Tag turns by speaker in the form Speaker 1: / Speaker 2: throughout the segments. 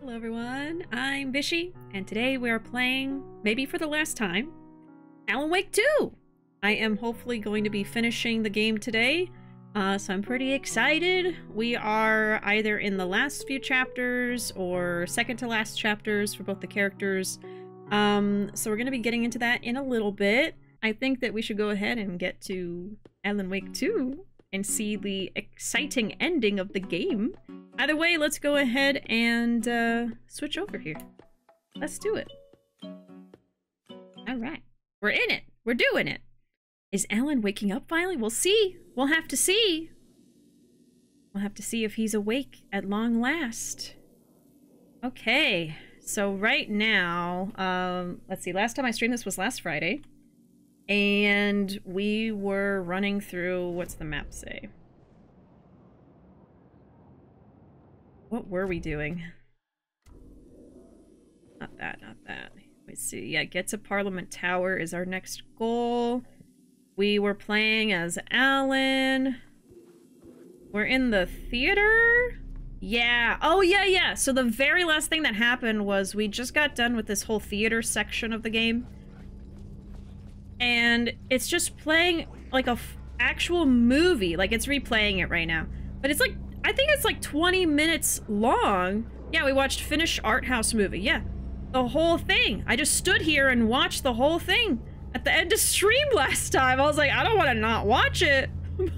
Speaker 1: Hello everyone, I'm Bishi, and today we are playing, maybe for the last time, Alan Wake 2! I am hopefully going to be finishing the game today, uh, so I'm pretty excited. We are either in the last few chapters or second to last chapters for both the characters, um, so we're going to be getting into that in a little bit. I think that we should go ahead and get to Alan Wake 2 and see the exciting ending of the game. Either way, let's go ahead and uh, switch over here. Let's do it. All right. We're in it. We're doing it. Is Alan waking up finally? We'll see. We'll have to see. We'll have to see if he's awake at long last. Okay. So right now, um, let's see. Last time I streamed this was last Friday. And we were running through, what's the map say? What were we doing? Not that, not that. Let's see. Yeah, get to Parliament Tower is our next goal. We were playing as Alan. We're in the theater? Yeah. Oh, yeah, yeah. So the very last thing that happened was we just got done with this whole theater section of the game and it's just playing like a actual movie. Like it's replaying it right now. But it's like I think it's like 20 minutes long. Yeah, we watched Finnish art house movie. Yeah. The whole thing. I just stood here and watched the whole thing at the end of stream last time. I was like, I don't want to not watch it.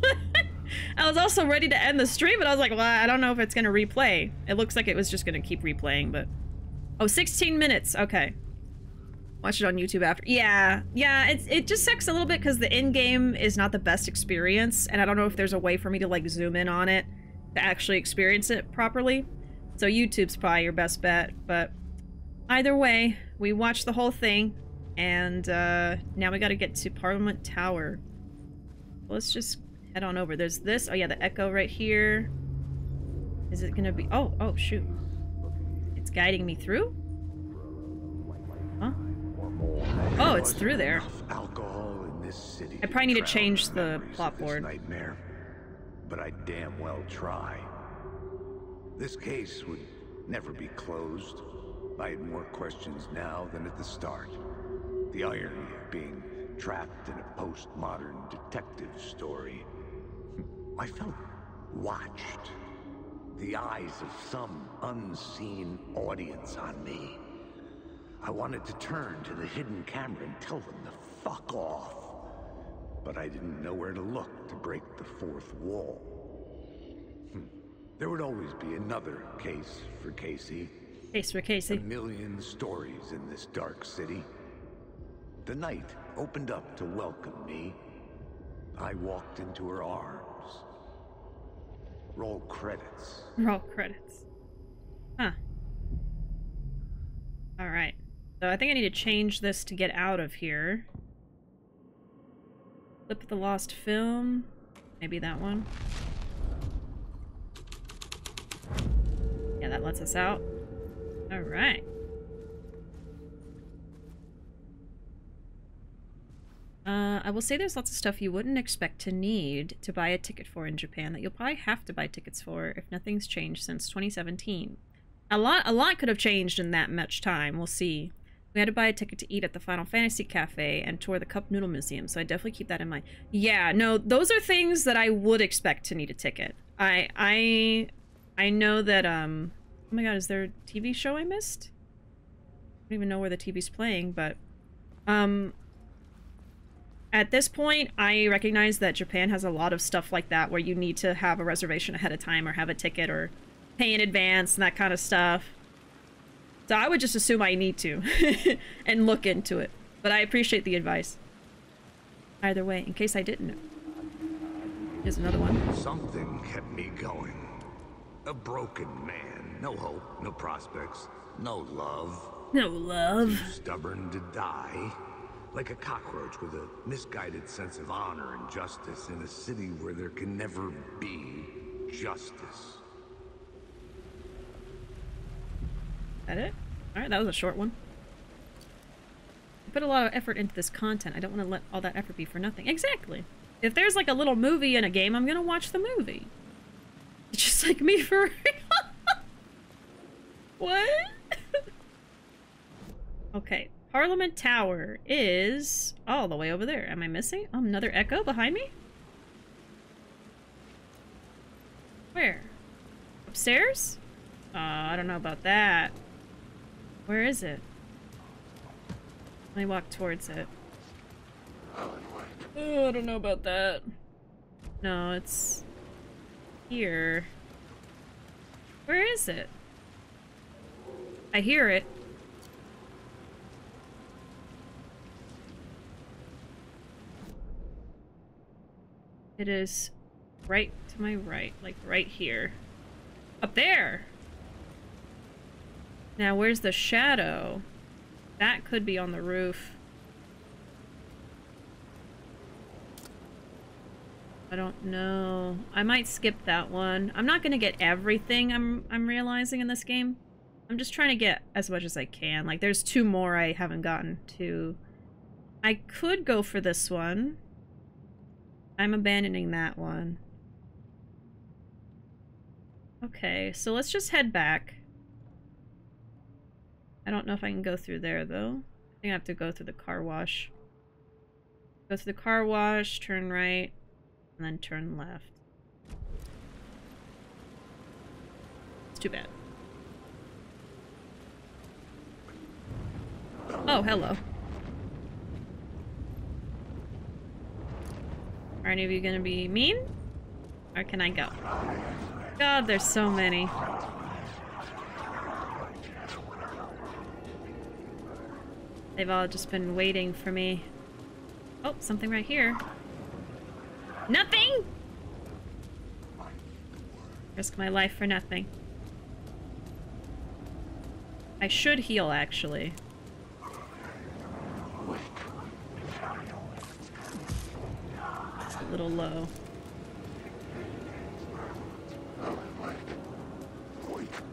Speaker 1: I was also ready to end the stream, but I was like, well, I don't know if it's going to replay. It looks like it was just going to keep replaying, but... Oh, 16 minutes. Okay. Watch it on YouTube after. Yeah, yeah, it's, it just sucks a little bit because the in-game is not the best experience, and I don't know if there's a way for me to, like, zoom in on it to actually experience it properly. So YouTube's probably your best bet, but either way, we watched the whole thing, and uh, now we gotta get to Parliament Tower. Let's just head on over. There's this. Oh yeah, the echo right here. Is it gonna be... Oh, oh, shoot. It's guiding me through? Oh, it's through there.
Speaker 2: Alcohol in this city
Speaker 1: I probably need to change the plot board.
Speaker 2: Nightmare, but I damn well try. This case would never be closed. I had more questions now than at the start. The irony of being trapped in a postmodern detective story. I felt watched. The eyes of some unseen audience on me. I wanted to turn to the hidden camera and tell them to fuck off. But I didn't know where to look to break the fourth wall. Hmm. There would always be another case for Casey.
Speaker 1: Case for Casey.
Speaker 2: A million stories in this dark city. The night opened up to welcome me. I walked into her arms. Roll credits.
Speaker 1: Roll credits. Huh. Alright. So I think I need to change this to get out of here. Flip the lost film. Maybe that one. Yeah, that lets us out. Alright. Uh, I will say there's lots of stuff you wouldn't expect to need to buy a ticket for in Japan that you'll probably have to buy tickets for if nothing's changed since 2017. A lot, a lot could have changed in that much time. We'll see. We had to buy a ticket to eat at the Final Fantasy Cafe and tour the Cup Noodle Museum, so I definitely keep that in mind. Yeah, no, those are things that I would expect to need a ticket. I, I, I know that, um, oh my god, is there a TV show I missed? I don't even know where the TV's playing, but, um, at this point, I recognize that Japan has a lot of stuff like that where you need to have a reservation ahead of time or have a ticket or pay in advance and that kind of stuff. So I would just assume I need to and look into it. But I appreciate the advice. Either way, in case I didn't. know. Here's another one.
Speaker 2: Something kept me going. A broken man. No hope, no prospects, no love.
Speaker 1: No love.
Speaker 2: Too stubborn to die. Like a cockroach with a misguided sense of honor and justice in a city where there can never be justice.
Speaker 1: That it? Alright, that was a short one. I put a lot of effort into this content. I don't want to let all that effort be for nothing. Exactly. If there's like a little movie in a game, I'm gonna watch the movie. It's just like me for real. what? okay, Parliament Tower is all the way over there. Am I missing? Oh, another echo behind me? Where? Upstairs? Uh, I don't know about that. Where is it? Let me walk towards it. Oh, I don't know about that. No, it's here. Where is it? I hear it. It is right to my right, like right here. Up there! Now, where's the shadow? That could be on the roof. I don't know. I might skip that one. I'm not gonna get everything I'm I'm realizing in this game. I'm just trying to get as much as I can. Like, there's two more I haven't gotten to. I could go for this one. I'm abandoning that one. Okay, so let's just head back. I don't know if I can go through there, though. I think I have to go through the car wash. Go through the car wash, turn right, and then turn left. It's too bad. Oh, hello. Are any of you gonna be mean? Or can I go? God, there's so many. They've all just been waiting for me. Oh, something right here. Nothing! Risk my life for nothing. I should heal, actually. A little low.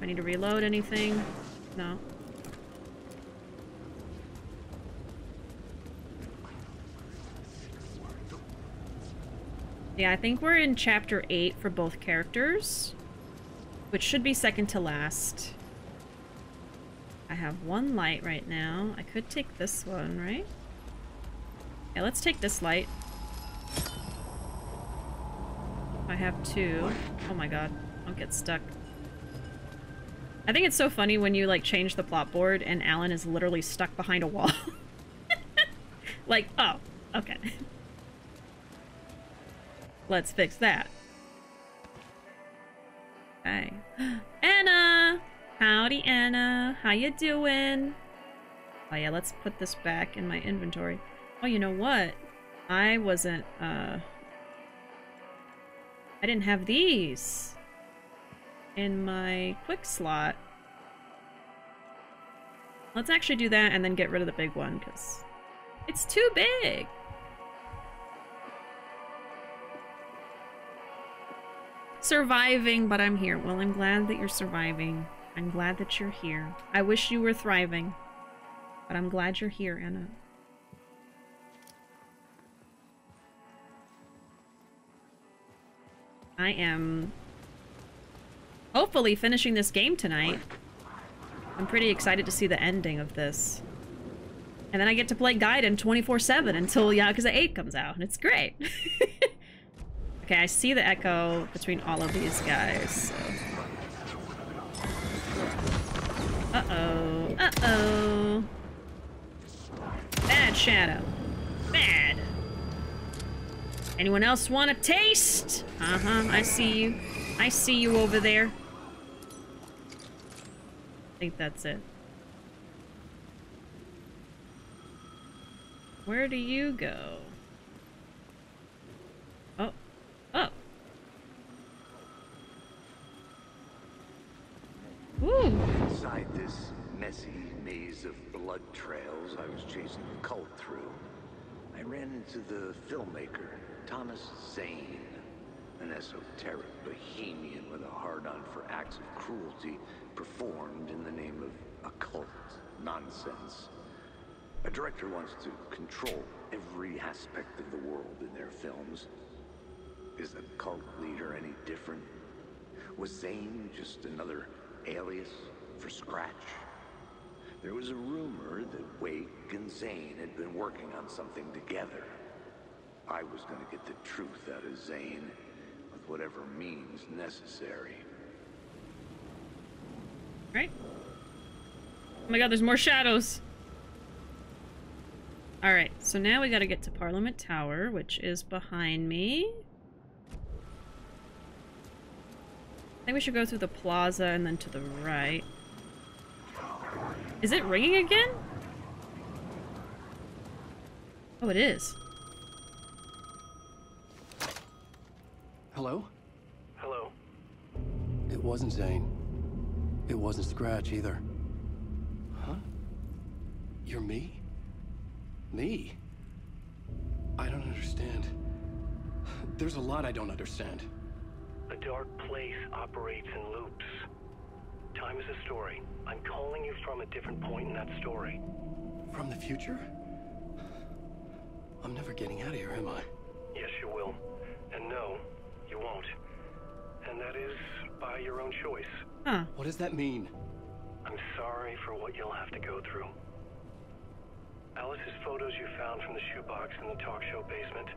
Speaker 1: I need to reload anything? No. Yeah, I think we're in chapter 8 for both characters, which should be second to last. I have one light right now. I could take this one, right? Yeah, let's take this light. I have two. Oh my god, don't get stuck. I think it's so funny when you like change the plot board and Alan is literally stuck behind a wall. like, oh, okay. Let's fix that. Okay. Anna! Howdy, Anna. How you doing? Oh yeah, let's put this back in my inventory. Oh, you know what? I wasn't, uh... I didn't have these in my quick slot. Let's actually do that and then get rid of the big one, because it's too big. Surviving, but I'm here. Well, I'm glad that you're surviving. I'm glad that you're here. I wish you were thriving, but I'm glad you're here, Anna. I am hopefully finishing this game tonight. I'm pretty excited to see the ending of this. And then I get to play Gaiden 24-7 until Yakuza 8 comes out, and it's great. Okay, I see the echo between all of these guys. So. Uh-oh. Uh-oh. Bad shadow. Bad. Anyone else want a taste? Uh-huh, I see you. I see you over there. I think that's it. Where do you go? Oh. Ooh.
Speaker 2: Inside this messy maze of blood trails I was chasing the cult through, I ran into the filmmaker, Thomas Zane. An esoteric bohemian with a hard-on for acts of cruelty performed in the name of occult nonsense. A director wants to control every aspect of the world in their films, is the cult leader any different? Was Zane just another alias? for Scratch. There was a rumor that Wake and Zane had been working on something together. I was gonna get the truth out of Zane, with whatever means necessary.
Speaker 1: Right? Oh my god, there's more shadows. Alright, so now we gotta get to Parliament Tower, which is behind me. I think we should go through the plaza and then to the right. Is it ringing again? Oh, it is.
Speaker 3: Hello?
Speaker 4: Hello.
Speaker 3: It wasn't Zane. It wasn't Scratch either. Huh? You're me? Me? I don't understand. There's a lot I don't understand.
Speaker 4: A dark place operates in loops. Time is a story. I'm calling you from a different point in that story.
Speaker 3: From the future? I'm never getting out of here, am I?
Speaker 4: Yes, you will. And no, you won't. And that is by your own choice.
Speaker 1: Huh.
Speaker 3: What does that mean?
Speaker 4: I'm sorry for what you'll have to go through. Alice's photos you found from the shoebox in the talk show basement.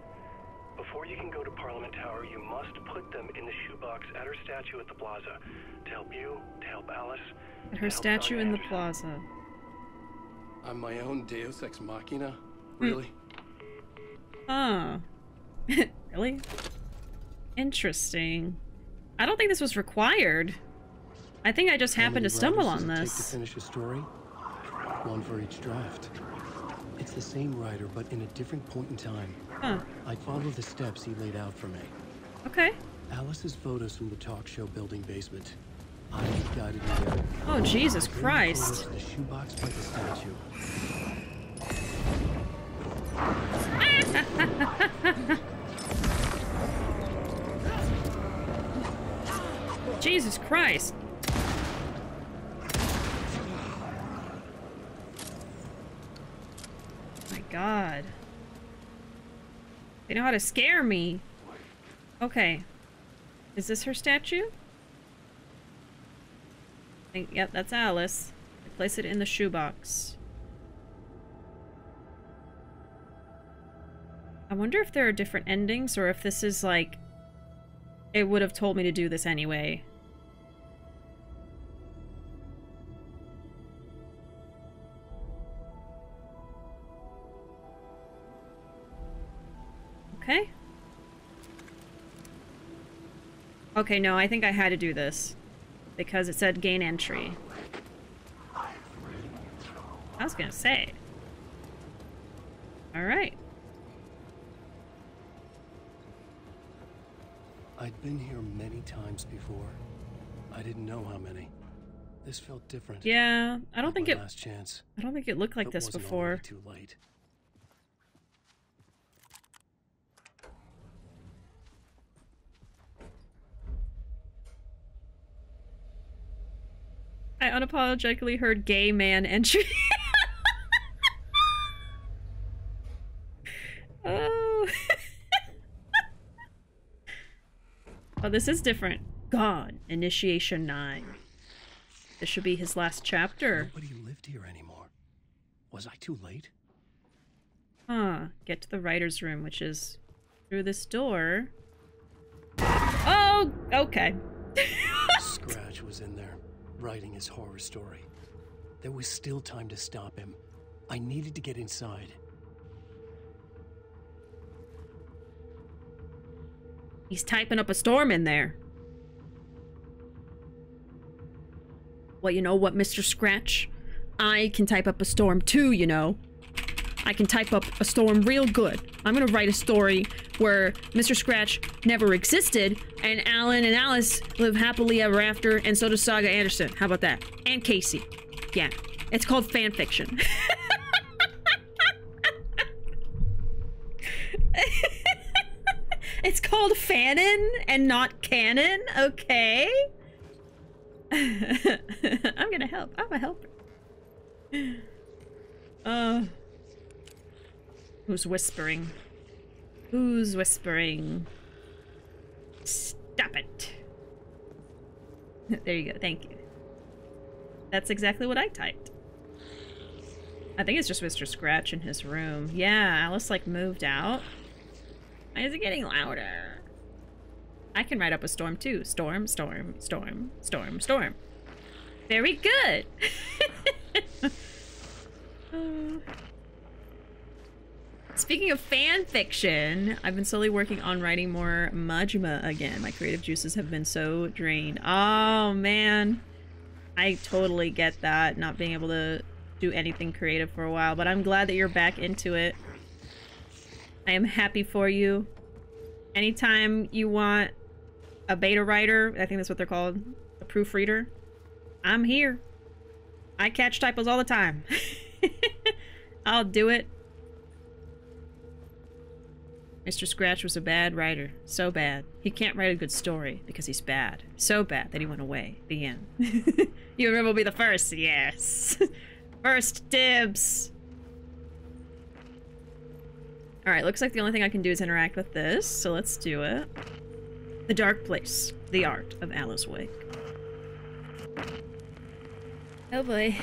Speaker 4: Before you can go to Parliament Tower, you must put them in the shoebox at her statue at the plaza. To help you, to help Alice.
Speaker 1: At
Speaker 4: to
Speaker 1: her
Speaker 4: help
Speaker 1: statue
Speaker 4: Dr.
Speaker 1: in the plaza.
Speaker 3: I'm my own Deus Ex Machina? Hmm. Really?
Speaker 1: Huh. really? Interesting. I don't think this was required. I think I just happened to stumble on
Speaker 3: this. take to finish a story? One for each draft. It's the same writer, but in a different point in time.
Speaker 1: Huh.
Speaker 3: I follow the steps he laid out for me.
Speaker 1: Okay.
Speaker 3: Alice's photos from the talk show building basement. I guided me there.
Speaker 1: Oh, Jesus Christ.
Speaker 3: The shoebox by the statue.
Speaker 1: Jesus Christ. My god. They know how to scare me. Okay. Is this her statue? I think, yep, that's Alice. Place it in the shoebox. I wonder if there are different endings or if this is like it would have told me to do this anyway. Okay. Okay, no, I think I had to do this. Because it said gain entry. I was gonna say. Alright.
Speaker 3: I'd been here many times before. I didn't know how many. This felt different.
Speaker 1: Yeah, I don't think it
Speaker 3: last chance.
Speaker 1: I don't think it looked like
Speaker 3: It
Speaker 1: this before.
Speaker 3: Too late.
Speaker 1: I unapologetically heard gay man entry. oh. oh, this is different. Gone. Initiation 9. This should be his last chapter.
Speaker 3: Nobody lived here anymore. Was I too late?
Speaker 1: Huh. Get to the writer's room, which is through this door. Oh, okay.
Speaker 3: Scratch was in there, writing his horror story. There was still time to stop him. I needed to get inside.
Speaker 1: He's typing up a storm in there. Well, you know what, Mr. Scratch? I can type up a storm too, you know. I can type up a storm real good. I'm gonna write a story where Mr. Scratch never existed and Alan and Alice live happily ever after, and so does Saga Anderson. How about that? And Casey. Yeah. It's called fan fiction. it's called fanon and not canon, okay? I'm gonna help. I'm a helper. Uh. Who's whispering? Who's whispering? Stop it. there you go. Thank you. That's exactly what I typed. I think it's just Mr. Scratch in his room. Yeah, Alice like moved out. Why is it getting louder? I can write up a storm too. Storm, storm, storm, storm, storm. Very good. Oh. Speaking of fan fiction, I've been slowly working on writing more Majima again. My creative juices have been so drained. Oh man. I totally get that, not being able to do anything creative for a while, but I'm glad that you're back into it. I am happy for you. Anytime you want a beta writer, I think that's what they're called, a proofreader, I'm here. I catch typos all the time. I'll do it. Mr. Scratch was a bad writer. So bad. He can't write a good story because he's bad. So bad that he went away. The end. you remember will be the first? Yes. first dibs. Alright, looks like the only thing I can do is interact with this, so let's do it. The Dark Place. The Art of Alice Wake. Oh boy.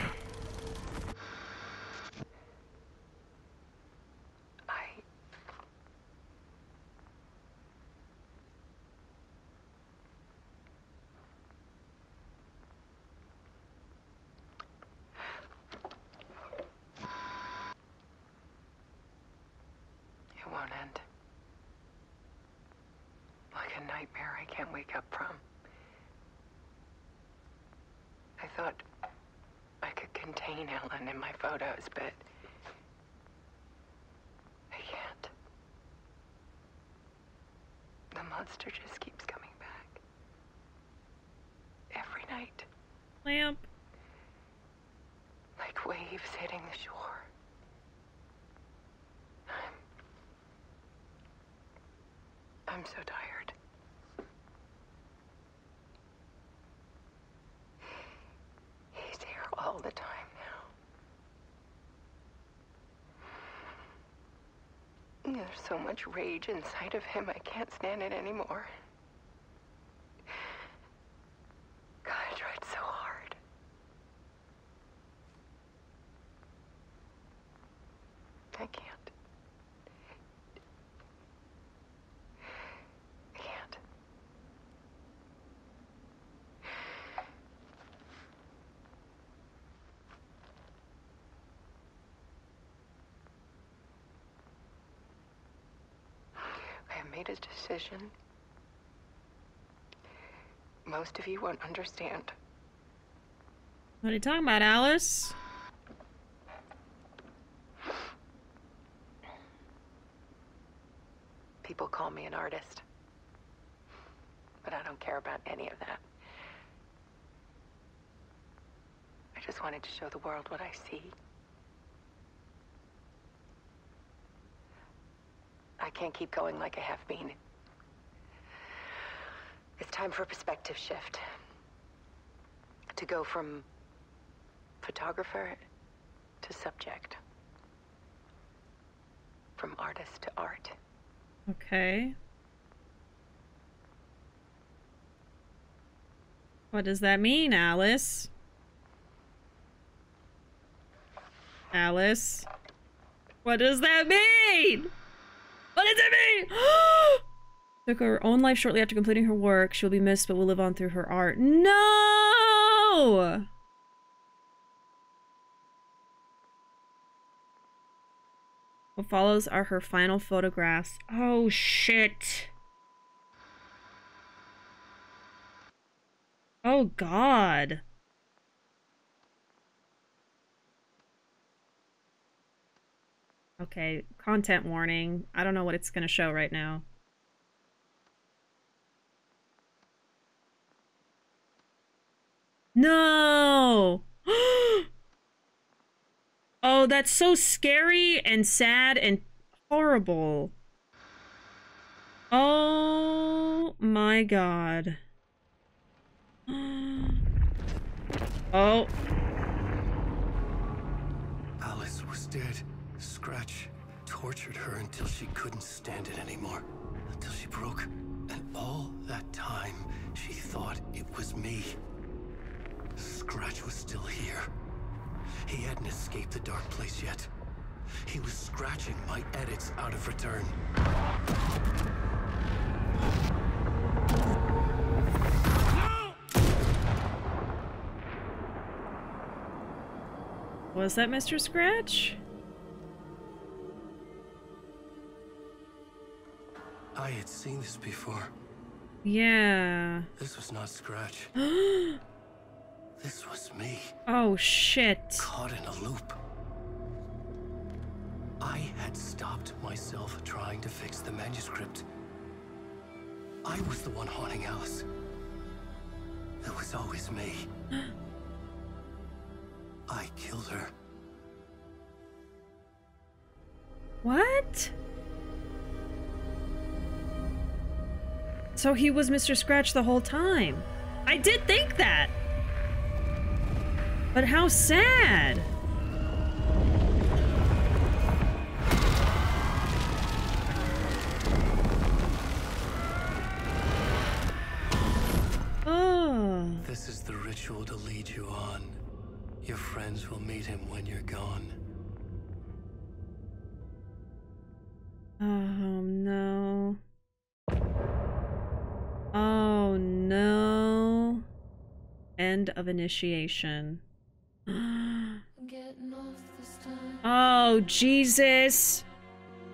Speaker 5: There's so much rage inside of him, I can't stand it anymore. God, I tried so hard. I can't. I can't. I have made a decision. Most of you won't understand.
Speaker 1: What are you talking about, Alice?
Speaker 5: People call me an artist. But I don't care about any of that. I just wanted to show the world what I see. I can't keep going like I have been. It's time for a perspective shift. To go from photographer to subject. From artist to art.
Speaker 1: Okay. What does that mean, Alice? Alice? What does that mean? What does it mean? Oh, Took her own life shortly after completing her work. She'll be missed, but will live on through her art. No! What follows are her final photographs. Oh, shit. Oh, God. Okay, content warning. I don't know what it's going to show right now. No! oh, that's so scary and sad and horrible. Oh my god. Oh.
Speaker 3: Alice was dead. Scratch tortured her until she couldn't stand it anymore. Until she broke. And all that time, she thought it was me. Scratch was still here. He hadn't escaped the dark place yet. He was scratching my edits out of return.
Speaker 1: Was that Mr. Scratch?
Speaker 3: I had seen this before.
Speaker 1: Yeah.
Speaker 3: This was not Scratch. this was me,
Speaker 1: Oh, shit.
Speaker 3: caught in a loop. I had stopped myself trying to fix the manuscript. I was the one haunting Alice. It was always me. I killed her.
Speaker 1: What? So he was Mr. Scratch the whole time. I did think that. But how sad. Oh.
Speaker 3: This is the ritual to lead you on. Your friends will meet him when you're gone.
Speaker 1: Oh no. Oh no. End of initiation. Oh, Jesus.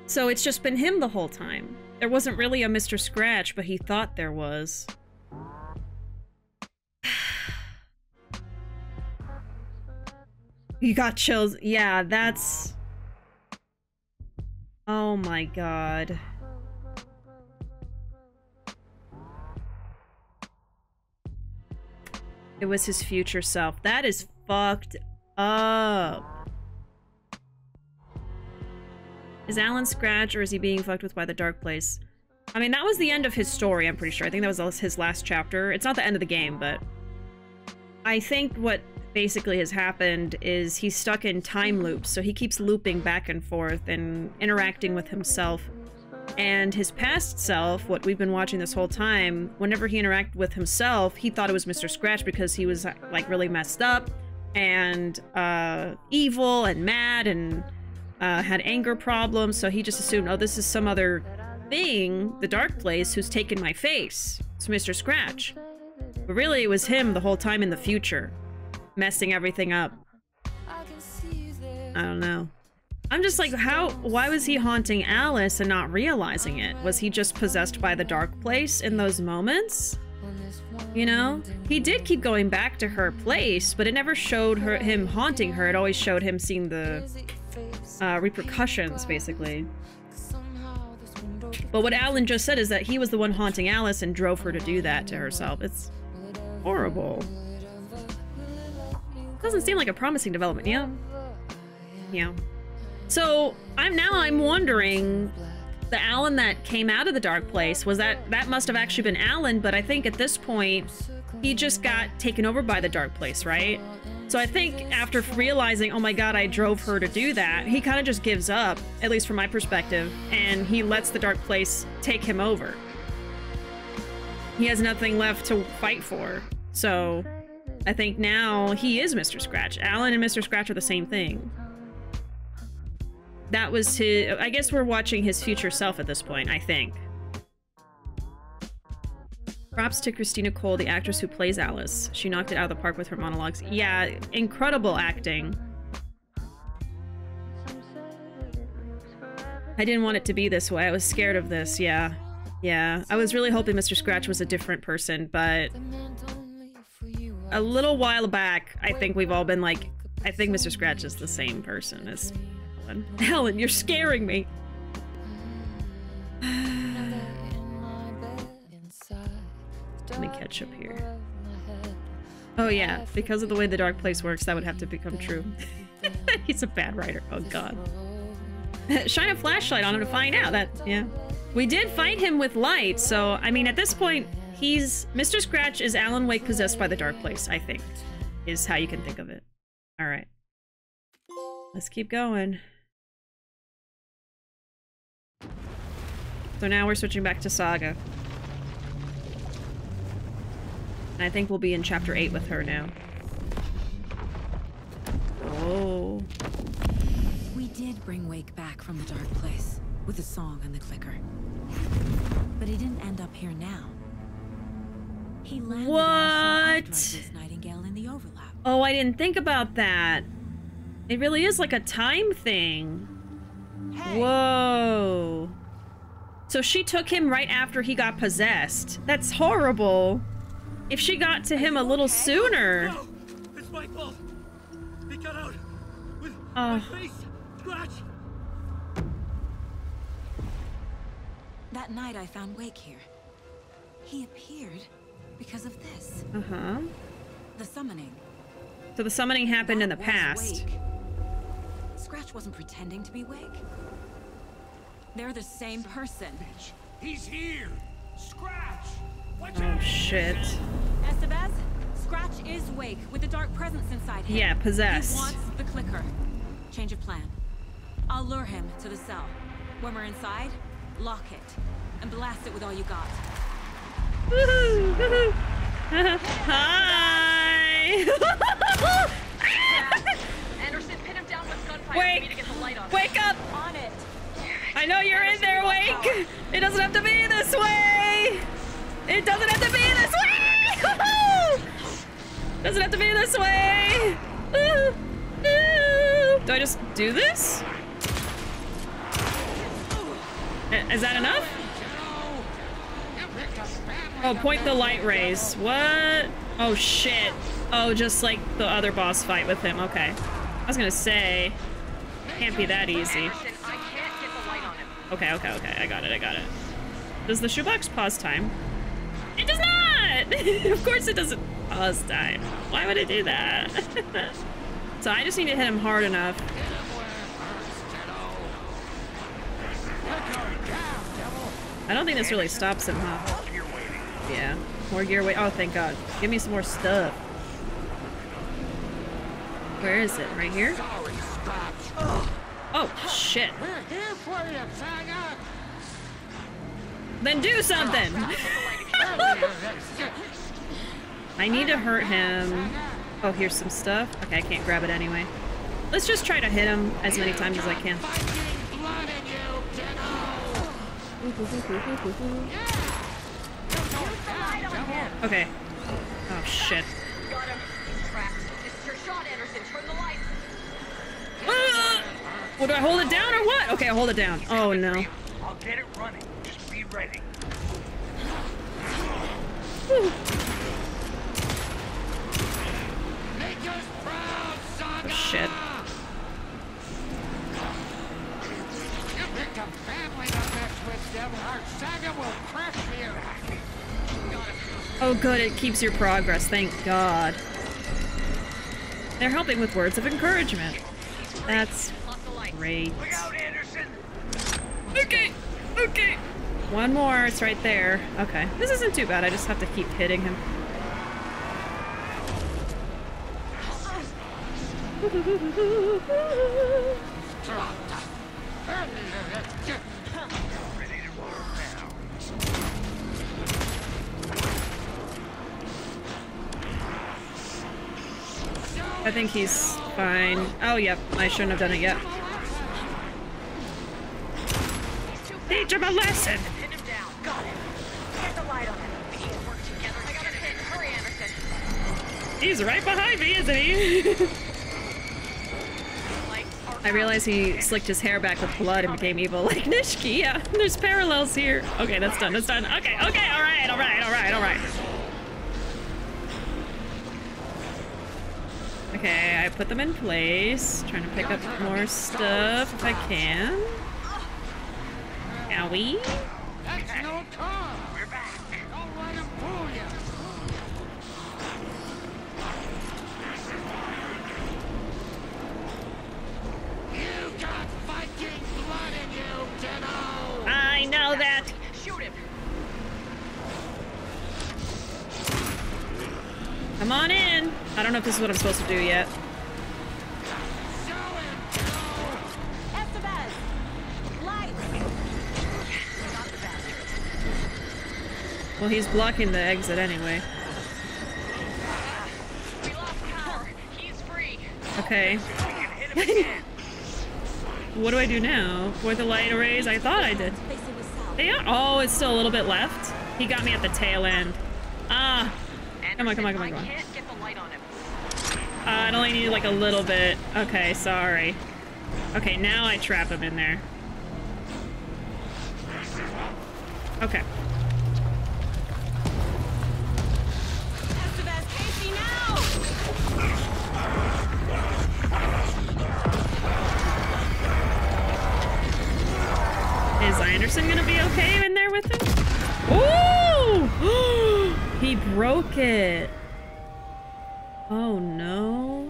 Speaker 1: So it's just been him the whole time. There wasn't really a Mr. Scratch, but he thought there was. you got chills. Yeah, that's... Oh my god. It was his future self. That is fucked up. Is Alan Scratch or is he being fucked with by the Dark Place? I mean, that was the end of his story, I'm pretty sure. I think that was his last chapter. It's not the end of the game, but... I think what basically has happened is he's stuck in time loops, so he keeps looping back and forth and interacting with himself. And his past self, what we've been watching this whole time, whenever he interacted with himself, he thought it was Mr. Scratch because he was like really messed up and uh, evil and mad and uh, had anger problems. So he just assumed, oh, this is some other thing, the Dark Place, who's taken my face. It's Mr. Scratch. But really, it was him the whole time in the future, messing everything up. I don't know. I'm just like, how, why was he haunting Alice and not realizing it? Was he just possessed by the dark place in those moments? You know? He did keep going back to her place, but it never showed her him haunting her. It always showed him seeing the uh, repercussions, basically. But what Alan just said is that he was the one haunting Alice and drove her to do that to herself. It's horrible. Doesn't seem like a promising development, yeah? Yeah. So I'm now I'm wondering the Alan that came out of the dark place was that that must have actually been Alan, but I think at this point he just got taken over by the dark place, right? So I think after realizing, oh my god, I drove her to do that, he kind of just gives up, at least from my perspective, and he lets the dark place take him over. He has nothing left to fight for. So I think now he is Mr. Scratch. Alan and Mr. Scratch are the same thing that was his... I guess we're watching his future self at this point, I think. Props to Christina Cole, the actress who plays Alice. She knocked it out of the park with her monologues. Yeah, incredible acting. I didn't want it to be this way. I was scared of this, yeah. Yeah, I was really hoping Mr. Scratch was a different person, but... A little while back, I think we've all been like, I think Mr. Scratch is the same person as Helen. Helen, you're scaring me. Let me catch up here. Oh yeah, because of the way the Dark Place works, that would have to become true. He's a bad writer. Oh god. Shine a flashlight on him to find out. That, yeah. We did fight him with light, so, I mean, at this point, he's... Mr. Scratch is Alan Wake possessed by the Dark Place, I think. Is how you can think of it. Alright. Let's keep going. So now we're switching back to Saga. And I think we'll be in chapter 8 with her now. Oh.
Speaker 6: We did bring Wake back from the dark place with the song and the clicker. But he didn't end up here now. He landed
Speaker 1: What?
Speaker 6: Nightingale in the overlap.
Speaker 1: Oh, I didn't think about that. It really is like a time thing. Whoa. So she took him right after he got possessed. That's horrible. If she got to him a little sooner.
Speaker 3: No! It's my fault! He got out! With
Speaker 1: Oh.
Speaker 3: my face! Scratch!
Speaker 6: That night I found Wake here. He appeared because of this.
Speaker 1: Uh-huh.
Speaker 6: The summoning.
Speaker 1: So the summoning happened in the past.
Speaker 6: Wake. Scratch wasn't pretending to be Wake. They're the same person. Bitch.
Speaker 3: He's here! Scratch! Watch
Speaker 1: Oh, shit.
Speaker 6: Estevez, Scratch is Wake with the dark presence inside him.
Speaker 1: Yeah, possessed.
Speaker 6: He wants the clicker. Change of plan. I'll lure him to the cell. When we're inside, lock it and blast it with all you got.
Speaker 1: Woohoo! Woohoo! Hi!
Speaker 7: Anderson, pin him down with gunfire
Speaker 1: Wake!
Speaker 7: for me to get the light on.
Speaker 1: Wake up!
Speaker 6: On it.
Speaker 1: I know you're in there, Wake! It doesn't have to be this way! It doesn't have to be this way! doesn't have to be this way! Do I just do this? Is that enough? Oh, point the light rays. What? Oh, shit. Oh, just like the other boss fight with him. Okay. I was gonna say, can't be that easy. Okay, okay, okay. I got it. I got it. Does the shoebox pause time? It does not! of course it doesn't pause time. Why would it do that? so I just need to hit him hard enough. I don't think this really stops him, huh? Yeah. More gear weight. Oh, thank God. Give me some more stuff. Where is it? Right here? Oh, shit. We're here for you, faggot! Then do something! I need to hurt him. Oh, here's some stuff. Okay, I can't grab it anyway. Let's just try to hit him as many times as I can. Okay. Oh, shit.
Speaker 7: Got him. He's trapped. This is your shot, Anderson. Turn the lights.
Speaker 1: Ah! Well, do I hold it down or what? Okay, I hold it down. Oh, no.
Speaker 8: I'll get it running. Just be ready.
Speaker 1: Oh, shit. Oh, good. It keeps your progress. Thank God. They're helping with words of encouragement. That's
Speaker 7: Lock the lights.
Speaker 1: Great.
Speaker 8: Look out, Anderson!
Speaker 1: Okay. Okay. One more. It's right there. Okay. This isn't too bad. I just have to keep hitting him. I think he's fine. Oh, yep. I shouldn't have done it yet. Teach him a lesson.
Speaker 7: Pin him down. Got it. Get the light on him. We need to work together. I got a hit. Hurry, Anderson.
Speaker 1: He's right behind me, isn't he? I realize he slicked his hair back with blood and became evil like Nishiki. Yeah, there's parallels here. Okay, that's done. That's done. Okay, okay, all right, all right, all right, all right. Okay, I put them in place. Trying to pick up more stuff if I can. Owie.
Speaker 8: That's no time! We're back! Don't let him fool you! You got Viking blood in you, kiddo!
Speaker 1: I know that.
Speaker 7: Shoot him.
Speaker 1: Come on in. I don't know if this is what I'm supposed to do yet. Well, he's blocking the exit anyway. Okay. What do I do now? For the light arrays? I thought I did.
Speaker 6: Facing the south.
Speaker 1: Yeah. Oh, it's still a little bit left. He got me at the tail end. Ah. Come on, come on, come on, come on. Uh, only needed like a little bit. Okay, sorry. Okay, now I trap him in there. Okay. Is Anderson gonna be okay in there with him? Oh! he broke it. Oh no.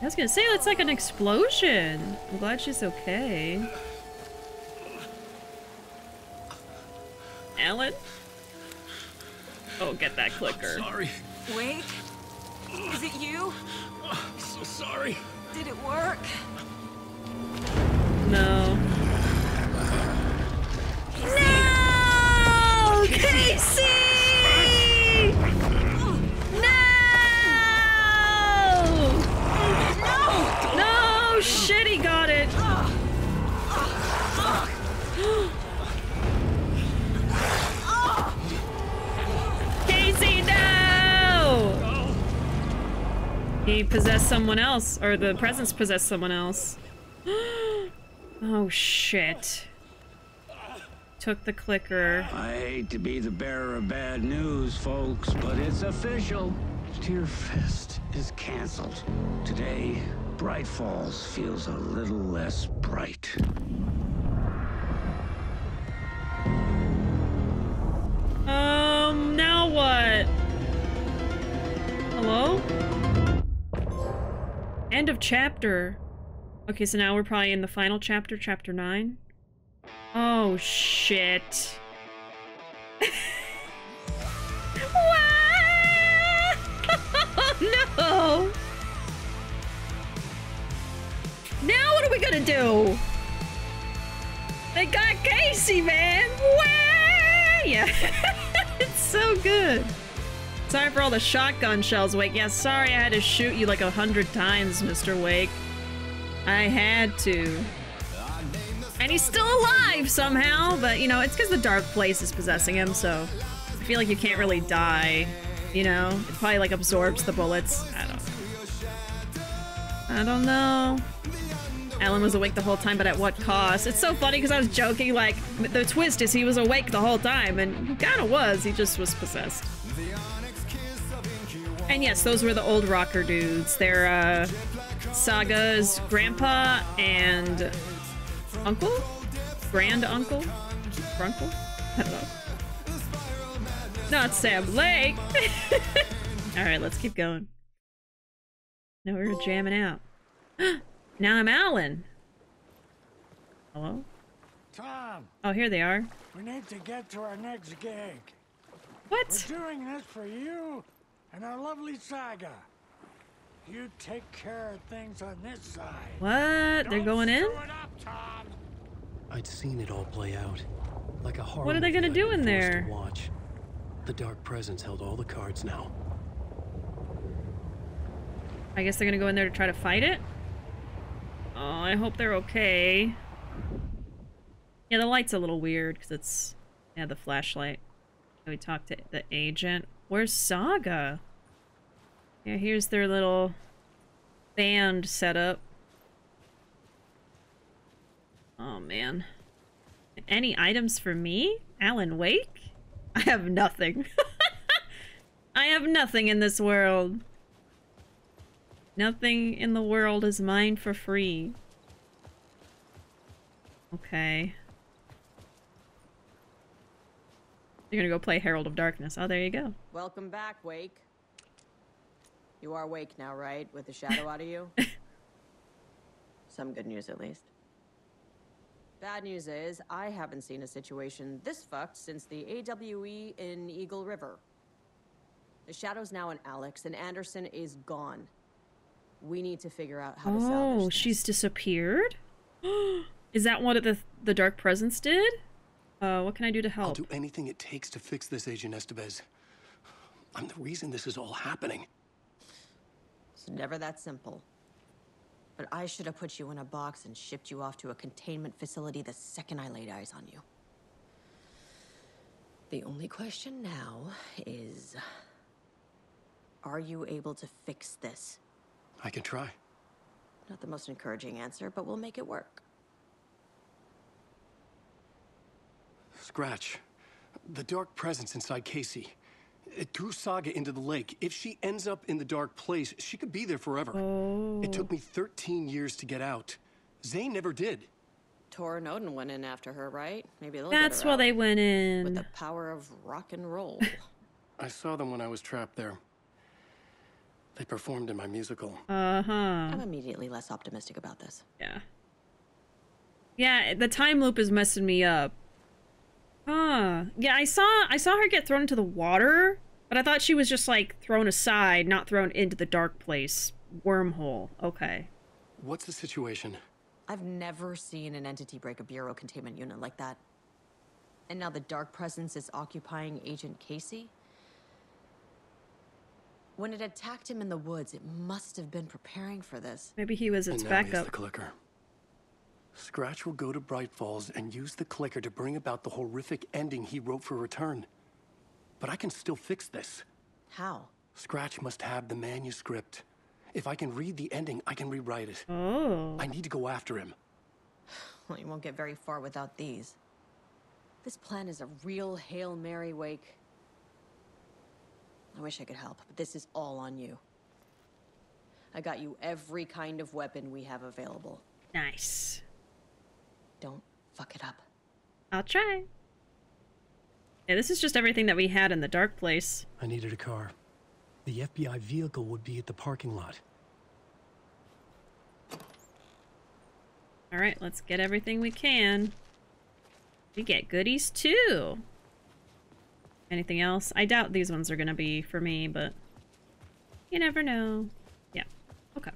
Speaker 1: I was gonna say it's like an explosion. I'm glad she's okay. Alan? Oh, get that clicker.
Speaker 3: Sorry.
Speaker 6: Wait. Is it you?
Speaker 3: Oh, I'm so sorry.
Speaker 6: Did it work?
Speaker 1: No. No! Casey! No! No! No! Shit, he got it. Casey, no! He possessed someone else, or the presence possessed someone else. oh shit. Took the clicker.
Speaker 9: I hate to be the bearer of bad news, folks, but it's official. Deerfest is canceled. Today, Bright Falls feels a little less bright.
Speaker 1: Um, now what? Hello? End of chapter. Okay, so now we're probably in the final chapter, chapter 9. Oh, shit. Oh, no! Now what are we gonna do? They got Casey, man! Wah! Yeah, it's so good. Sorry for all the shotgun shells, Wake. Yeah, sorry I had to shoot you like a hundred times, Mr. Wake. I had to. And he's still alive somehow, but you know, it's because the dark place is possessing him, so I feel like you can't really die. You know? It probably like absorbs the bullets. I don't I don't know. Alan was awake the whole time, but at what cost? It's so funny because I was joking, like, the twist is he was awake the whole time, and he kind of was, he just was possessed. And yes, those were the old rocker dudes. They're, uh, Saga's grandpa and uncle? Grand uncle? Grunkle? I don't know. Not Sam Lake! Alright, let's keep going. Now we're jamming out. now I'm Alan. Hello?
Speaker 10: Tom,
Speaker 1: Oh, here they are.
Speaker 10: we need to get to our next gig.
Speaker 1: What?
Speaker 10: We're doing this for you and our lovely saga. You take care of things on this side.
Speaker 1: What? They're going in?
Speaker 10: up, Tom.
Speaker 3: I'd seen it all play out. Like a horror
Speaker 1: What are they gonna do in
Speaker 3: forced to
Speaker 1: there?
Speaker 3: Watch. The Dark Presence held all the cards now.
Speaker 1: I guess they're gonna go in there to try to fight it? Oh, I hope they're okay. Yeah, the light's a little weird because it's... Yeah, the flashlight. Can We talked to the agent. Where's Saga? Yeah, here's their little band setup. Oh, man. Any items for me? Alan Wake? I have nothing. I have nothing in this world. Nothing in the world is mine for free. Okay. You're gonna go play Herald of Darkness. Oh, there you go.
Speaker 11: Welcome back, Wake. You are awake now, right? With the shadow out of you? Some good news, at least. Bad news is, I haven't seen a situation this fucked since the AWE in Eagle River. The shadow's now in Alex, and Anderson is gone. We need to figure out how to salvage
Speaker 1: Oh, she's disappeared? Is that what the the Dark Presence did? Uh, what can I do to help?
Speaker 3: I'll do anything it takes to fix this, Agent Estevez. I'm the reason this is all happening.
Speaker 5: Never that simple. But I should have put you in a box and shipped you off to a containment facility the second I laid eyes on you. The only question now is... Are you able to fix this?
Speaker 3: I can try.
Speaker 5: Not the most encouraging answer, but we'll make it work.
Speaker 3: Scratch. The dark presence inside Casey. It threw Saga into the lake. If she ends up in the dark place, she could be there forever.
Speaker 1: Oh.
Speaker 3: It took me 13 years to get out. Zane never did.
Speaker 5: Tor and Odin went in after her, right? Maybe they'll get
Speaker 1: That's
Speaker 5: her
Speaker 1: why
Speaker 5: out.
Speaker 1: they went in.
Speaker 5: With the power of rock and roll.
Speaker 3: I saw them when I was trapped there. They performed in my musical.
Speaker 1: Uh-huh.
Speaker 5: I'm immediately less optimistic about this.
Speaker 1: Yeah. Yeah, the time loop is messing me up. Huh. Yeah, I saw I saw her get thrown into the water, but I thought she was just like thrown aside, not thrown into the dark place. Wormhole. Okay.
Speaker 3: What's the situation?
Speaker 5: I've never seen an entity break a bureau containment unit like that. And now the dark presence is occupying Agent Casey? When it attacked him in the woods, it must have been preparing for this.
Speaker 1: Maybe he was its
Speaker 3: and now he's
Speaker 1: backup.
Speaker 3: the clicker. Scratch will go to Bright Falls and use the clicker to bring about the horrific ending he wrote for Return. But I can still fix this.
Speaker 5: How?
Speaker 3: Scratch must have the manuscript. If I can read the ending, I can rewrite it.
Speaker 1: Oh.
Speaker 3: I need to go after him.
Speaker 5: Well, you won't get very far without these. This plan is a real Hail Mary wake. I wish I could help, but this is all on you. I got you every kind of weapon we have available.
Speaker 1: Nice.
Speaker 5: Don't fuck it up.
Speaker 1: I'll try. Yeah, this is just everything that we had in the dark place.
Speaker 3: I needed a car. The FBI vehicle would be at the parking lot.
Speaker 1: All right, let's get everything we can. We get goodies too. Anything else? I doubt these ones are gonna be for me, but you never know. Yeah. Okay.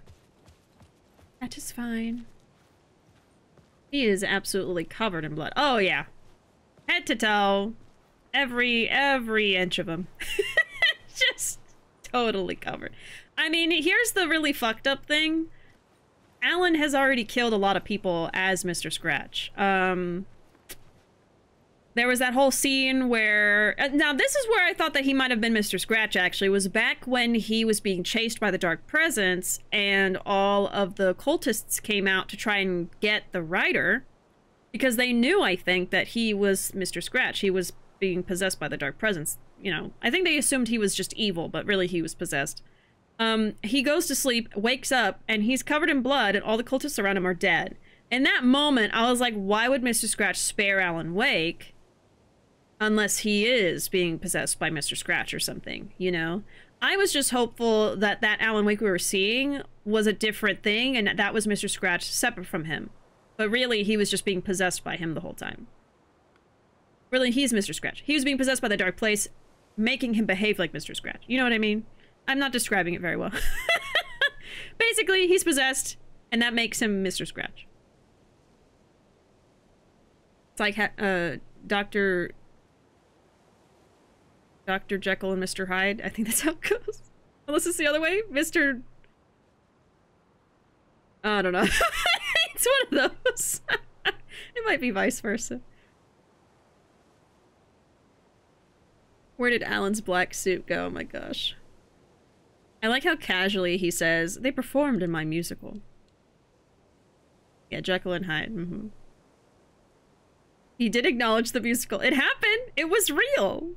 Speaker 1: That is fine. He is absolutely covered in blood. Oh yeah. Head to toe. Every every inch of him. Just totally covered. I mean, here's the really fucked up thing. Alan has already killed a lot of people as Mr. Scratch. Um, there was that whole scene where uh, now this is where I thought that he might have been Mr. Scratch. Actually, was back when he was being chased by the Dark Presence, and all of the cultists came out to try and get the writer because they knew, I think, that he was Mr. Scratch. He was being possessed by the Dark Presence. You know, I think they assumed he was just evil, but really he was possessed. Um, he goes to sleep, wakes up, and he's covered in blood, and all the cultists around him are dead. In that moment, I was like, why would Mr. Scratch spare Alan Wake? Unless he is being possessed by Mr. Scratch or something, you know? I was just hopeful that that Alan Wake we were seeing was a different thing, and that was Mr. Scratch separate from him. But really, he was just being possessed by him the whole time. Really, he's Mr. Scratch. He was being possessed by the Dark Place, making him behave like Mr. Scratch. You know what I mean? I'm not describing it very well. Basically, he's possessed, and that makes him Mr. Scratch. It's like uh, Dr. Dr. Jekyll and Mr. Hyde. I think that's how it goes. Unless it's the other way. Mr. I don't know. it's one of those. it might be vice versa. Where did Alan's black suit go? Oh my gosh. I like how casually he says, they performed in my musical. Yeah, Jekyll and Hyde. hmm He did acknowledge the musical. It happened! It was real!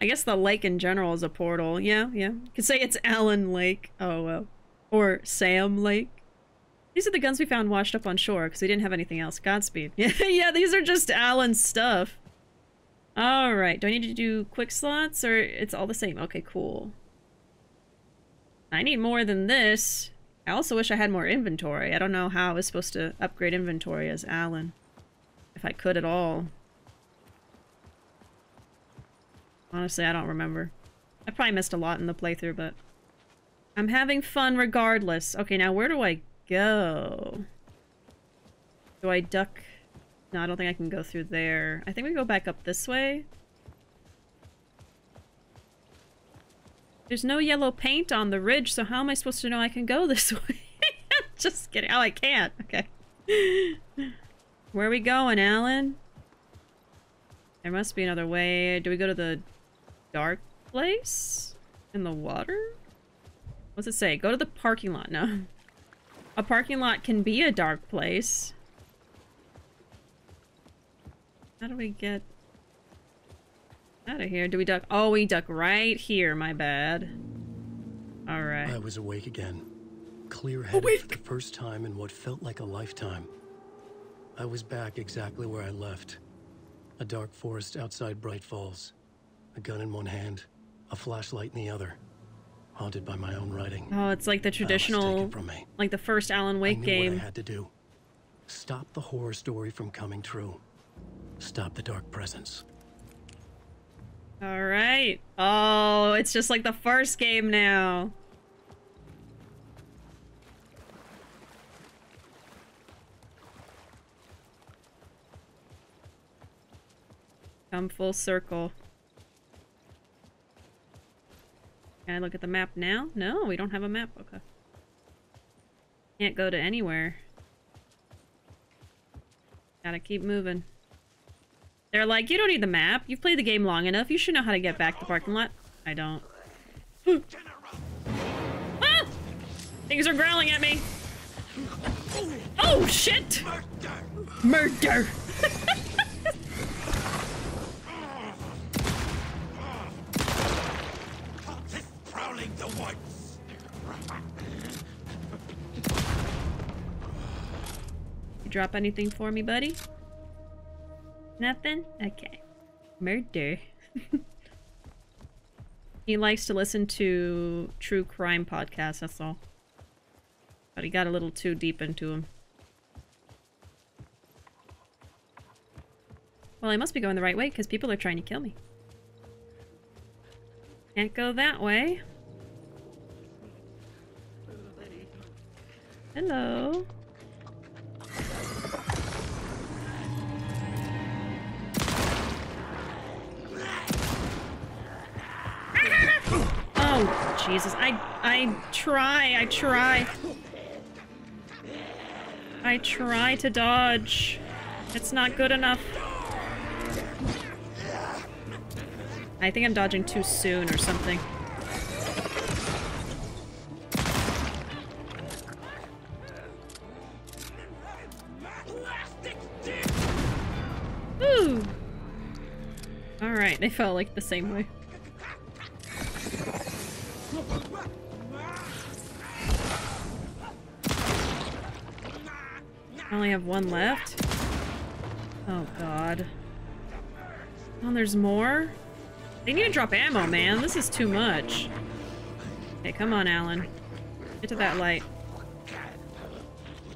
Speaker 1: I guess the lake in general is a portal. Yeah, yeah. You could say it's Alan Lake. Oh, well. Or Sam Lake. These are the guns we found washed up on shore because we didn't have anything else. Godspeed. Yeah, yeah, these are just Alan's stuff. Alright, do I need to do quick slots or it's all the same? Okay, cool. I need more than this. I also wish I had more inventory. I don't know how I was supposed to upgrade inventory as Alan. If I could at all. Honestly, I don't remember. I probably missed a lot in the playthrough, but... I'm having fun regardless. Okay, now where do I go? Do I duck? No, I don't think I can go through there. I think we go back up this way. There's no yellow paint on the ridge, so how am I supposed to know I can go this way? Just kidding. Oh, I can't. Okay. Where are we going, Alan? There must be another way. Do we go to the dark place? In the water? What's it say? Go to the parking lot. No. A parking lot can be a dark place. How do we get out of here? Do we duck? Oh, we duck right here. My bad. All right.
Speaker 3: I was awake again. Clear-headed oh, for the first time in what felt like a lifetime. I was back exactly where I left. A dark forest outside Bright Falls. A gun in one hand, a flashlight in the other. Haunted by my own writing.
Speaker 1: Oh, it's like the traditional,
Speaker 3: from me.
Speaker 1: like the first Alan Wake
Speaker 3: I knew
Speaker 1: game.
Speaker 3: What I had to do. Stop the horror story from coming true. Stop the dark presence.
Speaker 1: All right. Oh, it's just like the first game now. Come full circle. Can I look at the map now? No, we don't have a map. Okay. Can't go to anywhere. Gotta keep moving. They're like, you don't need the map. You've played the game long enough. You should know how to get back to the parking lot. I don't. ah! Things are growling at me. Oh, shit! Murder!
Speaker 8: Prowling the woods.
Speaker 1: You drop anything for me, buddy? Nothing? Okay. Murder. he likes to listen to true crime podcasts, that's all. But he got a little too deep into him. Well, I must be going the right way because people are trying to kill me. Can't go that way. Hello. Oh, Jesus. I I try. I try. I try to dodge. It's not good enough. I think I'm dodging too soon or something. They felt like the same way. I only have one left? Oh god. Oh, there's more? They need to drop ammo, man. This is too much. Okay, come on, Alan. Get to that light.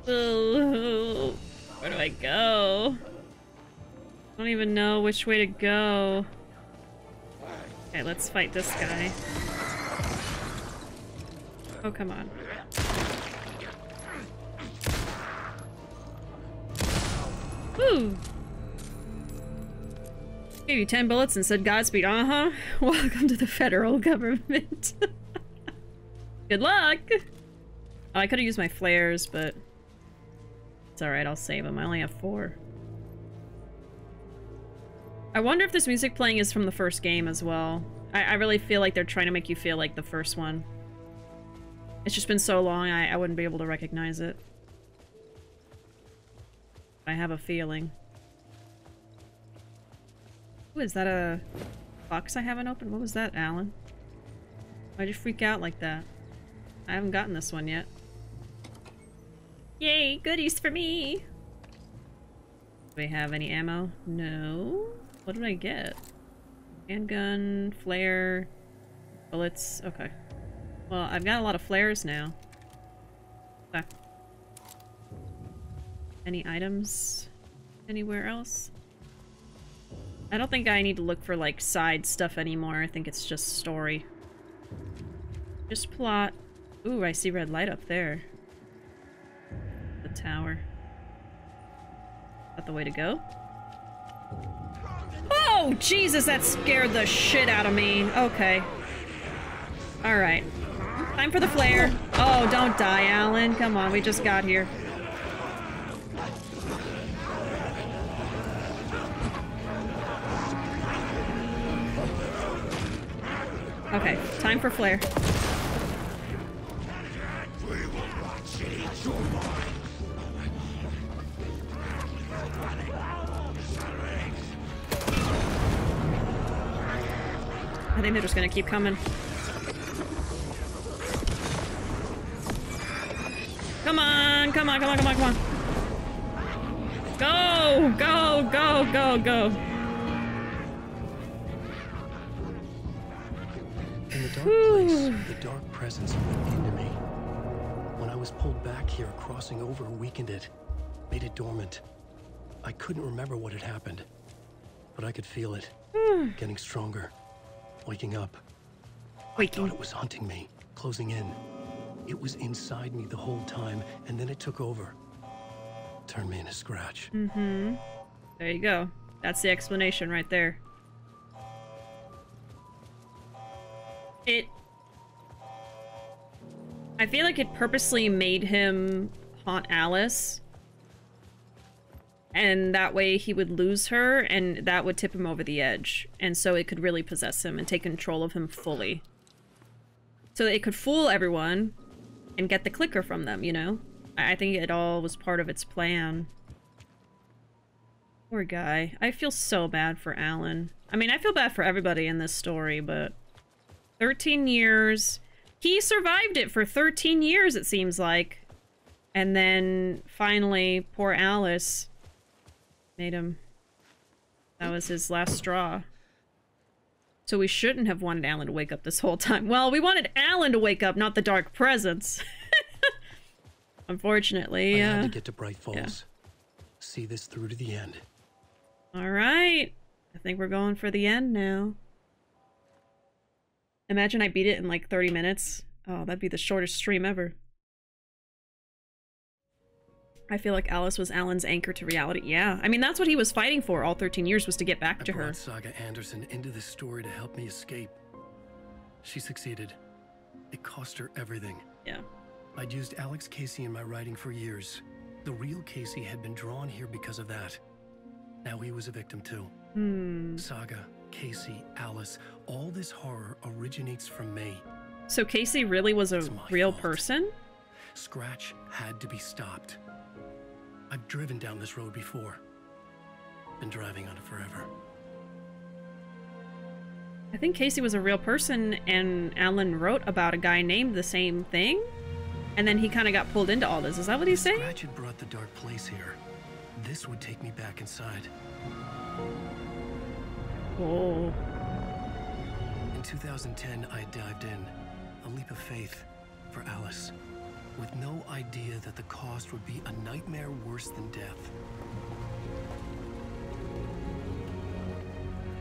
Speaker 1: Oh, where do I go? I don't even know which way to go. Okay, let's fight this guy. Oh, come on. Woo! Gave you 10 bullets and said Godspeed. Uh-huh. Welcome to the federal government. Good luck! Oh, I could have used my flares, but... It's alright, I'll save them. I only have four. I wonder if this music playing is from the first game as well. I, I really feel like they're trying to make you feel like the first one. It's just been so long, I, I wouldn't be able to recognize it. I have a feeling. Ooh, is that a box I haven't opened? What was that, Alan? Why'd you freak out like that? I haven't gotten this one yet. Yay, goodies for me! Do we have any ammo? No. What did I get? Handgun, flare, bullets. Okay. Well, I've got a lot of flares now. Okay. Any items anywhere else? I don't think I need to look for, like, side stuff anymore. I think it's just story. Just plot. Ooh, I see red light up there. The tower. Is that the way to go? Oh, Jesus, that scared the shit out of me. Okay. Alright. Time for the flare. Oh, don't die, Alan. Come on, we just got here. Okay, time for flare. I think they're just gonna keep coming. Come on, come on, come on, come on, come on. Go, go, go, go, go.
Speaker 3: In the dark place, the dark presence went into me. When I was pulled back here, crossing over weakened it, made it dormant. I couldn't remember what had happened, but I could feel it, hmm. getting stronger, waking up.
Speaker 1: Waking.
Speaker 3: I thought it was hunting me, closing in. It was inside me the whole time, and then it took over. Turned me into Scratch.
Speaker 1: Mm-hmm. There you go. That's the explanation right there. It... I feel like it purposely made him haunt Alice. And that way he would lose her, and that would tip him over the edge. And so it could really possess him and take control of him fully. So it could fool everyone and get the clicker from them, you know? I, I think it all was part of its plan. Poor guy. I feel so bad for Alan. I mean, I feel bad for everybody in this story, but... 13 years. He survived it for 13 years, it seems like. And then, finally, poor Alice made him... That was his last straw. So we shouldn't have wanted Alan to wake up this whole time. Well, we wanted Alan to wake up, not the Dark Presence. Unfortunately,
Speaker 3: I
Speaker 1: uh,
Speaker 3: had to get to Bright Falls. See this through to the end.
Speaker 1: All right. I think we're going for the end now. Imagine I beat it in like 30 minutes. Oh, that'd be the shortest stream ever. I feel like Alice was Alan's anchor to reality. Yeah, I mean, that's what he was fighting for all 13 years was to get back
Speaker 3: I
Speaker 1: to her.
Speaker 3: Saga Anderson into this story to help me escape. She succeeded. It cost her everything.
Speaker 1: Yeah.
Speaker 3: I'd used Alex Casey in my writing for years. The real Casey had been drawn here because of that. Now he was a victim too.
Speaker 1: Hmm.
Speaker 3: Saga, Casey, Alice, all this horror originates from me.
Speaker 1: So Casey really was a real person?
Speaker 3: Scratch had to be stopped. I've driven down this road before. Been driving on it forever.
Speaker 1: I think Casey was a real person and Alan wrote about a guy named the same thing. And then he kind of got pulled into all this. Is that what he's saying?
Speaker 3: Scratch brought the dark place here. This would take me back inside.
Speaker 1: Oh.
Speaker 3: In 2010, I dived in. A leap of faith for Alice. With no idea that the cost would be a nightmare worse than death.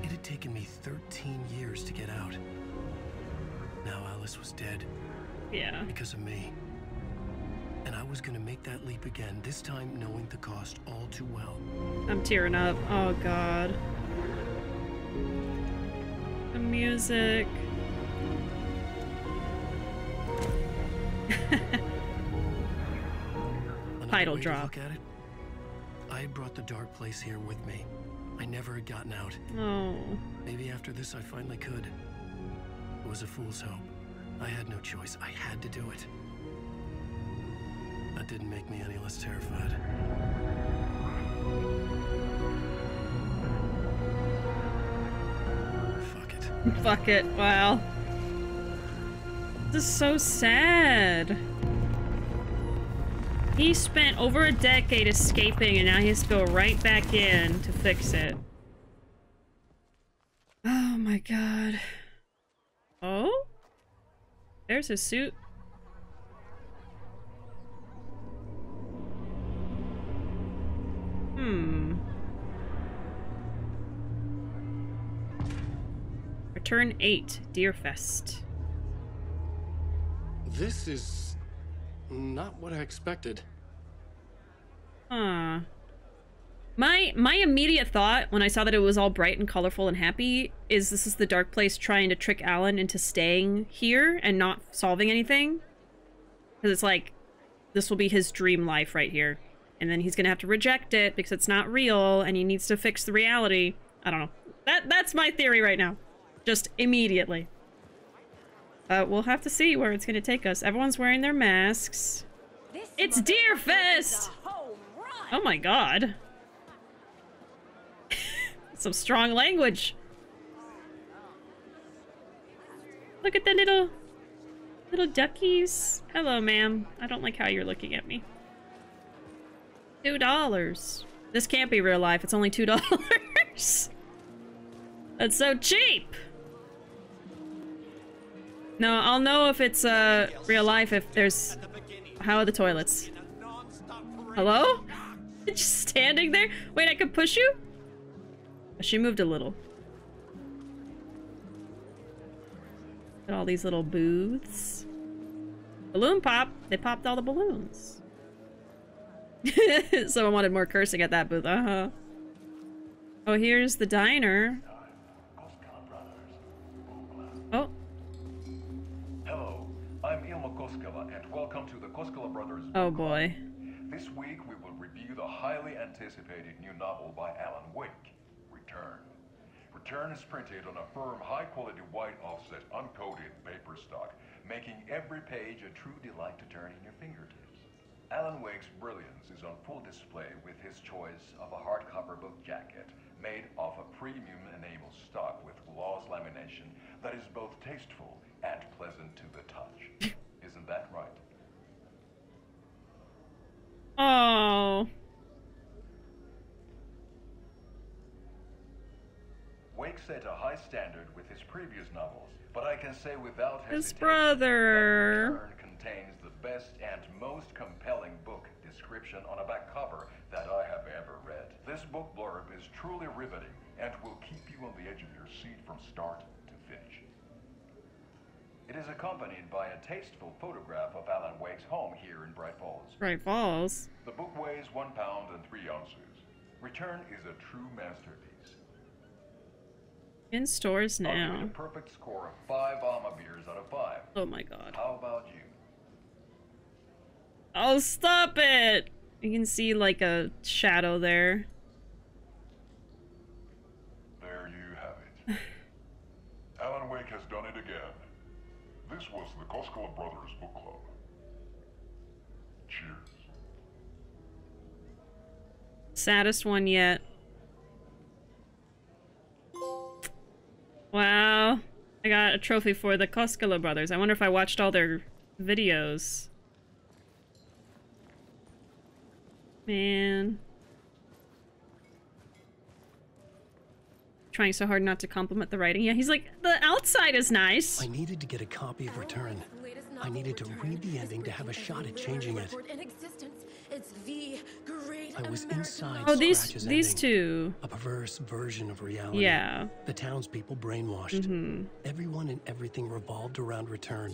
Speaker 3: It had taken me 13 years to get out. Now Alice was dead.
Speaker 1: Yeah.
Speaker 3: Because of me. And I was gonna make that leap again, this time knowing the cost all too well.
Speaker 1: I'm tearing up. Oh god. The music. Title drop.
Speaker 3: Look at it. I had brought the dark place here with me. I never had gotten out.
Speaker 1: Oh.
Speaker 3: Maybe after this I finally could. It was a fool's hope. I had no choice. I had to do it. That didn't make me any less terrified. Fuck it.
Speaker 1: Fuck it. Wow. This is so sad. He spent over a decade escaping and now he has to go right back in to fix it. Oh my god. Oh? There's his suit. Hmm. Return 8, Deerfest.
Speaker 3: This is not what I expected.
Speaker 1: Huh. My my immediate thought when I saw that it was all bright and colorful and happy is this is the dark place trying to trick Alan into staying here and not solving anything. Because it's like, this will be his dream life right here. And then he's gonna have to reject it because it's not real and he needs to fix the reality. I don't know. That That's my theory right now. Just immediately. Uh, we'll have to see where it's gonna take us. Everyone's wearing their masks. It's Deerfest! Oh my god. Some strong language. Look at the little little duckies. Hello, ma'am. I don't like how you're looking at me. Two dollars. This can't be real life. It's only two dollars. That's so cheap. No, I'll know if it's uh real life if there's how are the toilets? Hello? Just standing there? Wait, I could push you? She moved a little. Got all these little booths. Balloon pop. They popped all the balloons. Someone wanted more cursing at that booth. Uh-huh. Oh, here's the diner.
Speaker 12: Welcome to the Koskela Brothers.
Speaker 1: Oh boy.
Speaker 12: This week we will review the highly anticipated new novel by Alan Wake, Return. Return is printed on a firm, high-quality white offset, uncoated paper stock, making every page a true delight to turn in your fingertips. Alan Wake's brilliance is on full display with his choice of a hardcover book jacket made of a premium enamel stock with gloss lamination that is both tasteful and pleasant to the touch. Isn't that right?
Speaker 1: Oh.
Speaker 12: Wake set a high standard with his previous novels, but I can say without
Speaker 1: His
Speaker 12: hesitation
Speaker 1: brother.
Speaker 12: contains the best and most compelling book description on a back cover that I have ever read. This book blurb is truly riveting and will keep you on the edge of your seat from start. It is accompanied by a tasteful photograph of Alan Wake's home here in Bright Falls.
Speaker 1: Bright Falls.
Speaker 12: The book weighs one pound and three ounces. Return is a true masterpiece.
Speaker 1: In stores now.
Speaker 12: a perfect score of five Alma beers out of five.
Speaker 1: Oh my god.
Speaker 12: How about you?
Speaker 1: Oh, stop it! You can see like a shadow there.
Speaker 12: There you have it. Alan Wake has done it again. This was the Koskela Brothers Book Club. Cheers.
Speaker 1: Saddest one yet. Wow. I got a trophy for the Koskela brothers. I wonder if I watched all their videos. Man. Trying so hard not to compliment the writing. Yeah, he's like, the outside is nice.
Speaker 3: I needed to get a copy of Return. I needed to read the ending to have a shot at changing it.
Speaker 13: In existence, it's the great
Speaker 3: I was inside
Speaker 1: Oh, these
Speaker 3: Scratch's
Speaker 1: these
Speaker 3: ending.
Speaker 1: two.
Speaker 3: A perverse version of reality.
Speaker 1: Yeah.
Speaker 3: The townspeople brainwashed.
Speaker 1: Mhm.
Speaker 3: Everyone and everything revolved around Return.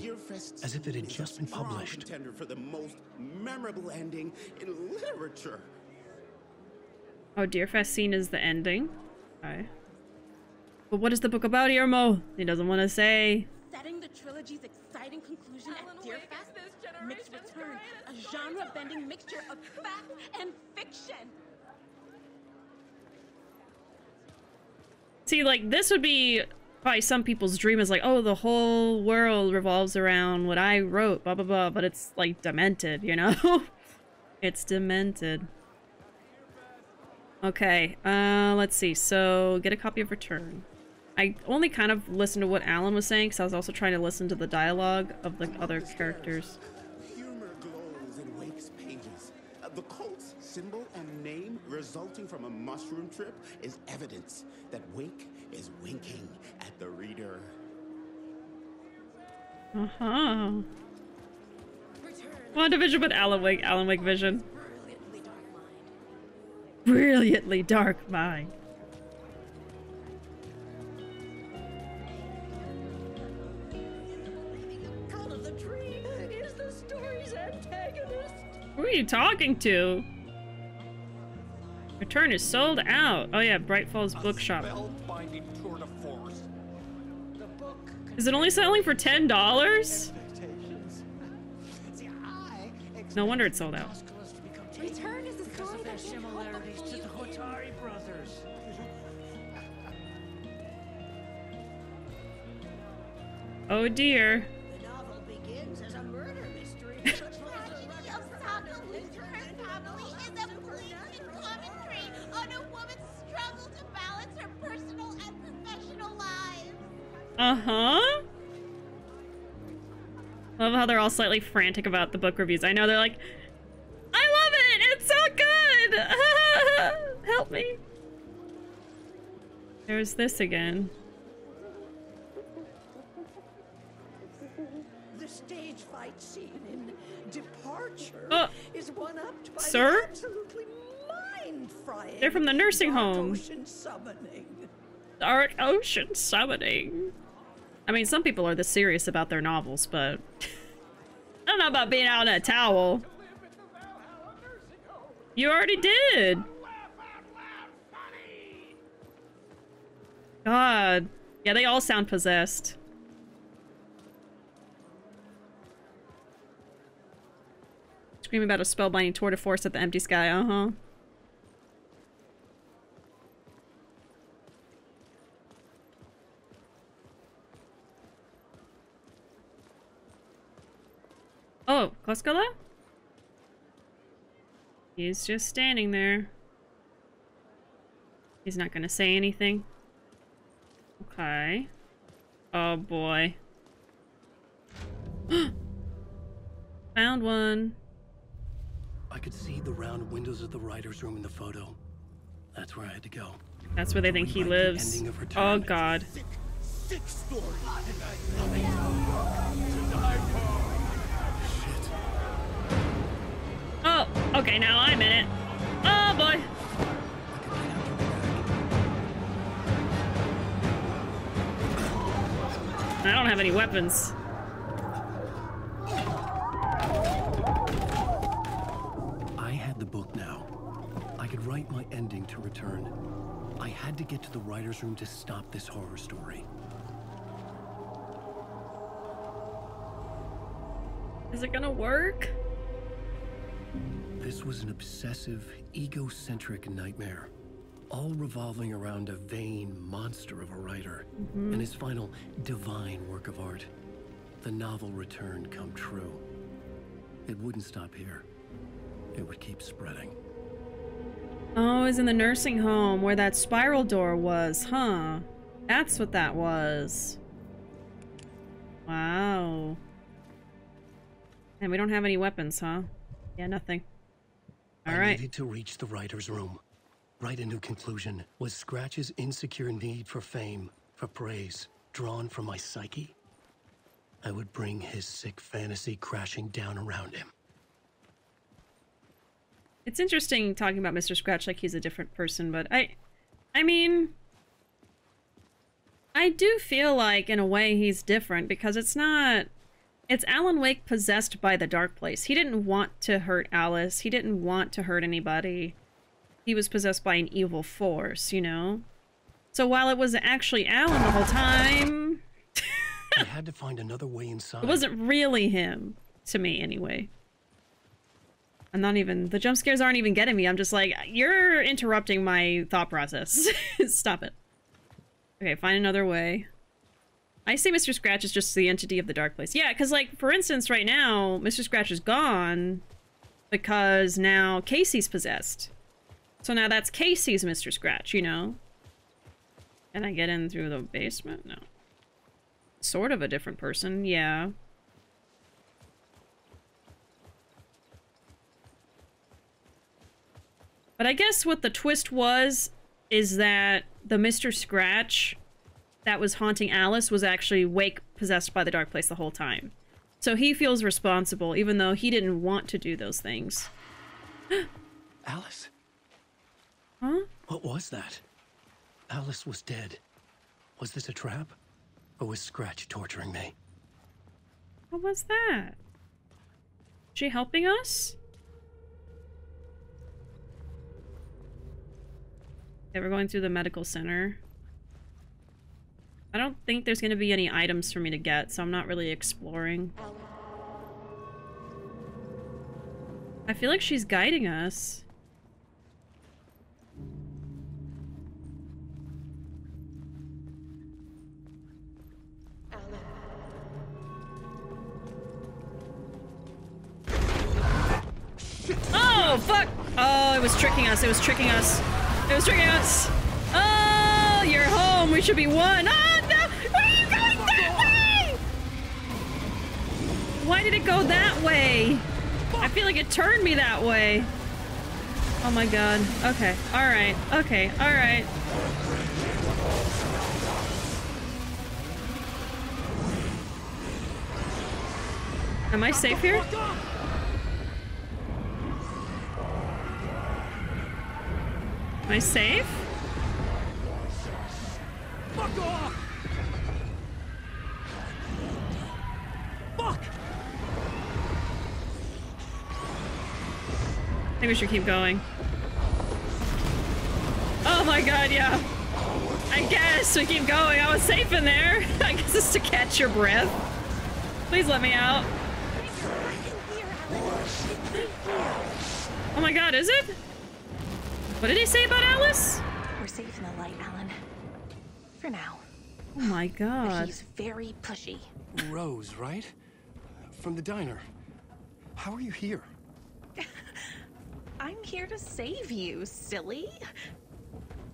Speaker 3: As if it had just been published.
Speaker 14: contender for the most memorable ending in literature.
Speaker 1: Oh, Deerfest scene is the ending. Okay. But what is the book about, Ilmo? He doesn't want to say.
Speaker 13: setting the trilogy's exciting conclusion at Deerfest. Mixed Return, a genre-bending mixture of fact and fiction.
Speaker 1: See, like, this would be probably some people's dream is like, oh, the whole world revolves around what I wrote, blah, blah, blah. But it's, like, demented, you know? it's demented. Okay, uh, let's see. So, get a copy of Return. I only kind of listened to what Alan was saying because I was also trying to listen to the dialogue of the other characters.
Speaker 14: Humor glows in Wake's pages. Uh, the cult's symbol and name resulting from a mushroom trip is evidence that Wake is winking at the reader.
Speaker 1: Uh-huh. WandaVision with Alan Wake, Alan Wake Vision. Brilliantly dark mind. Who are you talking to? Return is sold out. Oh yeah, Bright Falls Bookshop.
Speaker 8: Tour de force. The book
Speaker 1: Is it only selling for ten dollars? No wonder it sold out.
Speaker 13: Return is a story that
Speaker 10: similarities to the Hotari brothers.
Speaker 1: Oh dear. Uh-huh. Love how they're all slightly frantic about the book reviews. I know they're like, I love it! It's so good! Help me. There's this again.
Speaker 8: The stage fight scene in Departure
Speaker 1: Oh.
Speaker 8: is one upped by
Speaker 1: Sir?
Speaker 8: the absolutely mind-frying
Speaker 1: They're from the nursing home.
Speaker 8: Ocean summoning.
Speaker 1: Dark Ocean Summoning. I mean, some people are this serious about their novels, but I don't know about being out in a towel. You already did. God. Yeah, they all sound possessed. Screaming about a spellbinding tour de force at the empty sky, uh-huh. Oh, Koskela? He's just standing there. He's not gonna say anything. Okay. Oh boy. Found one.
Speaker 3: I could see the round windows of the writer's room in the photo. That's where I had to go.
Speaker 1: That's where they think he lives. Oh god.
Speaker 14: Sick story.
Speaker 1: Okay, now I'm in it. Oh boy. I don't have any weapons.
Speaker 3: I had the book now. I could write my ending to return. I had to get to the writer's room to stop this horror story.
Speaker 1: Is it gonna work?
Speaker 3: This was an obsessive, egocentric nightmare, all revolving around a vain monster of a writer
Speaker 1: Mhm.
Speaker 3: and his final divine work of art. The novel Return come true. It wouldn't stop here. It would keep spreading.
Speaker 1: Oh, it's in the nursing home where that spiral door was, huh? That's what that was. Wow. And we don't have any weapons, huh? Yeah, nothing. All
Speaker 3: I
Speaker 1: right.
Speaker 3: needed to reach the writer's room. Write a new conclusion. Was Scratch's insecure need for fame, for praise, drawn from my psyche? I would bring his sick fantasy crashing down around him.
Speaker 1: It's interesting talking about Mr. Scratch like he's a different person, but I I mean I do feel like in a way he's different because it's not it's Alan Wake possessed by the dark place. He didn't want to hurt Alice. He didn't want to hurt anybody. He was possessed by an evil force, you know? So while it was actually Alan the whole time,
Speaker 3: I had to find another way inside.
Speaker 1: it wasn't really him. To me, anyway. I'm not even... The jump scares aren't even getting me. I'm just like, you're interrupting my thought process. Stop it. Okay, find another way. I say Mr. Scratch is just the entity of the dark place. Yeah, because, like, for instance, right now, Mr. Scratch is gone because now Casey's possessed. So now that's Casey's Mr. Scratch, you know? Can I get in through the basement? No. Sort of a different person, yeah. But I guess what the twist was is that the Mr. Scratch that was haunting Alice was actually Wake possessed by the dark place the whole time. So he feels responsible even though he didn't want to do those things.
Speaker 3: Alice?
Speaker 1: Huh?
Speaker 3: What was that? Alice was dead. Was this a trap? Or was Scratch torturing me?
Speaker 1: What was that? She helping us? Okay, we're going through the medical center. I don't think there's going to be any items for me to get, so I'm not really exploring. I feel like she's guiding us. Oh, fuck! Oh, it was tricking us. It was tricking us. It was tricking us. Oh, you're home. We should be one. Oh, Why did it go that way? I feel like it turned me that way. Oh my god. Okay. Alright. Okay. Alright. Am I safe here? Am I safe?
Speaker 10: Fuck off! Fuck!
Speaker 1: I think we should keep going. Oh my god, yeah. I guess we keep going. I was safe in there. I guess it's to catch your breath. Please let me out. Oh my god, is it? What did he say about Alice?
Speaker 15: We're safe in the light, Alan. For now.
Speaker 1: Oh my
Speaker 15: But
Speaker 1: god.
Speaker 15: he's very pushy.
Speaker 3: Rose, right? From the diner. How are you here?
Speaker 15: I'm here to save you, silly.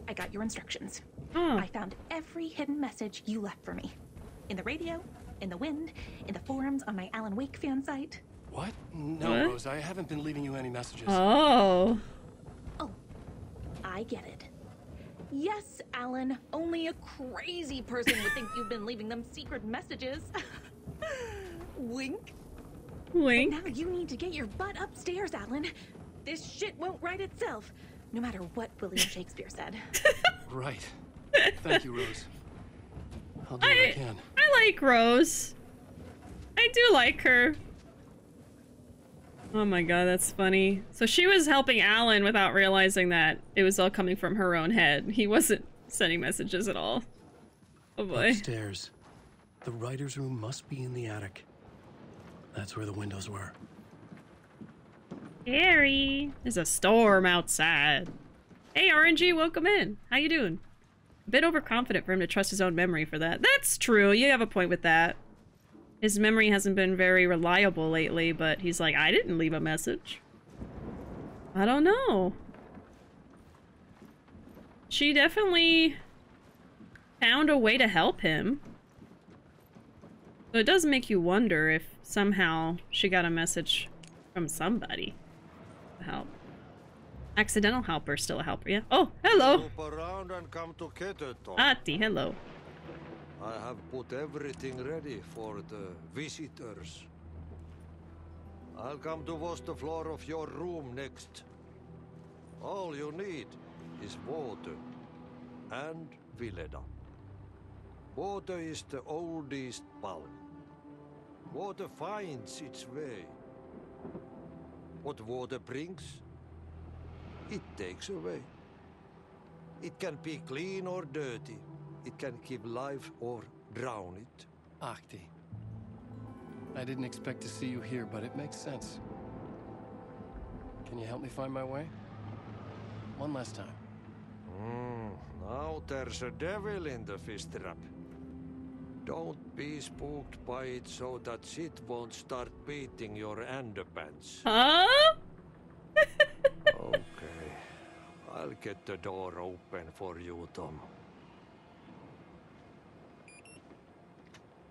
Speaker 15: I got your instructions.
Speaker 1: Oh.
Speaker 15: I found every hidden message you left for me. In the radio, in the wind, in the forums on my Alan Wake fan site.
Speaker 3: What? No,
Speaker 1: What?
Speaker 3: Rose, I haven't been leaving you any messages.
Speaker 1: Oh. Oh.
Speaker 15: I get it. Yes, Alan, only a crazy person would think you've been leaving them secret messages. Wink.
Speaker 1: Wink.
Speaker 15: But now you need to get your butt upstairs, Alan. This shit won't right itself, no matter what William Shakespeare said.
Speaker 3: Right. Thank you, Rose. I'll do what I can.
Speaker 1: I like Rose. I do like her. Oh my god, that's funny. So she was helping Alan without realizing that it was all coming from her own head. He wasn't sending messages at all. Oh boy.
Speaker 3: Upstairs. The writer's room must be in the attic. That's where the windows were.
Speaker 1: Scary. There's a storm outside. Hey, RNG, welcome in. How you doing? A bit overconfident for him to trust his own memory for that. That's true. You have a point with that. His memory hasn't been very reliable lately, but he's like, I didn't leave a message. I don't know. She definitely found a way to help him. So it does make you wonder if somehow she got a message from somebody help. Accidental helper, still a helper, yeah? Oh, hello!
Speaker 16: Loop around and come to
Speaker 1: Ahti, hello.
Speaker 16: I have put everything ready for the visitors. I'll come to wash the floor of your room next. All you need is water and Vileda. Water is the oldest bulb. Water finds its way. What water brings, it takes away. It can be clean or dirty. It can give life or drown it.
Speaker 3: Ahti. I didn't expect to see you here, but it makes sense. Can you help me find my way? One last time.
Speaker 16: Hmm, now there's a devil in the fish trap. Don't be spooked by it so that shit won't start beating your underpants.
Speaker 1: Huh?
Speaker 16: okay. I'll get the door open for you, Tom.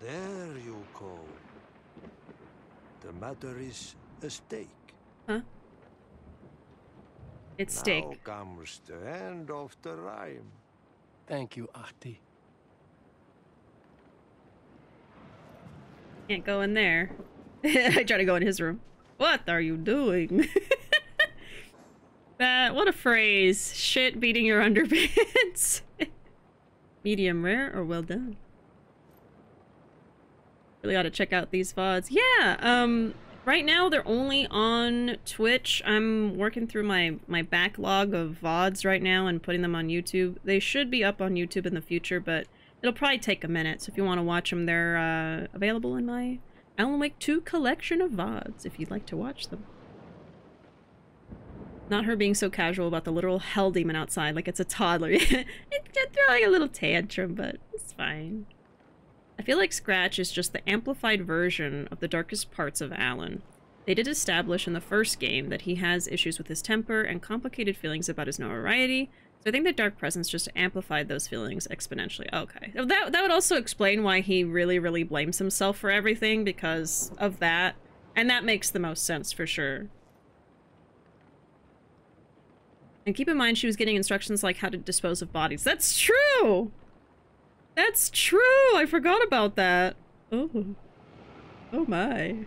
Speaker 16: There you go. The matter is a stake.
Speaker 1: Huh? It's steak.
Speaker 16: Now comes the end of the rhyme.
Speaker 3: Thank you, Ahti.
Speaker 1: Can't go in there. I try to go in his room. What are you doing? that, what a phrase. Shit beating your underpants. Medium rare or well done? Really ought to check out these VODs. Yeah, um, Right now, they're only on Twitch. I'm working through my, my backlog of VODs right now and putting them on YouTube. They should be up on YouTube in the future, but it'll probably take a minute. So if you want to watch them, they're uh, available in my Alan Wake 2 collection of VODs if you'd like to watch them. Not her being so casual about the literal hell demon outside like it's a toddler. it's throwing a little tantrum, but it's fine. I feel like Scratch is just the amplified version of the darkest parts of Alan. They did establish in the first game that he has issues with his temper and complicated feelings about his notoriety, so I think the Dark Presence just amplified those feelings exponentially. Okay. That, that would also explain why he really, really blames himself for everything, because of that. And that makes the most sense, for sure. And keep in mind, she was getting instructions like how to dispose of bodies. That's true! That's true! I forgot about that. Oh. Oh my.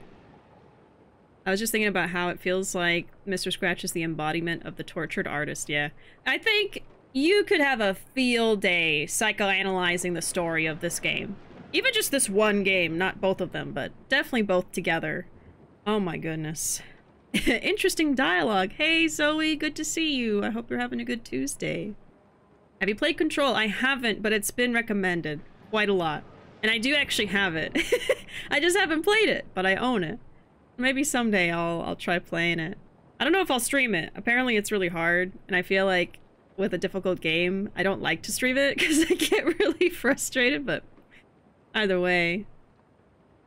Speaker 1: I was just thinking about how it feels like Mr. Scratch is the embodiment of the tortured artist, yeah. I think you could have a field day psychoanalyzing the story of this game. Even just this one game, not both of them, but definitely both together. Oh my goodness. Interesting dialogue. Hey Zoe, good to see you. I hope you're having a good Tuesday. Have you played Control? I haven't, but it's been recommended quite a lot. And I do actually have it. I just haven't played it, but I own it. Maybe someday I'll I'll try playing it. I don't know if I'll stream it. Apparently it's really hard, and I feel like with a difficult game, I don't like to stream it because I get really frustrated, but either way.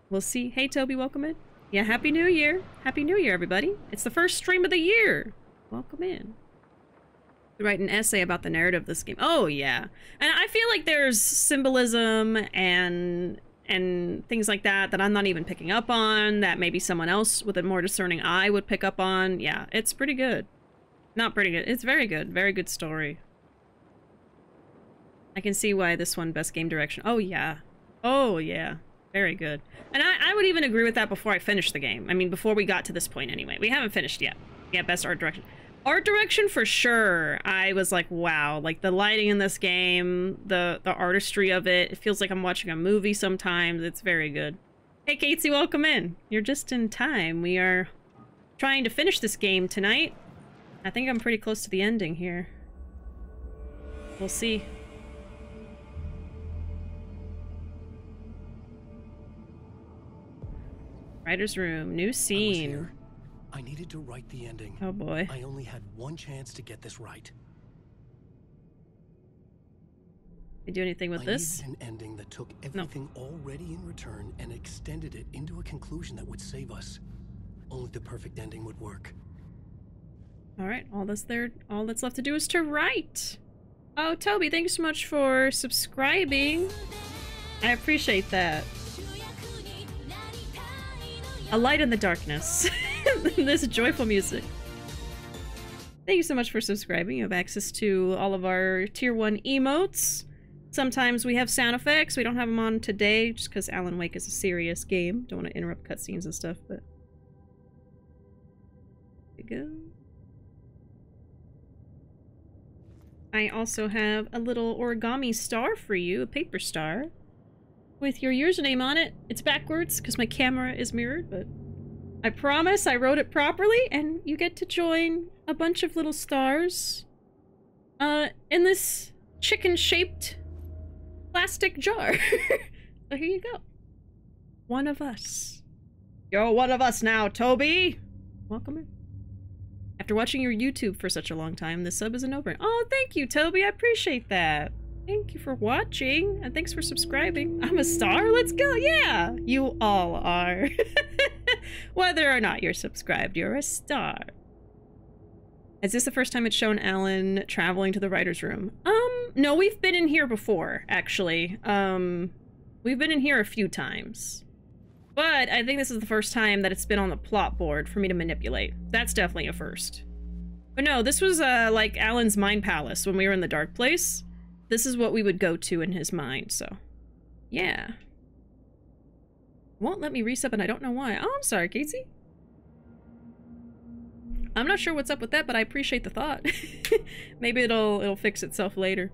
Speaker 1: We'll see. Hey Toby, welcome in. Yeah, Happy New Year. Happy New Year, everybody. It's the first stream of the year. Welcome in write an essay about the narrative of this game. Oh yeah, and I feel like there's symbolism and and things like that that I'm not even picking up on. That maybe someone else with a more discerning eye would pick up on. Yeah, it's pretty good. Not pretty good. It's very good. Very good story. I can see why this one best game direction. Oh yeah. Oh yeah. Very good. And I, I would even agree with that before I finished the game. I mean, before we got to this point anyway. We haven't finished yet. Yeah, best art direction. Art direction for sure. I was like, wow, like the lighting in this game, the the artistry of it, it feels like I'm watching a movie sometimes. It's very good. Hey Casey, welcome in. You're just in time. We are trying to finish this game tonight. I think I'm pretty close to the ending here. We'll see. Writer's room, new scene.
Speaker 3: I needed to write the ending.
Speaker 1: Oh boy.
Speaker 3: I only had one chance to get this right.
Speaker 1: You do anything with
Speaker 3: I
Speaker 1: this?
Speaker 3: Needed an ending that took everything no. already in return and extended it into a conclusion that would save us. Only the perfect ending would work.
Speaker 1: All right, all that's there, all that's left to do is to write. Oh, Toby, thanks so much for subscribing. I appreciate that. A light in the darkness. this joyful music. Thank you so much for subscribing. You have access to all of our tier 1 emotes. Sometimes we have sound effects. We don't have them on today just because Alan Wake is a serious game. Don't want to interrupt cutscenes and stuff, but... There we go. I also have a little origami star for you, a paper star, with your username on it. It's backwards because my camera is mirrored, but I promise I wrote it properly, and you get to join a bunch of little stars uh, in this chicken-shaped plastic jar. so here you go. One of us. You're one of us now, Toby! Welcome in. After watching your YouTube for such a long time, this sub is a no-brainer. Oh, thank you, Toby. I appreciate that. Thank you for watching, and thanks for subscribing. I'm a star? Let's go! Yeah! You all are. Whether or not you're subscribed, you're a star. Is this the first time it's shown Alan traveling to the writer's room? Um, no, we've been in here before, actually. Um, we've been in here a few times. But I think this is the first time that it's been on the plot board for me to manipulate. That's definitely a first. But no, this was, uh, like Alan's mind palace when we were in the dark place. This is what we would go to in his mind, so... Yeah. Won't let me resub and I don't know why. Oh, I'm sorry, Casey. I'm not sure what's up with that, but I appreciate the thought. Maybe it'll it'll fix itself later.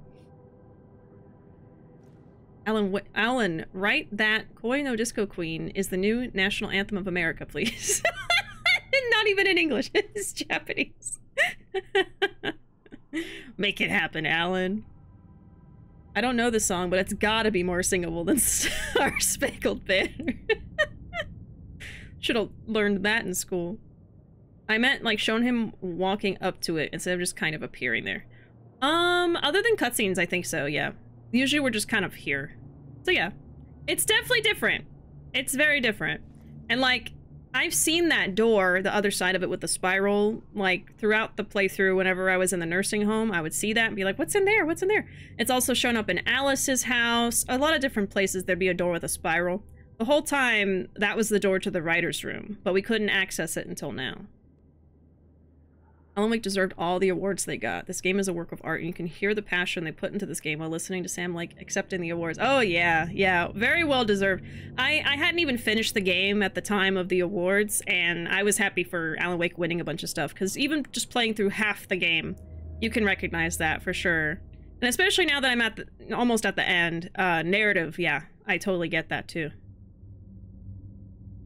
Speaker 1: Alan, Alan, write that "Koi no Disco Queen" is the new national anthem of America, please. Not even in English; it's Japanese. Make it happen, Alan. I don't know the song, but it's gotta be more singable than Star Spangled Banner. Should have learned that in school. I meant like showing him walking up to it instead of just kind of appearing there. Um, other than cutscenes, I think so, yeah. Usually we're just kind of here. So yeah, it's definitely different. It's very different. And like, I've seen that door, the other side of it with the spiral, like throughout the playthrough, whenever I was in the nursing home, I would see that and be like, what's in there? What's in there? It's also shown up in Alice's house. A lot of different places there'd be a door with a spiral. The whole time, that was the door to the writer's room, but we couldn't access it until now. Alan Wake deserved all the awards they got. This game is a work of art, and you can hear the passion they put into this game while listening to Sam Lake accepting the awards. Oh yeah, yeah, very well deserved. I, I hadn't even finished the game at the time of the awards, and I was happy for Alan Wake winning a bunch of stuff, because even just playing through half the game, you can recognize that for sure. And especially now that I'm at the, almost at the end, uh, narrative, yeah, I totally get that too.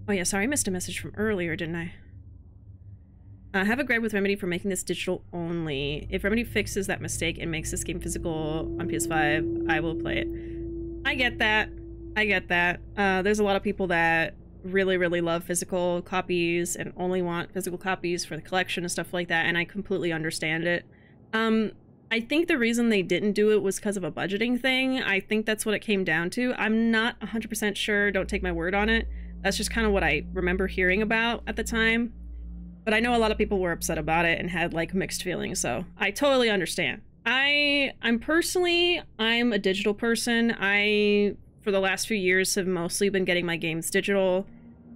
Speaker 1: Oh yeah, sorry, I missed a message from earlier, didn't I? Uh, have a gripe with Remedy for making this digital only. If Remedy fixes that mistake and makes this game physical on PS5, I will play it. I get that. I get that. Uh, there's a lot of people that really, really love physical copies and only want physical copies for the collection and stuff like that, and I completely understand it. Um, I think the reason they didn't do it was because of a budgeting thing. I think that's what it came down to. I'm not 100% sure. Don't take my word on it. That's just kind of what I remember hearing about at the time. But I know a lot of people were upset about it and had like mixed feelings, so I totally understand. I I'm personally I'm a digital person. I for the last few years have mostly been getting my games digital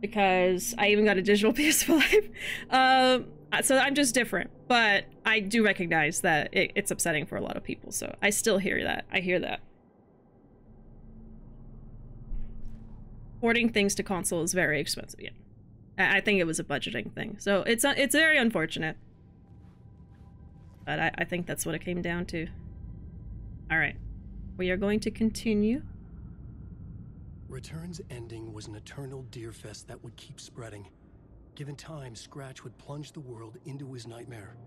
Speaker 1: because I even got a digital PS5. Um so I'm just different, but I do recognize that it, it's upsetting for a lot of people. So I still hear that. I hear that. Porting things to console is very expensive. Yeah. I think it was a budgeting thing. So it's it's very unfortunate. But I, I think that's what it came down to. Alright. We are going to continue.
Speaker 3: Return's ending was an eternal Deerfest that would keep spreading. Given time, Scratch would plunge the world into his nightmare.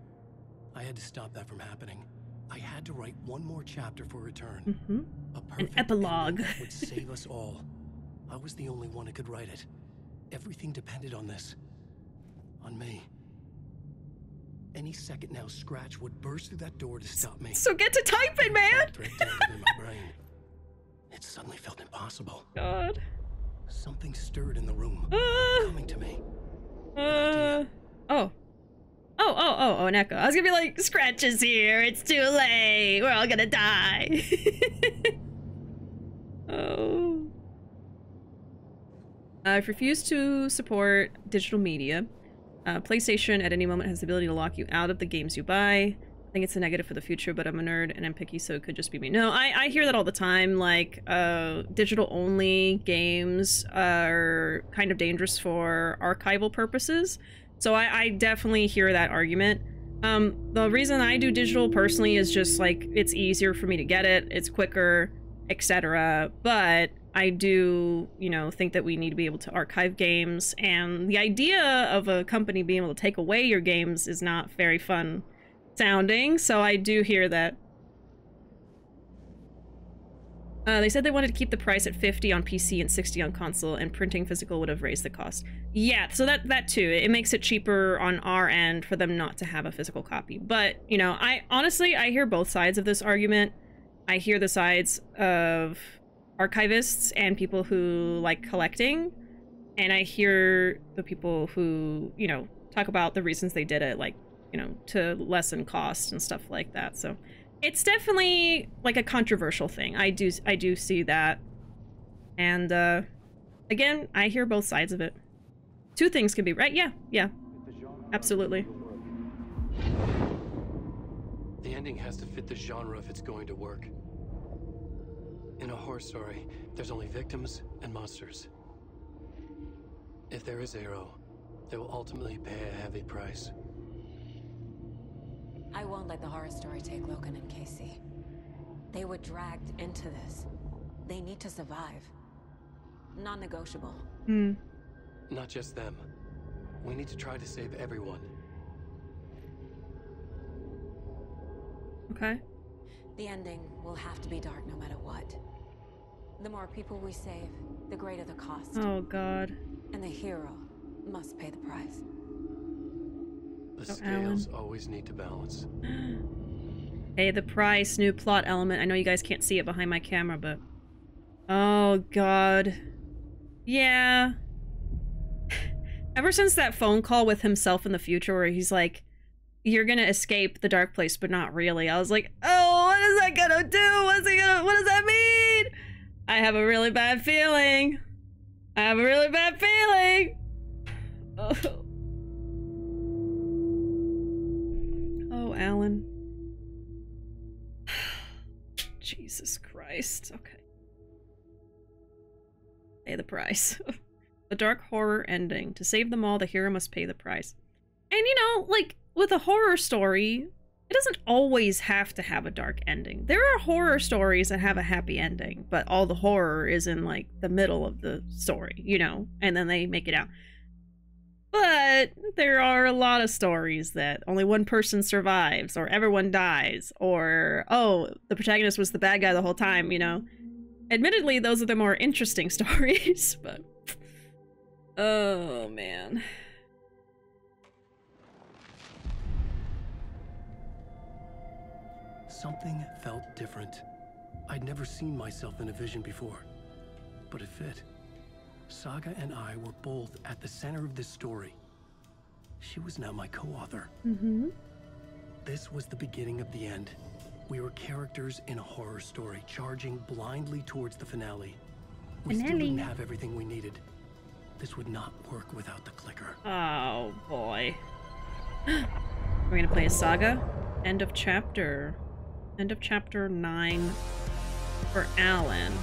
Speaker 3: I had to stop that from happening. I had to write one more chapter for Return.
Speaker 1: Mm -hmm.
Speaker 3: A perfect
Speaker 1: An epilogue.
Speaker 3: that would save us all. I was the only one who could write it. Everything depended on this. On me. Any second now, Scratch would burst through that door to stop me.
Speaker 1: So get to typing, man!
Speaker 3: in my brain. It suddenly felt impossible.
Speaker 1: God.
Speaker 3: Something stirred in the room,
Speaker 1: uh,
Speaker 3: coming to me.
Speaker 1: Uh, oh. Oh, oh, oh, oh, an echo. I was gonna be like, Scratch is here. It's too late. We're all gonna die. oh. I've refused to support digital media. Uh, PlayStation at any moment has the ability to lock you out of the games you buy. I think it's a negative for the future, but I'm a nerd and I'm picky, so it could just be me. No, I, I hear that all the time. Like, uh, digital-only games are kind of dangerous for archival purposes. So I, I definitely hear that argument. Um, the reason I do digital personally is just, like, it's easier for me to get it, it's quicker, etc. But I do, you know, think that we need to be able to archive games, and the idea of a company being able to take away your games is not very fun sounding, so I do hear that. Uh, they said they wanted to keep the price at 50 on PC and 60 on console, and printing physical would have raised the cost. Yeah, so that that too. It makes it cheaper on our end for them not to have a physical copy. But, you know, I honestly, I hear both sides of this argument. I hear the sides of archivists and people who like collecting, and I hear the people who, you know, talk about the reasons they did it, like, you know, to lessen cost and stuff like that. So it's definitely like a controversial thing. I do I do see that. And uh again, I hear both sides of it. Two things can be right. Yeah, yeah. Absolutely.
Speaker 3: The ending has to fit the genre if it's going to work. In a horror story, there's only victims and monsters. If there is Arrow, they will ultimately pay a heavy price.
Speaker 6: I won't let the horror story take Logan and Casey. They were dragged into this. They need to survive. Non-negotiable.
Speaker 1: Hmm.
Speaker 3: Not just them. We need to try to save everyone.
Speaker 1: Okay.
Speaker 6: The ending will have to be dark no matter what. The more people we save, the greater the cost.
Speaker 1: Oh god.
Speaker 6: And the hero must pay the price.
Speaker 3: The
Speaker 1: Oh,
Speaker 3: scales always need to balance.
Speaker 1: Pay the price, new plot element. I know you guys can't see it behind my camera, but... Oh, God. Yeah. Ever since that phone call with himself in the future where he's like, you're gonna escape the dark place, but not really. I was like, oh, what is that gonna do? What's he gonna, what does that mean? I have a really bad feeling. I have a really bad feeling. Oh. Oh, Alan. Jesus Christ. Okay. Pay the price. the dark horror ending. To save them all, the hero must pay the price. And you know, like, with a horror story, it doesn't always have to have a dark ending. There are horror stories that have a happy ending, but all the horror is in, like, the middle of the story, you know? And then they make it out. But there are a lot of stories that only one person survives, or everyone dies, or, oh, the protagonist was the bad guy the whole time, you know? Admittedly, those are the more interesting stories, but. Oh, man.
Speaker 3: Something felt different. I'd never seen myself in a vision before, but it fit. Saga and I were both at the center of this story. She was now my co-author.
Speaker 1: Mm-hmm.
Speaker 3: This was the beginning of the end. We were characters in a horror story, charging blindly towards the finale. We still didn't have everything we needed. This would not work without the clicker.
Speaker 1: Oh, boy. We're gonna play a saga. End of chapter. End of chapter 9 for Alan.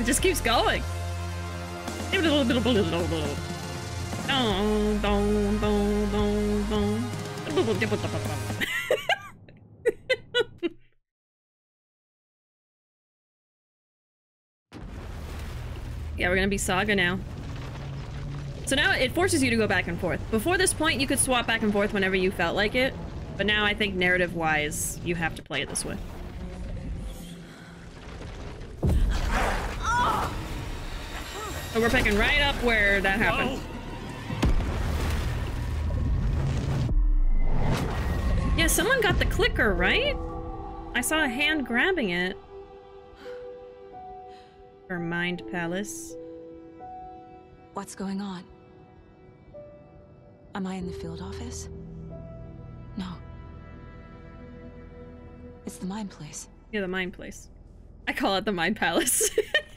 Speaker 1: It just keeps going. Yeah, we're gonna be Saga now. So now it forces you to go back and forth. Before this point, you could swap back and forth whenever you felt like it. But now I think narrative-wise, you have to play it this way. So we're picking right up where that happened. Yeah, someone got the clicker, right? I saw a hand grabbing it. Her mind palace.
Speaker 6: What's going on? Am I in the field office? No. It's the mind place.
Speaker 1: Yeah, the mind place. I call it the mind palace.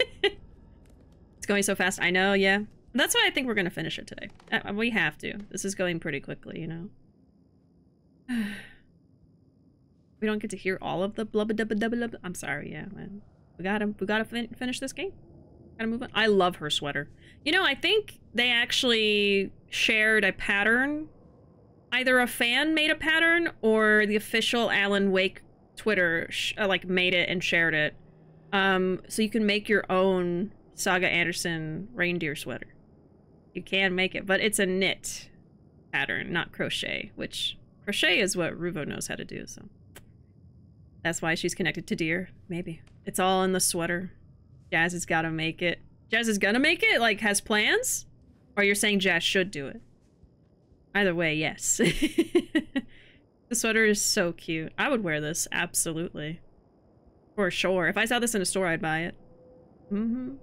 Speaker 1: it's going so fast. I know, yeah. That's why I think we're gonna finish it today. Uh, we have to. This is going pretty quickly, you know. we don't get to hear all of the blubba dubba dubba dubba. I'm sorry, yeah, man. We gotta, we gotta fin finish this game. Gotta move on. I love her sweater. You know, I think they actually shared a pattern. Either a fan made a pattern or the official Alan Wake Twitter uh, like made it and shared it. Um, so you can make your own Saga Anderson reindeer sweater. You can make it, but it's a knit pattern, not crochet, which crochet is what Ruvo knows how to do, so. That's why she's connected to deer. Maybe. It's all in the sweater. Jazz has gotta make it. Jazz is gonna make it? Like, has plans? Or you're saying Jazz should do it? Either way, yes. the sweater is so cute. I would wear this, absolutely. For sure. If I saw this in a store, I'd buy it. Mm-hmm.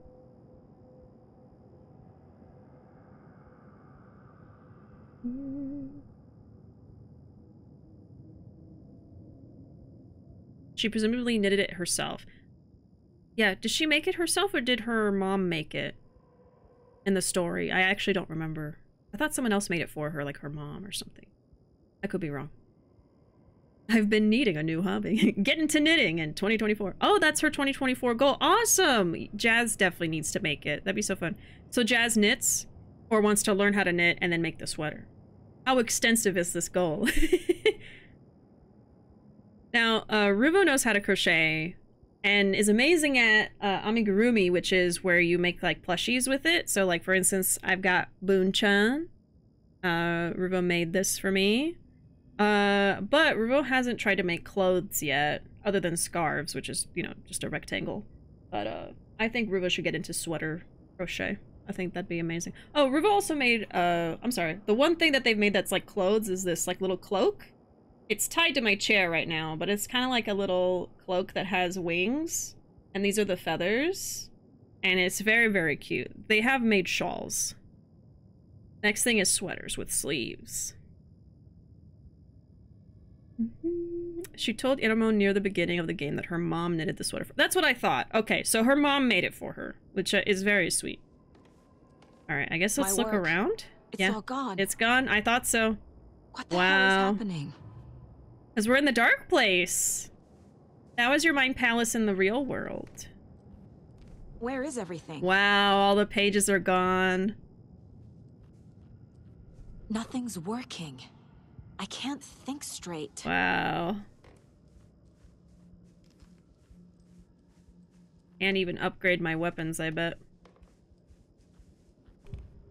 Speaker 1: She presumably knitted it herself. Yeah, did she make it herself or did her mom make it? In the story. I actually don't remember. I thought someone else made it for her, like her mom or something. I could be wrong. I've been needing a new hobby. Get into knitting in 2024. Oh, that's her 2024 goal. Awesome! Jazz definitely needs to make it. That'd be so fun. So Jazz knits or wants to learn how to knit and then make the sweater. How extensive is this goal? now, uh, Ruvo knows how to crochet and is amazing at uh, amigurumi, which is where you make like plushies with it. So like, for instance, I've got Boon-chan. Uh, Ruvo made this for me. Uh, but Ruvo hasn't tried to make clothes yet, other than scarves, which is, you know, just a rectangle. But, uh, I think Ruvo should get into sweater crochet. I think that'd be amazing. Oh, Ruvo also made, uh, I'm sorry. The one thing that they've made that's like clothes is this, like, little cloak. It's tied to my chair right now, but it's kind of like a little cloak that has wings. And these are the feathers. And it's very, very cute. They have made shawls. Next thing is sweaters with sleeves. She told Ilmo near the beginning of the game that her mom knitted the sweater. For That's what I thought. Okay, so her mom made it for her, which uh, is very sweet. All right, I guess let's
Speaker 6: My
Speaker 1: look
Speaker 6: work.
Speaker 1: around.
Speaker 6: It's
Speaker 1: yeah,
Speaker 6: all gone.
Speaker 1: It's gone. I thought so.
Speaker 6: What the
Speaker 1: wow.
Speaker 6: hell is happening?
Speaker 1: Because we're in the dark place. That was your mind palace in the real world.
Speaker 6: Where is everything?
Speaker 1: Wow, all the pages are gone.
Speaker 6: Nothing's working. I can't think straight.
Speaker 1: Wow. Can't even upgrade my weapons, I bet.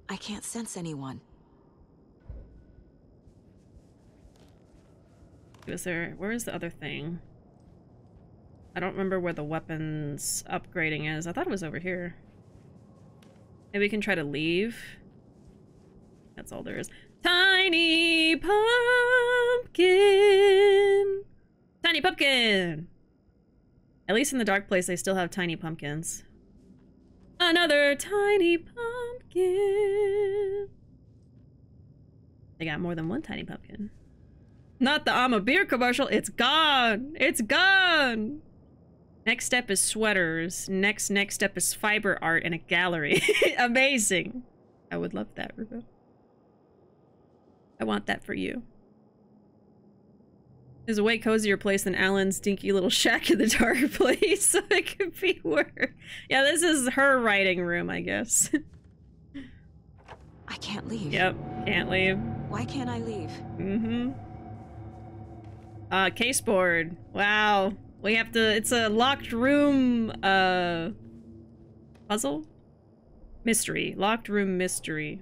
Speaker 6: I can't sense anyone.
Speaker 1: Was there... Where is the other thing? I don't remember where the weapons upgrading is. I thought it was over here. Maybe we can try to leave. That's all there is. Tiny pumpkin! Tiny pumpkin! At least in the dark place, they still have tiny pumpkins. Another tiny pumpkin! They got more than one tiny pumpkin. Not the I'm a beer commercial. It's gone. It's gone. Next step is sweaters. Next next step is fiber art in a gallery. Amazing. I would love that, Ruvo. I want that for you. There's a way cozier place than Alan's dinky little shack in the dark place, so it could be worse. Yeah, this is her writing room, I guess.
Speaker 6: I can't leave.
Speaker 1: yep, can't leave.
Speaker 6: Why can't I leave?
Speaker 1: Mm-hmm. Uh, case board. Wow. We have to, it's a locked room, uh, puzzle? Mystery. Locked room mystery.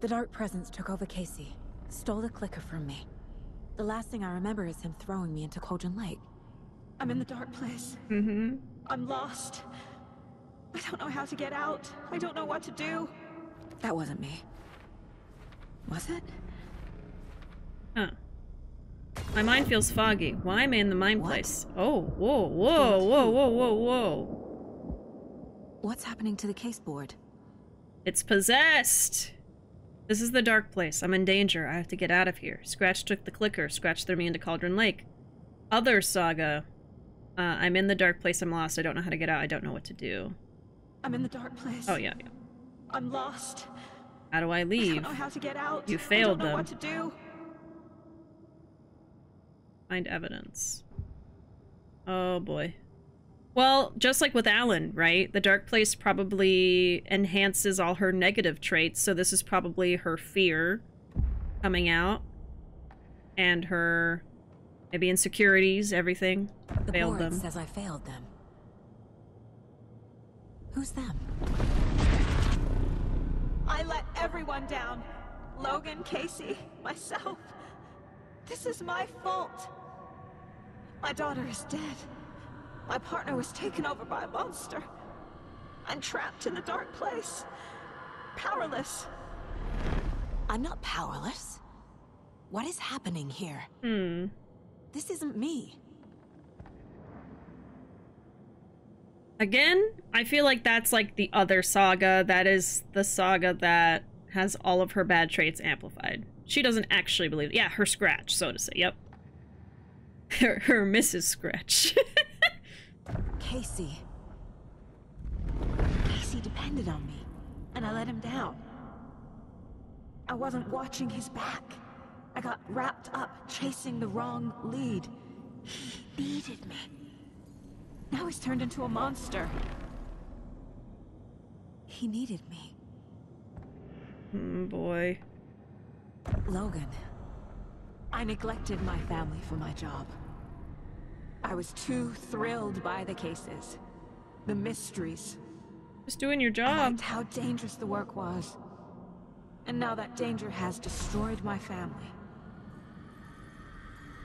Speaker 6: The Dark Presence took over Casey, stole the clicker from me. The last thing I remember is him throwing me into Cauldron Lake.
Speaker 15: I'm in the dark place.
Speaker 1: Mm-hmm.
Speaker 15: I'm lost. I don't know how to get out. I don't know what to do.
Speaker 6: That wasn't me. Was it?
Speaker 1: Huh. My mind feels foggy. Why am I in the mind place? Oh, whoa, whoa, whoa, whoa, whoa, whoa.
Speaker 6: What's happening to the case board?
Speaker 1: It's possessed! This is the dark place. I'm in danger. I have to get out of here. Scratch took the clicker. Scratch threw me into Cauldron Lake. Other saga. Uh, I'm in the dark place. I'm lost. I don't know how to get out. I don't know what to do.
Speaker 15: I'm in the dark place.
Speaker 1: Oh, yeah, yeah.
Speaker 15: I'm lost.
Speaker 1: How do I
Speaker 15: I
Speaker 1: leave?
Speaker 15: don't know how to get out.
Speaker 1: You
Speaker 15: I
Speaker 1: failed
Speaker 15: don't know
Speaker 1: them.
Speaker 15: what to do.
Speaker 1: Find evidence. Oh boy. Well, just like with Alan, right? The dark place probably enhances all her negative traits, so this is probably her fear coming out. And her maybe insecurities, everything.
Speaker 6: The
Speaker 1: failed
Speaker 6: board
Speaker 1: them.
Speaker 6: says I failed them. Who's them?
Speaker 15: I let everyone down. Logan, Casey, myself. This is my fault. My daughter is dead. My partner was taken over by a monster. I'm trapped in the dark place. Powerless.
Speaker 6: I'm not powerless. What is happening here?
Speaker 1: Hmm.
Speaker 6: This isn't me.
Speaker 1: Again, I feel like that's like the other saga. That is the saga that has all of her bad traits amplified. She doesn't actually believe. it. Yeah, her scratch, so to say. Yep. Her, her Mrs. Scratch.
Speaker 6: Casey. Casey depended on me, and I let him down.
Speaker 15: I wasn't watching his back.
Speaker 6: I got wrapped up chasing the wrong lead. He needed me. Now he's turned into a monster. He needed me.
Speaker 1: Hmm, boy.
Speaker 6: Logan. I neglected my family for my job. I was too thrilled by the cases. The mysteries.
Speaker 1: Just doing your job.
Speaker 6: liked how dangerous the work was. And now that danger has destroyed my family.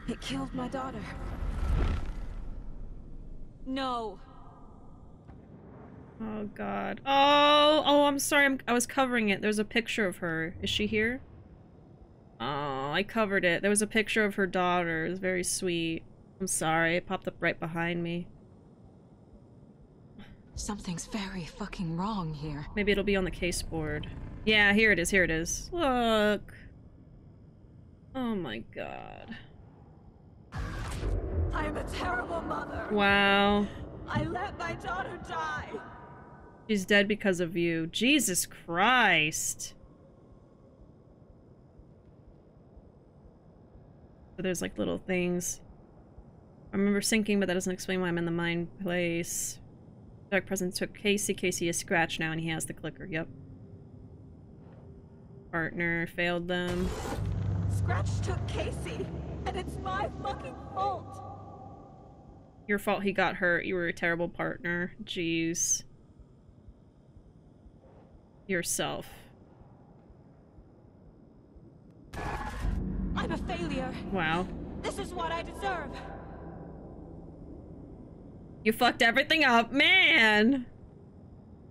Speaker 6: It killed my daughter. No.
Speaker 1: Oh god. Oh, oh, I'm sorry. I'm, I was covering it. There's a picture of her. Is she here? Oh, I covered it. There was a picture of her daughter. It was very sweet. I'm sorry. It popped up right behind me.
Speaker 17: Something's very fucking wrong here.
Speaker 1: Maybe it'll be on the case board. Yeah, here it is. Here it is. Look. Oh my god.
Speaker 6: I'm a terrible mother.
Speaker 1: Wow.
Speaker 6: I let my daughter die.
Speaker 1: She's dead because of you. Jesus Christ. So there's like little things. I remember sinking, but that doesn't explain why I'm in the mind place. Dark Presence took Casey. Casey is scratched now and he has the clicker. Yep. Partner failed them.
Speaker 6: Scratch took Casey, and it's my fucking fault.
Speaker 1: Your fault he got hurt. You were a terrible partner. Jeez. Yourself.
Speaker 6: I'm a failure.
Speaker 1: Wow.
Speaker 6: This is what I deserve.
Speaker 1: You fucked everything up, man!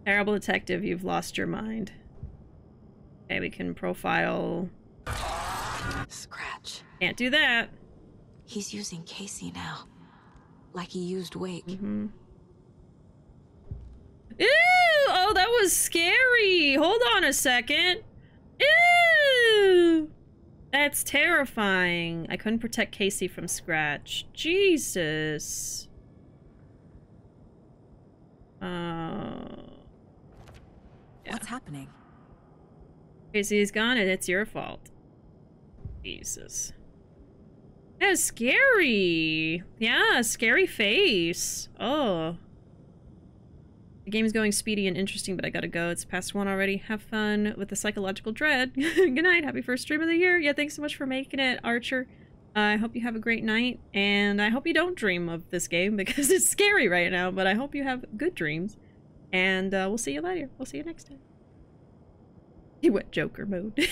Speaker 1: Terrible detective, you've lost your mind. Okay, we can profile...
Speaker 17: Scratch.
Speaker 1: Can't do that.
Speaker 17: He's using Casey now. Like he used Wake.
Speaker 1: Mm-hmm. Ew! Oh, that was scary! Hold on a second. Ew! That's terrifying. I couldn't protect Casey from Scratch. Jesus. Uh...
Speaker 17: What's happening?
Speaker 1: Casey's gone and it's your fault. Jesus. That's scary. Yeah, scary face. Oh. The game's going speedy and interesting, but I gotta go. It's past one already. Have fun with the psychological dread. Good night. Happy first stream of the year. Yeah, thanks so much for making it, Archer. I hope you have a great night, and I hope you don't dream of this game because it's scary right now, but I hope you have good dreams. And uh, we'll see you later. We'll see you next time. You went Joker mode.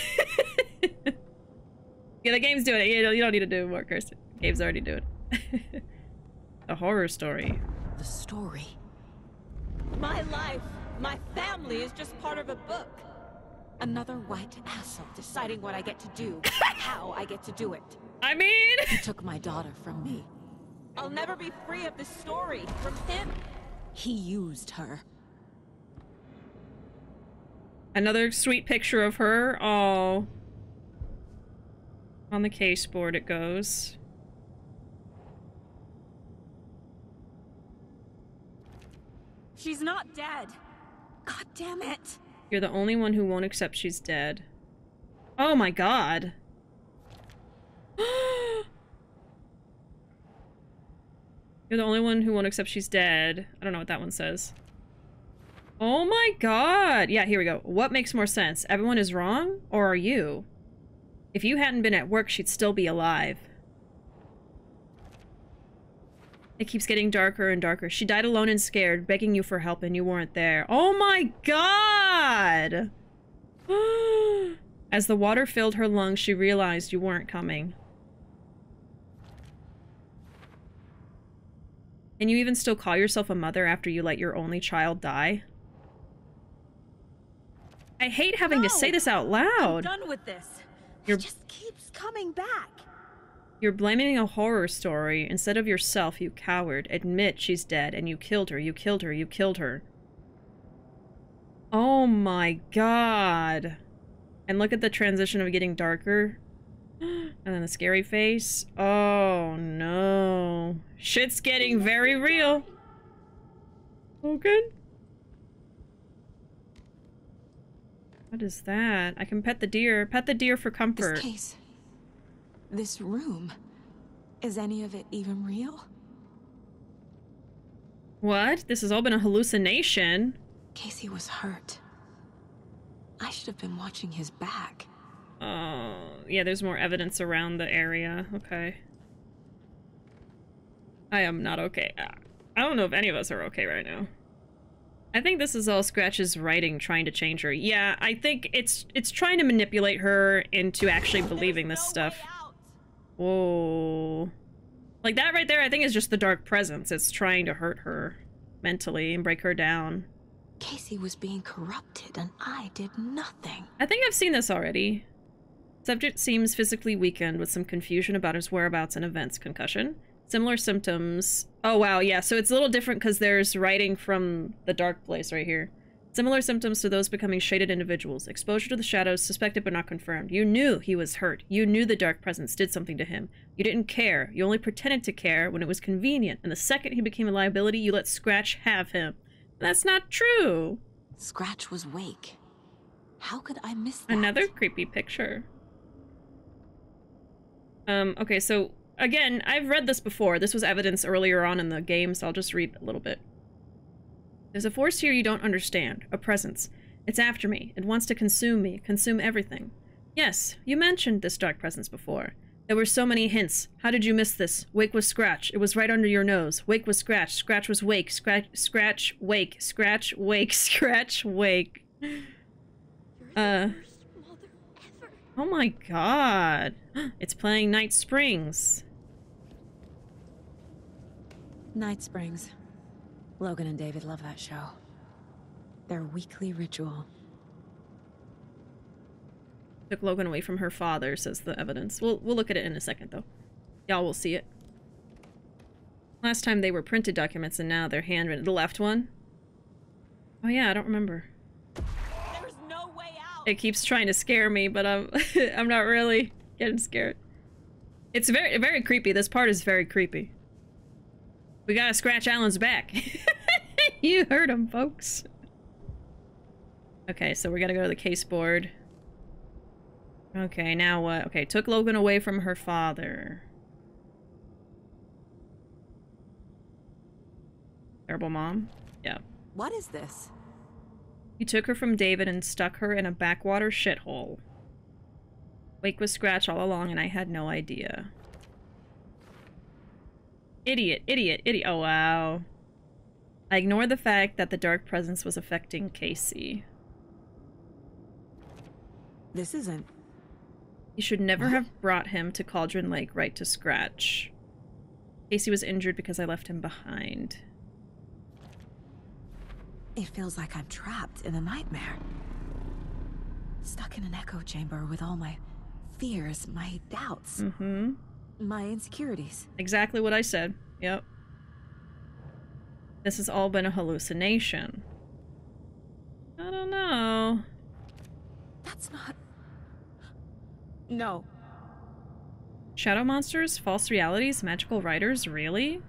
Speaker 1: Yeah, the game's doing it. You don't, you don't need to do more cursing. The game's already doing it. a horror story.
Speaker 17: The story.
Speaker 6: My life, my family is just part of a book. Another white asshole deciding what I get to do, how I get to do it.
Speaker 1: I mean...
Speaker 17: He took my daughter from me.
Speaker 6: I'll never be free of this story from him.
Speaker 17: He used her.
Speaker 1: Another sweet picture of her. Oh. On the case board it goes.
Speaker 6: She's not dead. God damn it.
Speaker 1: You're the only one who won't accept she's dead. Oh my god. You're the only one who won't accept she's dead. I don't know what that one says. Oh my god! Yeah, here we go. What makes more sense? Everyone is wrong? Or are you? If you hadn't been at work, she'd still be alive. It keeps getting darker and darker. She died alone and scared, begging you for help, and you weren't there. Oh my god! As the water filled her lungs, she realized you weren't coming. Can you even still call yourself a mother after you let your only child die? I hate having
Speaker 6: no,
Speaker 1: to say this out loud.
Speaker 6: I'm done with this.
Speaker 1: You're,
Speaker 6: It just keeps coming back.
Speaker 1: you're blaming a horror story instead of yourself, you coward. Admit she's dead and you killed her, you killed her, you killed her. Oh my god. And look at the transition of getting darker. And then the scary face. Oh no. Shit's getting very real. Okay. What is that? I can pet the deer. Pet the deer for comfort.
Speaker 17: This case.
Speaker 6: This room. Is any of it even real?
Speaker 1: What? This has all been a hallucination.
Speaker 6: Casey was hurt. I should have been watching his back.
Speaker 1: Oh, yeah, there's more evidence around the area. Okay. I am not okay. I don't know if any of us are okay right now. I think this is all Scratch's writing trying to change her. Yeah, I think it's it's trying to manipulate her into actually believing this stuff. Whoa. Like that right there, I think is just the dark presence. It's trying to hurt her mentally and break her down.
Speaker 6: Casey was being corrupted and I did nothing.
Speaker 1: I think I've seen this already. Subject seems physically weakened with some confusion about his whereabouts and events. Concussion. Similar symptoms. Oh, wow, yeah, so it's a little different because there's writing from the dark place right here. Similar symptoms to those becoming shaded individuals. Exposure to the shadows, suspected but not confirmed. You knew he was hurt. You knew the dark presence did something to him. You didn't care. You only pretended to care when it was convenient. And the second he became a liability, you let Scratch have him. That's not true.
Speaker 6: Scratch was Wake. How could I miss that?
Speaker 1: Another creepy picture. Um, okay, so again, I've read this before. This was evidence earlier on in the game, so I'll just read a little bit. There's a force here you don't understand. A presence. It's after me. It wants to consume me, consume everything. Yes, you mentioned this dark presence before. There were so many hints. How did you miss this? Wake was Scratch. It was right under your nose. Wake was Scratch. Scratch was Wake. Scratch, Scratch, Wake. Scratch, Wake. Scratch, Wake. Uh. Oh my god. It's playing Night Springs.
Speaker 6: Night Springs. Logan and David love that show. Their weekly ritual.
Speaker 1: Took Logan away from her father, says the evidence. We'll, we'll look at it in a second, though. Y'all will see it. Last time they were printed documents, and now they're handwritten. The left one? Oh yeah, I don't remember.
Speaker 13: There's No way out.
Speaker 1: It keeps trying to scare me, but I'm I'm not really getting scared. It's very very creepy. This part is very creepy. We gotta scratch Alan's back. you heard him, folks. Okay, so we gotta go to the case board. Okay, now what? Okay, took Logan away from her father. Terrible mom? Yeah.
Speaker 6: What is this?
Speaker 1: He took her from David and stuck her in a backwater shithole. Wake was Scratch all along and I had no idea. Idiot, idiot, idiot. Oh, wow. I ignored the fact that the dark presence was affecting Casey.
Speaker 6: This isn't...
Speaker 1: You should never have brought him to Cauldron Lake right to Scratch. Casey was injured because I left him behind.
Speaker 6: It feels like I'm trapped in a nightmare. Stuck in an echo chamber with all my fears, my doubts,
Speaker 1: Mm-hmm.
Speaker 6: My insecurities.
Speaker 1: Exactly what I said. Yep. This has all been a hallucination. I don't know.
Speaker 6: That's not... No.
Speaker 1: Shadow monsters, false realities, magical writers, really?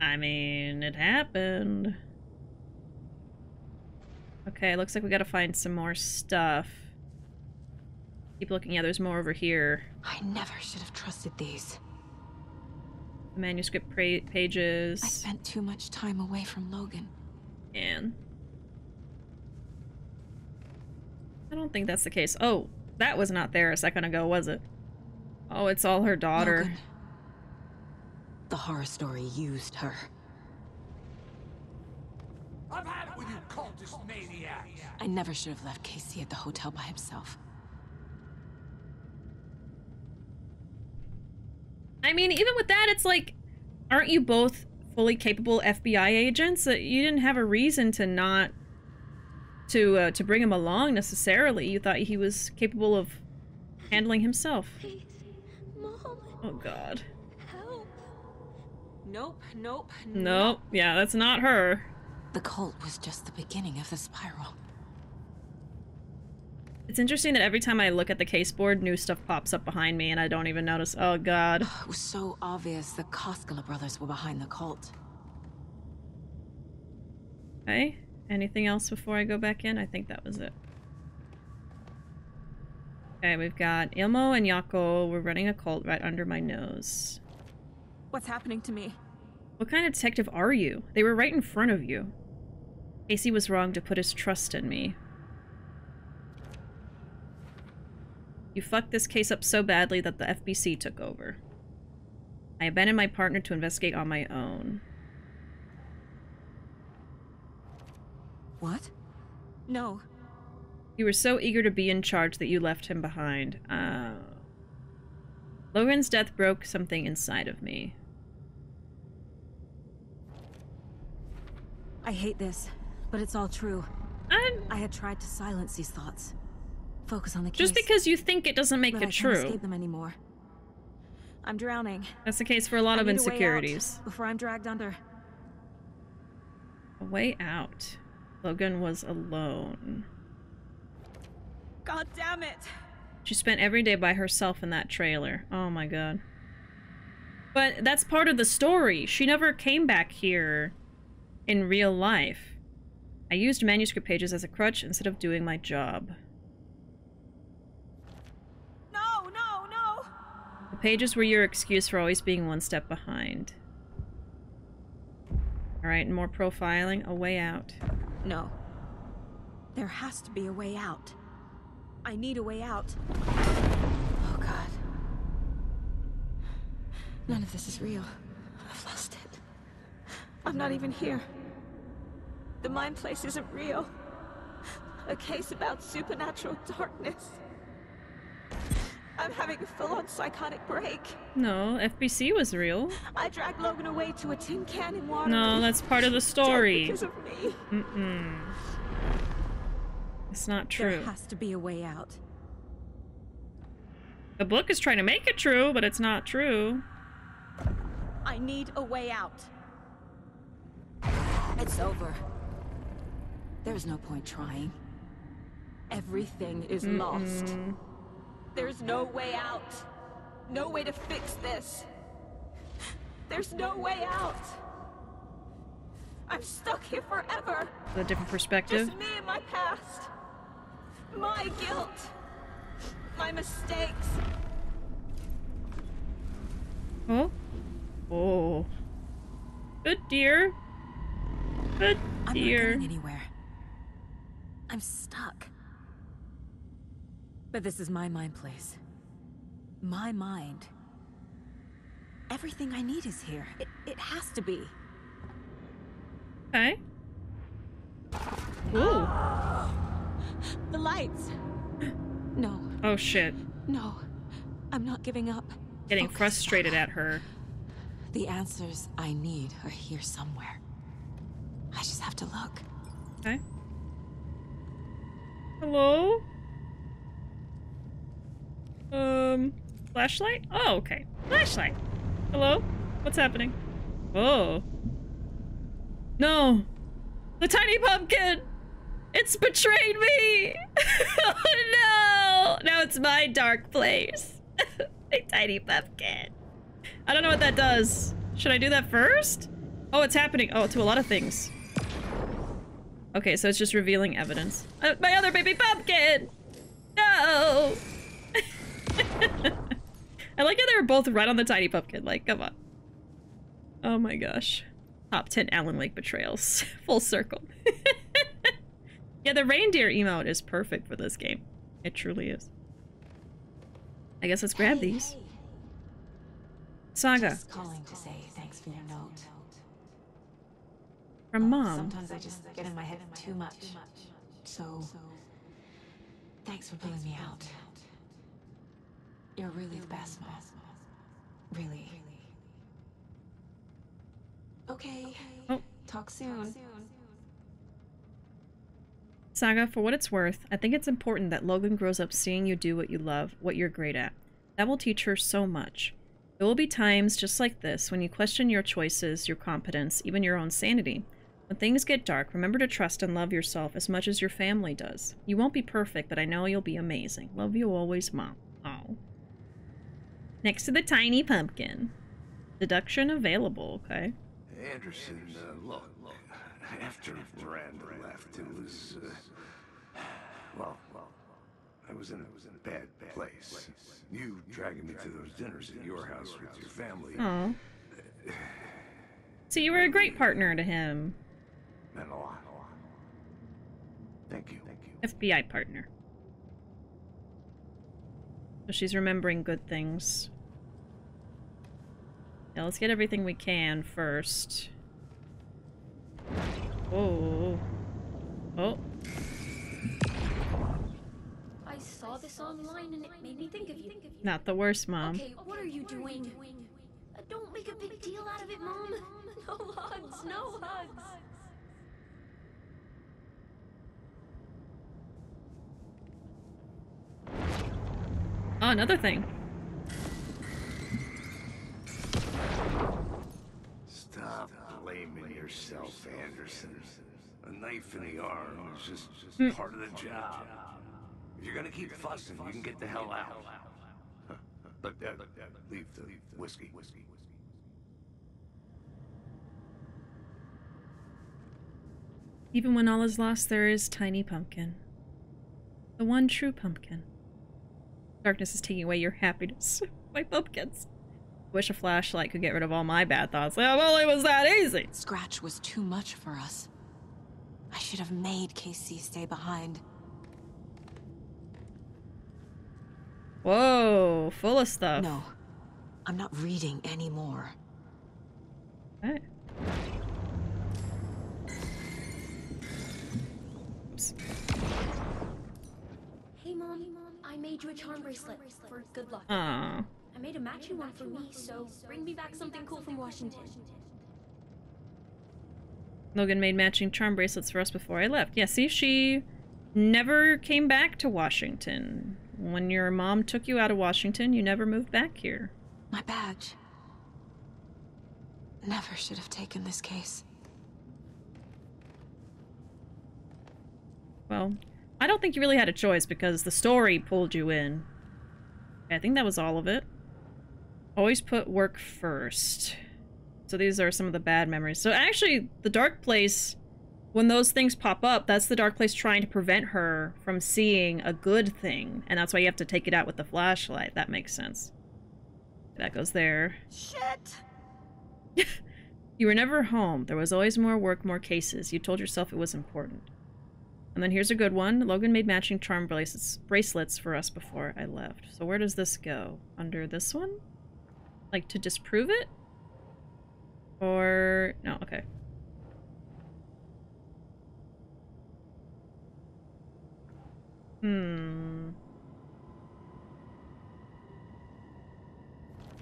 Speaker 1: I mean, it happened. Okay, looks like we gotta find some more stuff. Keep looking. Yeah, there's more over here.
Speaker 6: I never should have trusted these.
Speaker 1: The Manuscript pra- pages.
Speaker 6: I spent too much time away from Logan.
Speaker 1: And I don't think that's the case. Oh, that was not there a second ago, was it? Oh, it's all her daughter.
Speaker 6: Logan. The horror story used her.
Speaker 10: I've had it with you cultist maniacs.
Speaker 6: I never should have left Casey at the hotel by himself.
Speaker 1: I mean, even with that, it's like, aren't you both fully capable FBI agents? That you didn't have a reason to not to uh, to bring him along necessarily. You thought he was capable of handling himself.
Speaker 13: Mom,
Speaker 1: Oh God.
Speaker 13: help.
Speaker 6: Nope, nope,
Speaker 1: Nope. Yeah, that's not her.
Speaker 6: The cult was just the beginning of the spiral.
Speaker 1: It's interesting that every time I look at the case board, new stuff pops up behind me and I don't even notice. Oh God.
Speaker 6: It was so obvious the Koskela brothers were behind the cult.
Speaker 1: Okay. Anything else before I go back in? I think that was it. Okay, we've got Ilmo and Jaakko. We're running a cult right under my nose.
Speaker 15: What's happening to me?
Speaker 1: What kind of detective are you? They were right in front of you. Casey was wrong to put his trust in me. You fucked this case up so badly that the FBC took over. I abandoned my partner to investigate on my own.
Speaker 15: What? No.
Speaker 1: You were so eager to be in charge that you left him behind. Uh, Logan's death broke something inside of me.
Speaker 6: I hate this, but it's all true.
Speaker 1: I'm...
Speaker 6: I had tried to silence these thoughts. Focus on the case.
Speaker 1: Just because you think it doesn't make
Speaker 6: but
Speaker 1: it
Speaker 6: I
Speaker 1: true.
Speaker 6: Can't escape them anymore. I'm drowning.
Speaker 1: That's the case for a lot
Speaker 6: I
Speaker 1: of
Speaker 6: need a way out
Speaker 1: insecurities.
Speaker 6: Before I'm dragged under.
Speaker 1: A way out. Logan was alone.
Speaker 15: God damn it!
Speaker 1: She spent every day by herself in that trailer. Oh my god. But that's part of the story. She never came back here in real life. I used manuscript pages as a crutch instead of doing my job.
Speaker 15: No, no, no!
Speaker 1: The pages were your excuse for always being one step behind. Alright, more profiling. A way out.
Speaker 15: No. There has to be a way out. I need a way out.
Speaker 6: Oh god. None of this is real.
Speaker 15: I've lost it. I'm not even here. The mind place isn't real. A case about supernatural darkness. I'm having a full-on psychotic break.
Speaker 1: No, FBC was real.
Speaker 15: I dragged Logan away to a tin can in water.
Speaker 1: No, that's part of the story.
Speaker 15: Because of me.
Speaker 1: Mm-mm. It's not true.
Speaker 15: There has to be a way out.
Speaker 1: The book is trying to make it true, but it's not true.
Speaker 15: I need a way out.
Speaker 6: It's over. There's no point trying.
Speaker 15: Everything is
Speaker 1: Mm-mm.
Speaker 15: lost. There's no way out. No way to fix this. There's no way out. I'm stuck here forever.
Speaker 1: A different perspective.
Speaker 15: Just me and my past. My guilt. My mistakes.
Speaker 1: Oh? Oh. Good dear. Good dear.
Speaker 6: I'm
Speaker 1: dear.
Speaker 6: not going anywhere. I'm stuck. But this is my mind place. My mind. Everything I need is here. It, it has to be.
Speaker 1: Okay. Ooh.
Speaker 15: The lights. No,
Speaker 1: Oh shit.
Speaker 15: no. I'm not giving up.
Speaker 1: Getting frustrated at her.
Speaker 6: The answers I need are here somewhere. I just have to look.
Speaker 1: Okay. Hello? Um, flashlight? Oh, okay. Flashlight. Hello? What's happening? Oh. No! The tiny pumpkin! It's betrayed me! oh no! Now it's my dark place. a tiny pumpkin. I don't know what that does. Should I do that first? Oh, it's happening. Oh, to a lot of things. Okay, so it's just revealing evidence. Uh, my other baby pumpkin! No! I like how they were both right on the tiny pumpkin. Like, come on. Oh my gosh. Top 10 Alan Wake betrayals. Full circle. yeah, the reindeer emote is perfect for this game. It truly is. I guess let's grab these. Saga.
Speaker 6: Just calling to say thanks for your note.
Speaker 1: From uh, mom.
Speaker 6: Sometimes I just get in my head too much. So, thanks for pulling me out. You're really the best, Mom. Really. Okay.
Speaker 1: Oh.
Speaker 6: Talk soon.
Speaker 1: Saga, for what it's worth, I think it's important that Logan grows up seeing you do what you love, what you're great at. That will teach her so much. There will be times just like this when you question your choices, your competence, even your own sanity. When things get dark, remember to trust and love yourself as much as your family does. You won't be perfect, but I know you'll be amazing. Love you always, Mom. Next to the tiny pumpkin. Deduction available, okay.
Speaker 2: Anderson, uh, look, after Miranda left, it was, uh, well, well, I was in a bad place. You dragging me to those dinners at your house with your family
Speaker 1: Oh. So you were a great partner to him.
Speaker 2: meant a lot. Thank you. Thank you.
Speaker 1: FBI partner. So she's remembering good things. Yeah, let's get everything we can first. Oh. Oh.
Speaker 18: I saw this online and it made me think of you.
Speaker 1: Not the worst, Mom.
Speaker 18: Okay, what are you doing? Uh, don't make a big deal out of it, Mom. No hugs, no hugs.
Speaker 1: Oh, another thing.
Speaker 2: Stop blaming yourself, Anderson. A knife in the arm is just, just
Speaker 1: Hmm.
Speaker 2: part of the job. If you're gonna keep fussing, you can get the hell out. But uh, leave the whiskey. Whiskey.
Speaker 1: Even when all is lost, there is Tiny Pumpkin. The one true pumpkin. Darkness is taking away your happiness. my pumpkins. Wish a flashlight could get rid of all my bad thoughts. Oh, well, it was that easy.
Speaker 6: Scratch was too much for us. I should have made Casey stay behind.
Speaker 1: Whoa, full of stuff.
Speaker 6: No, I'm not reading anymore.
Speaker 1: What? Oops.
Speaker 18: Hey, Mom. I made you a charm bracelet for good luck.
Speaker 1: Aw.
Speaker 18: I made a matching one for me, so bring me back something cool from Washington.
Speaker 1: Logan made matching charm bracelets for us before I left. Yeah, see, she never came back to Washington. When your mom took you out of Washington, you never moved back here.
Speaker 6: My badge. Never should have taken this case.
Speaker 1: Well, I don't think you really had a choice because the story pulled you in. I think that was all of it. Always put work first. So these are some of the bad memories. So actually, the dark place, when those things pop up, that's the dark place trying to prevent her from seeing a good thing. And that's why you have to take it out with the flashlight. That makes sense. That goes there.
Speaker 15: Shit!
Speaker 1: You were never home. There was always more work, more cases. You told yourself it was important. And then here's a good one. Logan made matching charm bracelets, bracelets for us before I left. So where does this go? Under this one? Like to disprove it? Or... No, okay. Hmm...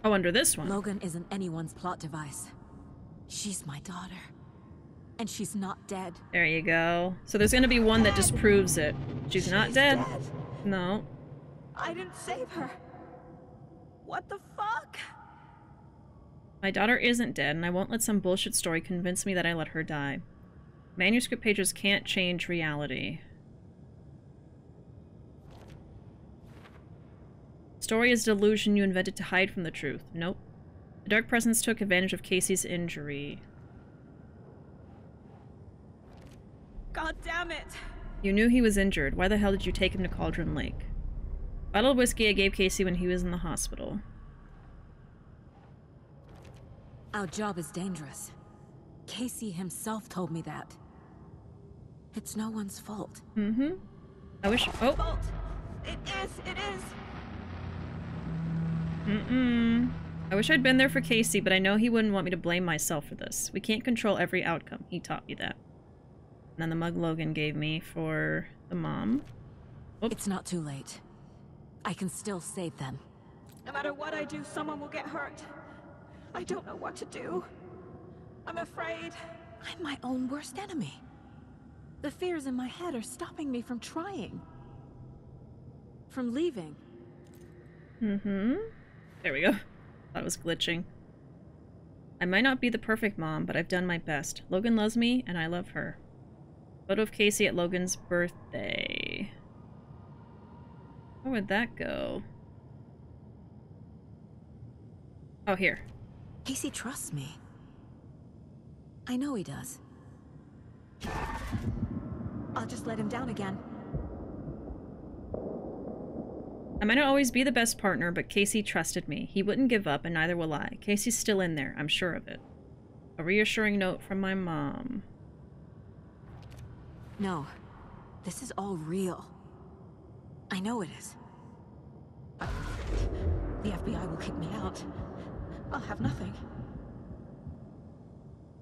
Speaker 1: Oh, under this one.
Speaker 6: Logan isn't anyone's plot device. She's my daughter. And she's not dead.
Speaker 1: There you go. So there's gonna be one that disproves it. She's not dead. No.
Speaker 15: I didn't save her. What the fuck?
Speaker 1: My daughter isn't dead, and I won't let some bullshit story convince me that I let her die. Manuscript pages can't change reality. Story is delusion you invented to hide from the truth. Nope. The Dark Presence took advantage of Casey's injury.
Speaker 15: God damn it!
Speaker 1: You knew he was injured. Why the hell did you take him to Cauldron Lake? Bottle of whiskey I gave Casey when he was in the hospital.
Speaker 6: Our job is dangerous. Casey himself told me that. It's no one's fault.
Speaker 1: Mm-hmm. I wish- oh!
Speaker 15: Fault. It is, it is.
Speaker 1: Mm-mm. I wish I'd been there for Casey, but I know he wouldn't want me to blame myself for this. We can't control every outcome. He taught me that. And then the mug Logan gave me for the mom.
Speaker 6: It's not too late. I can still save them.
Speaker 15: No matter what I do, someone will get hurt. I don't know what to do. I'm afraid.
Speaker 6: I'm my own worst enemy. The fears in my head are stopping me from trying. From leaving.
Speaker 1: Mm-hmm. There we go. Thought it was glitching. I might not be the perfect mom, but I've done my best. Logan loves me, and I love her. Photo of Casey at Logan's birthday. Where would that go? Oh, here.
Speaker 6: Casey trusts me. I know he does.
Speaker 15: I'll just let him down again.
Speaker 1: I might not always be the best partner, but Casey trusted me. He wouldn't give up, and neither will I. Casey's still in there, I'm sure of it. A reassuring note from my mom.
Speaker 6: No. This is all real. I know it is. The FBI will kick me out. I'll have nothing.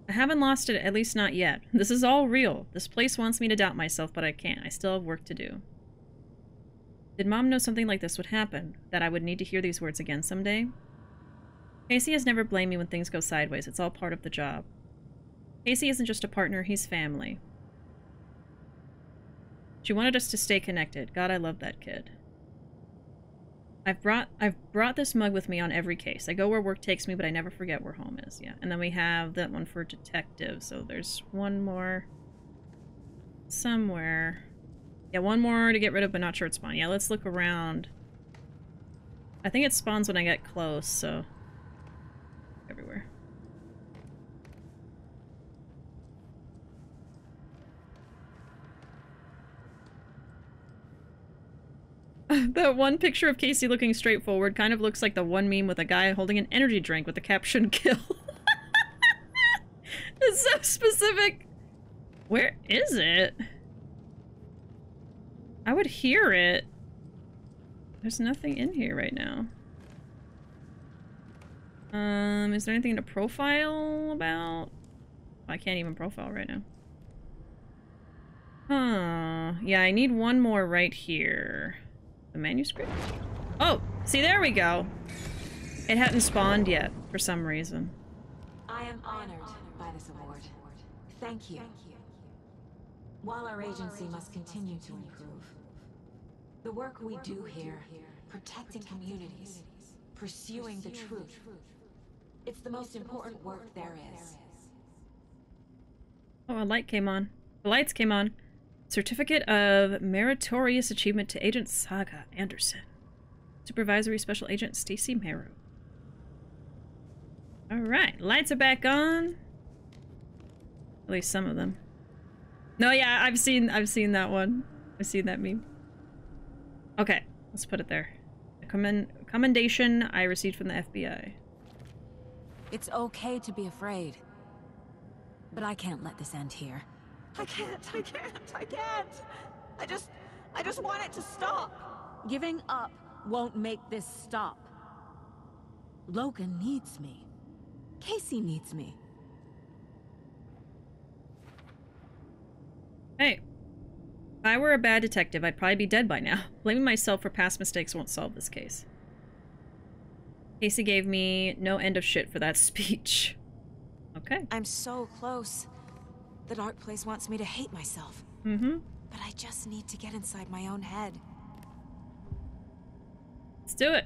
Speaker 1: I haven't lost it, at least not yet. This is all real. This place wants me to doubt myself, but I can't. I still have work to do. Did Mom know something like this would happen? That I would need to hear these words again someday? Casey has never blamed me when things go sideways. It's all part of the job. Casey isn't just a partner, he's family. She wanted us to stay connected. God, I love that kid. I've brought I've brought this mug with me on every case. I go where work takes me, but I never forget where home is. Yeah. And then we have that one for detective. So there's one more somewhere. Yeah, one more to get rid of, but not sure it's spawned. Yeah, let's look around. I think it spawns when I get close, so everywhere. that one picture of Casey looking straight forward kind of looks like the one meme with a guy holding an energy drink with the caption kill. it's so specific. Where is it? I would hear it. There's nothing in here right now. Um, is there anything to profile about? I can't even profile right now. Huh. Yeah, I need one more right here. The manuscript? Oh, see, there we go. It hadn't spawned yet, for some reason.
Speaker 6: I am honored by this award. Thank you. While our agency must continue to improve, the work we do here, protecting communities, pursuing the truth, it's the most important work there is.
Speaker 1: Oh, a light came on. The lights came on. Certificate of Meritorious Achievement to Agent Saga Anderson. Supervisory Special Agent Stacy Marrow. Alright, lights are back on. At least some of them. No, yeah, I've seen I've seen that one. I've seen that meme. Okay, let's put it there. Commend commendation I received from the FBI.
Speaker 6: It's okay to be afraid. But I can't let this end here.
Speaker 15: I can't, I can't, I can't. I just, I just want it to stop.
Speaker 6: Giving up won't make this stop. Logan needs me. Casey needs me.
Speaker 1: Hey. If I were a bad detective, I'd probably be dead by now. Blaming myself for past mistakes won't solve this case. Casey gave me no end of shit for that speech. Okay.
Speaker 6: I'm so close. The dark place wants me to hate myself.
Speaker 1: Mm-hmm.
Speaker 6: But I just need to get inside my own head.
Speaker 1: Let's do it.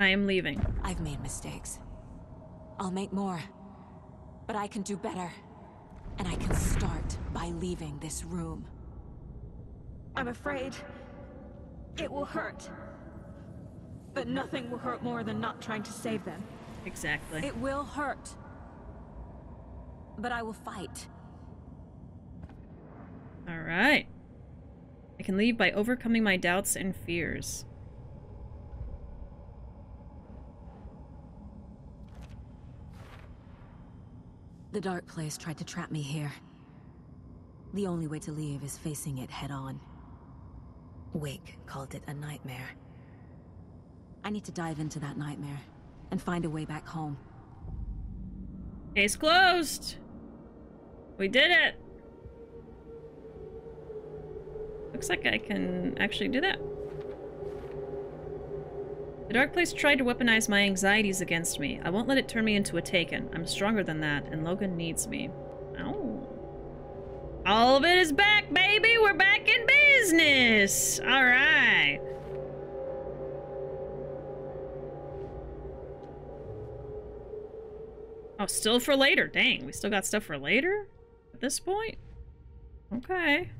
Speaker 1: I am leaving.
Speaker 6: I've made mistakes. I'll make more. But I can do better. And I can start by leaving this room.
Speaker 15: I'm afraid it will hurt. But nothing will hurt more than not trying to save them.
Speaker 1: Exactly.
Speaker 6: It will hurt. But I will fight.
Speaker 1: Alright. I can leave by overcoming my doubts and fears.
Speaker 6: The Dark Place tried to trap me here. The only way to leave is facing it head on. Wake called it a nightmare. I need to dive into that nightmare and find a way back home.
Speaker 1: Case closed. We did it. Looks like I can actually do that. The Dark Place tried to weaponize my anxieties against me. I won't let it turn me into a Taken. I'm stronger than that, and Logan needs me. Oh. All of it is back, baby! We're back in business! Alright. Oh, still for later. Dang, we still got stuff for later? This point? Okay.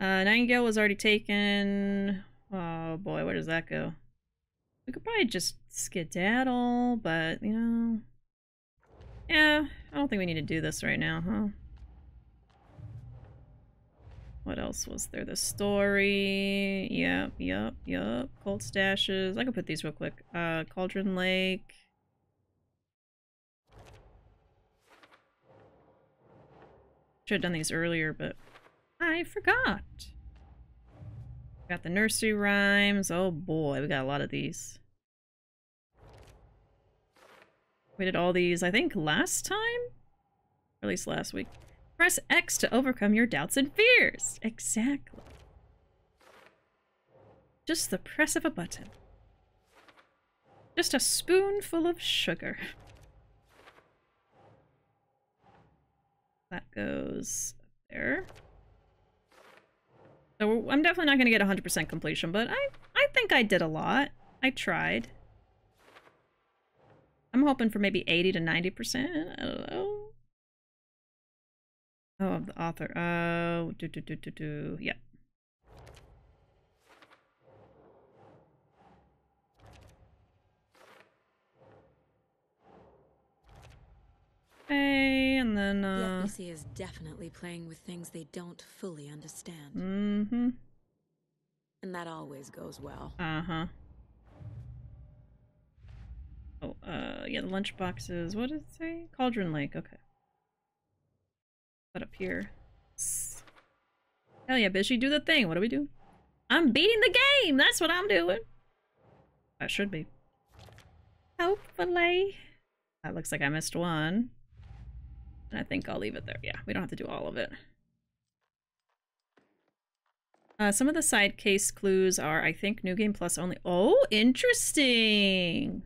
Speaker 1: Uh, Nightingale was already taken. Oh boy, where does that go? We could probably just skedaddle, but, you know... Yeah, I don't think we need to do this right now, huh? What else was there? The story. Yep, yep, yep. Cult stashes. I can put these real quick. Uh, Cauldron Lake. Should have done these earlier, but I forgot. Got the nursery rhymes. Oh boy, we got a lot of these. We did all these, I think, last time? Or at least last week. Press X to overcome your doubts and fears. Exactly. Just the press of a button. Just a spoonful of sugar. That goes there. So I'm definitely not going to get 100% completion, but I, I think I did a lot. I tried. I'm hoping for maybe 80 to 90%. I don't know. Oh, the author. Oh, do do do do do. Yep. Okay, and then uh
Speaker 6: The FBC is definitely playing with things they don't fully understand.
Speaker 1: Mm-hmm.
Speaker 6: And that always goes well.
Speaker 1: Uh-huh. Oh, uh, yeah, the lunch boxes. What did it say? Cauldron Lake. Okay. But up here. Hell yeah, Bishi, do the thing. What do we do? I'm beating the game. That's what I'm doing. That should be. Hopefully. That looks like I missed one. And I think I'll leave it there. Yeah, we don't have to do all of it. Uh, some of the side case clues are, I think, New Game Plus only. Oh, interesting.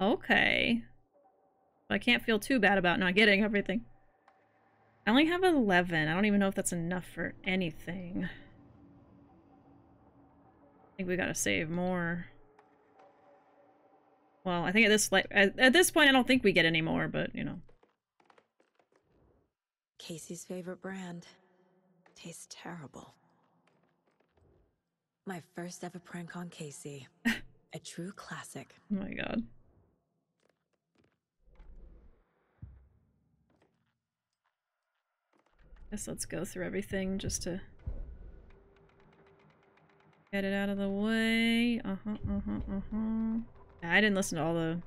Speaker 1: Okay. I can't feel too bad about not getting everything. I only have 11. I don't even know if that's enough for anything. I think we gotta save more. Well, I think at this like at, at this point I don't think we get any more, but you know.
Speaker 6: Casey's favorite brand. Tastes terrible. My first ever prank on Casey. A true classic.
Speaker 1: Oh my god. Guess let's go through everything just to get it out of the way. Uh-huh, uh-huh, uh-huh. I didn't listen to all the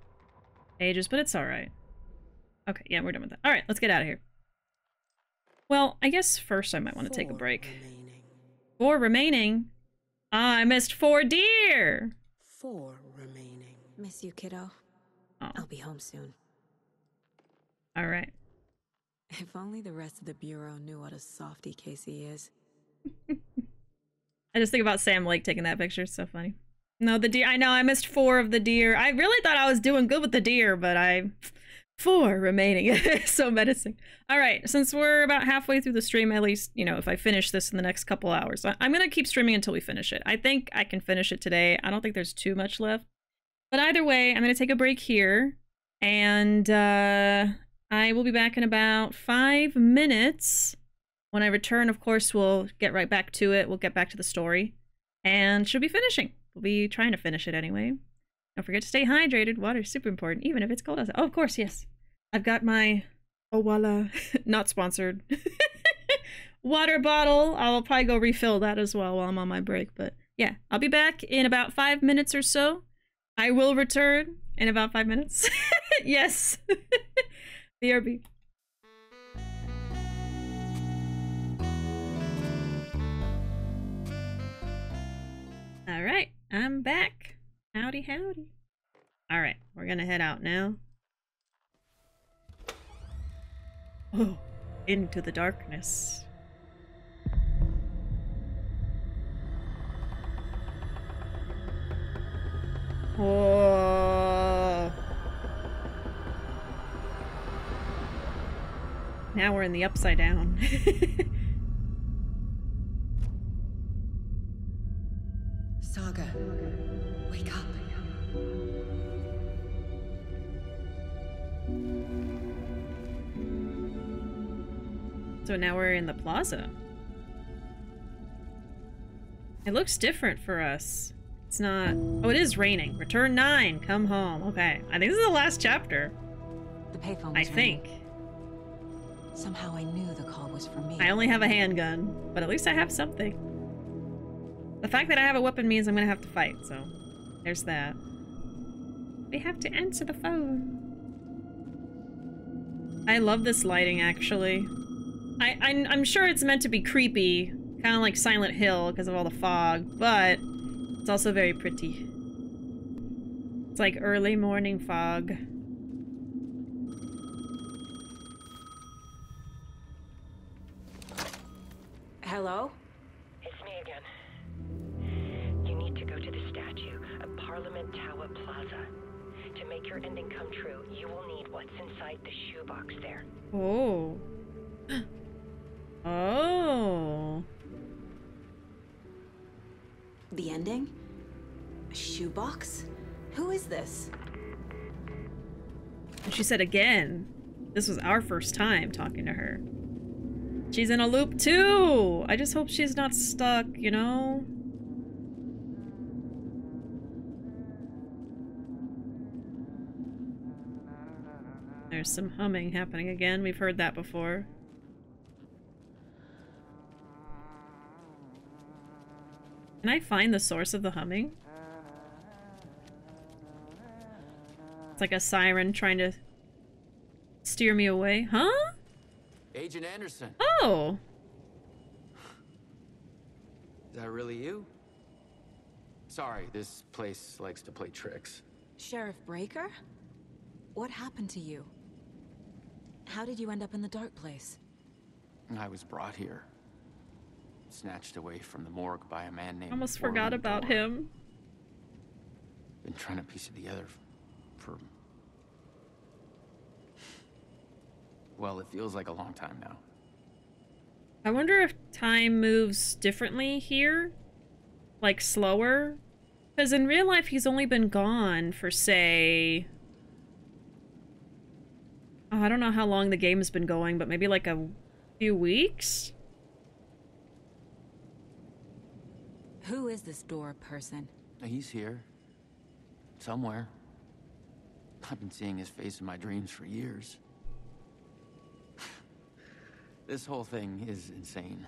Speaker 1: pages, but it's alright. Okay, yeah, we're done with that. Alright, let's get out of here. Well, I guess first I might want to take a break. Remaining. Four remaining? Ah, I missed four deer!
Speaker 6: Four remaining. Miss you, kiddo. Oh. I'll be home soon.
Speaker 1: Alright.
Speaker 6: If only the rest of the Bureau knew what a softy Casey is.
Speaker 1: I just think about Sam Lake taking that picture. It's so funny. No, the deer. I know I missed four of the deer. I really thought I was doing good with the deer, but I four remaining. so menacing. All right, since we're about halfway through the stream, at least you know if I finish this in the next couple hours, I'm gonna keep streaming until we finish it. I think I can finish it today. I don't think there's too much left, but either way, I'm gonna take a break here, and uh, I will be back in about five minutes. When I return, of course, we'll get right back to it. We'll get back to the story, and she'll be finishing. We'll be trying to finish it anyway. Don't forget to stay hydrated. Water's super important, even if it's cold outside. Oh, of course, yes. I've got my Owala, not sponsored, water bottle. I'll probably go refill that as well while I'm on my break. But yeah, I'll be back in about five minutes or so. I will return in about five minutes. yes. BRB. All right, I'm back. Howdy, howdy. All right, we're gonna head out now. Oh, into the darkness. Oh. Now we're in the upside down.
Speaker 6: Saga, wake up.
Speaker 1: So now we're in the plaza. It looks different for us. It's not... Oh, it is raining. Return 9. Come home. Okay. I think this is the last chapter.
Speaker 6: The payphone
Speaker 1: I think.
Speaker 6: Somehow I knew the call was for me.
Speaker 1: I only have a handgun, but at least I have something. The fact that I have a weapon means I'm gonna have to fight, so there's that. We have to answer the phone. I love this lighting, actually. I, I I'm sure it's meant to be creepy, kind of like Silent Hill because of all the fog, but it's also very pretty. It's like early morning fog.
Speaker 6: Hello?
Speaker 19: Parliament Tower Plaza. To make your ending come true, you will need what's inside the shoebox there.
Speaker 1: Oh. oh.
Speaker 6: The ending? A shoebox? Who is this?
Speaker 1: She said again. This was our first time talking to her. She's in a loop too! I just hope she's not stuck, you know? There's some humming happening again. We've heard that before. Can I find the source of the humming? It's like a siren trying to steer me away. Huh?
Speaker 20: Agent Anderson.
Speaker 1: Oh!
Speaker 20: Is that really you? Sorry, this place likes to play tricks.
Speaker 6: Sheriff Breaker? What happened to you? How did you end up in the dark place?
Speaker 20: I was brought here. Snatched away from the morgue by a man named
Speaker 1: Almost forgot
Speaker 20: Orlando.
Speaker 1: about him.
Speaker 20: Been trying to piece it together for... Well, it feels like a long time now.
Speaker 1: I wonder if time moves differently here? Like slower? Because in real life, he's only been gone for, say... Oh, I don't know how long the game's been going, but maybe like a few weeks?
Speaker 6: Who is this door person?
Speaker 20: He's here. Somewhere. I've been seeing his face in my dreams for years. this whole thing is insane.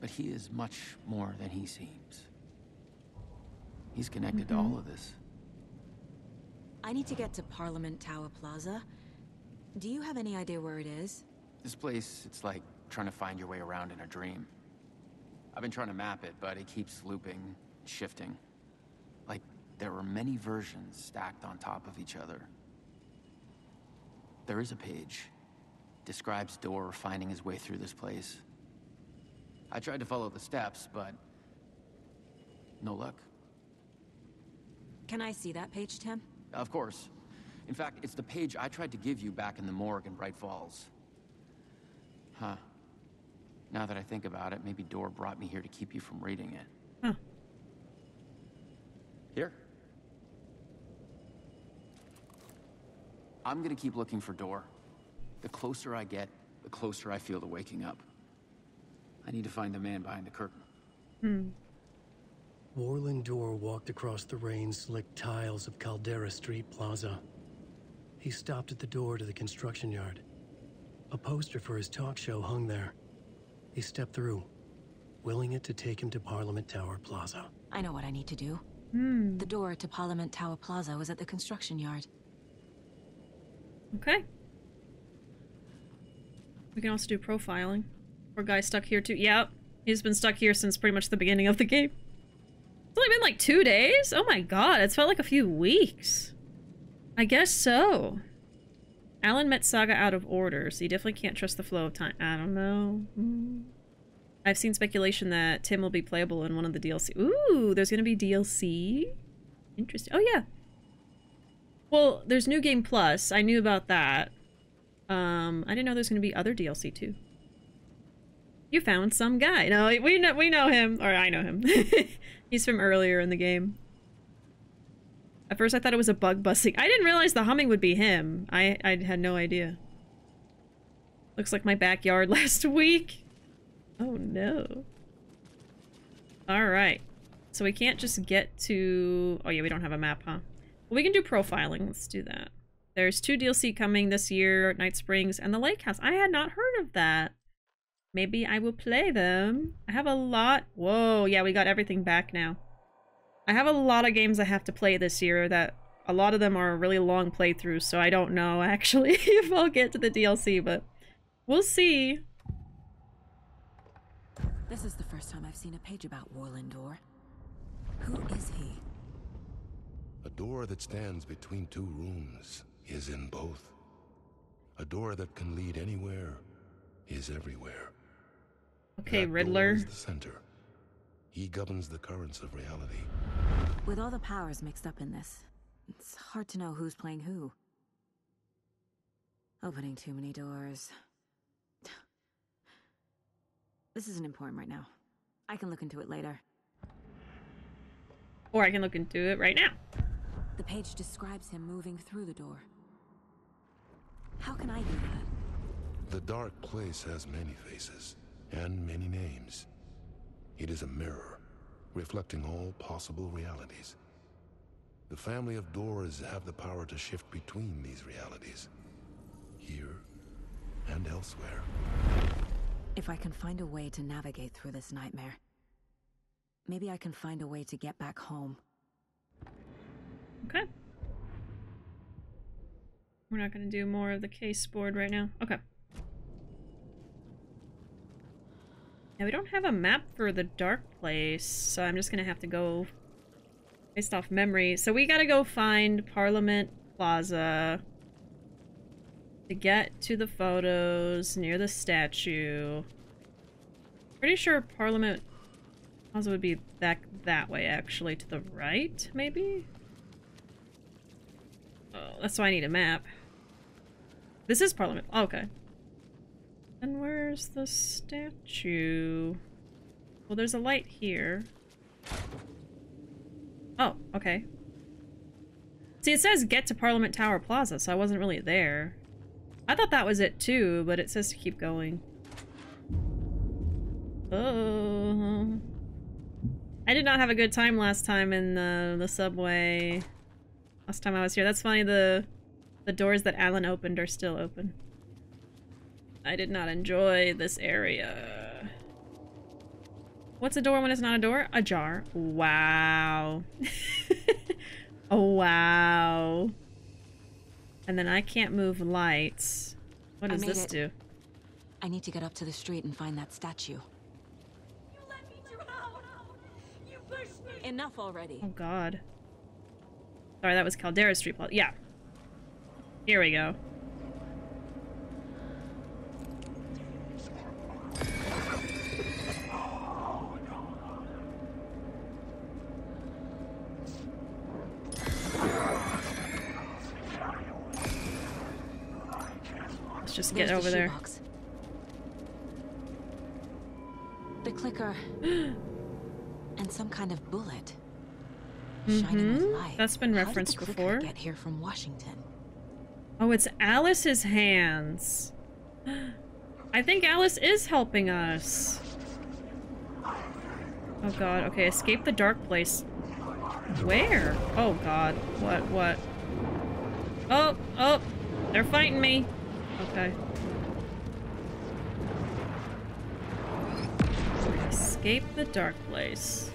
Speaker 20: But he is much more than he seems. He's connected to mm-hmm. all of this.
Speaker 6: I need to get to Parliament Tower Plaza. Do you have any idea where it is?
Speaker 20: This place, it's like trying to find your way around in a dream. I've been trying to map it, but it keeps looping, shifting. Like there were many versions stacked on top of each other. There is a page. Describes Door finding his way through this place. I tried to follow the steps, but no luck.
Speaker 6: Can I see that page, Tim?
Speaker 20: Of course. In fact, it's the page I tried to give you back in the morgue in Bright Falls. Huh. Now that I think about it, maybe Door brought me here to keep you from reading it.
Speaker 1: Huh.
Speaker 20: Here. I'm gonna keep looking for Door. The closer I get, the closer I feel to waking up. I need to find the man behind the curtain.
Speaker 1: Hmm.
Speaker 3: Warlin Door walked across the rain-slicked tiles of Caldera Street Plaza. He stopped at the door to the construction yard. A poster for his talk show hung there. He stepped through, willing it to take him to Parliament Tower Plaza.
Speaker 6: I know what I need to do.
Speaker 1: Hmm.
Speaker 6: The door to Parliament Tower Plaza was at the construction yard.
Speaker 1: Okay. We can also do profiling. Poor guy stuck here too. Yep. He's been stuck here since pretty much the beginning of the game. Only been like two days? Oh my god, it's felt like a few weeks. I guess so. Alan met Saga out of order, so you definitely can't trust the flow of time. I don't know. Hmm. I've seen speculation that Tim will be playable in one of the DLC. Ooh, there's gonna be DLC? Interesting. Oh yeah. Well, there's New Game Plus. I knew about that. Um, I didn't know there's gonna be other DLC too. You found some guy. No, we know we know him, or I know him. He's from earlier in the game. At first, I thought it was a bug busting. I didn't realize the humming would be him. I I had no idea. Looks like my backyard last week. Oh no. All right. So we can't just get to. Oh yeah, we don't have a map, huh? Well, we can do profiling. Let's do that. There's two DLC coming this year, Night Springs and the Lake House. I had not heard of that. Maybe I will play them. I have a lot. Whoa, yeah, we got everything back now. I have a lot of games I have to play this year that a lot of them are really long playthroughs, so I don't know actually if I'll get to the DLC, but we'll see.
Speaker 6: This is the first time I've seen a page about Warlin Door. Who is he?
Speaker 21: A door that stands between two rooms is in both. A door that can lead anywhere is everywhere.
Speaker 1: Okay,
Speaker 21: that
Speaker 1: Riddler.
Speaker 21: Is the center. He governs the currents of reality.
Speaker 6: With all the powers mixed up in this, it's hard to know who's playing who. Opening too many doors. This isn't important right now. I can look into it later.
Speaker 1: Or I can look into it right now.
Speaker 6: The page describes him moving through the door. How can I do that?
Speaker 21: The dark place has many faces and many names. It is a mirror, reflecting all possible realities. The family of doors have the power to shift between these realities, here and elsewhere.
Speaker 6: If I can find a way to navigate through this nightmare, maybe I can find a way to get back home.
Speaker 1: Okay. We're not going to do more of the case board right now. Okay. Now we don't have a map for the dark place, so I'm just to have to go based off memory. So we got to go find Parliament Plaza to get to the photos near the statue. Pretty sure Parliament Plaza would be back that way, actually, to the right, maybe? Oh, that's why I need a map. This is Parliament. Oh, okay. And where's the statue? Well, there's a light here. Oh, okay. See, it says get to Parliament Tower Plaza, so I wasn't really there. I thought that was it too, but it says to keep going. Oh. I did not have a good time last time in the, the subway. Last time I was here. That's funny, the, the doors that Alan opened are still open. I did not enjoy this area. What's a door when it's not a door? A jar. Wow. oh, wow. And then I can't move lights. What does this
Speaker 6: it.
Speaker 1: do?
Speaker 6: I need to get up to the street and find that statue. Enough already.
Speaker 1: Oh god. Sorry, that was Caldera Street Plaza. Yeah. Here we go. Get
Speaker 6: There's
Speaker 1: over
Speaker 6: the
Speaker 1: there.
Speaker 6: shoebox. The clicker. and some kind of bullet. Shining
Speaker 1: Mhm.
Speaker 6: light.
Speaker 1: That's been
Speaker 6: How did
Speaker 1: referenced before.
Speaker 6: Get here from Washington.
Speaker 1: Oh, it's Alice's hands. I think Alice is helping us. Oh god, okay, escape the dark place. Where? Oh god, what, what? Oh, oh, they're fighting me. Okay. Escape the dark place.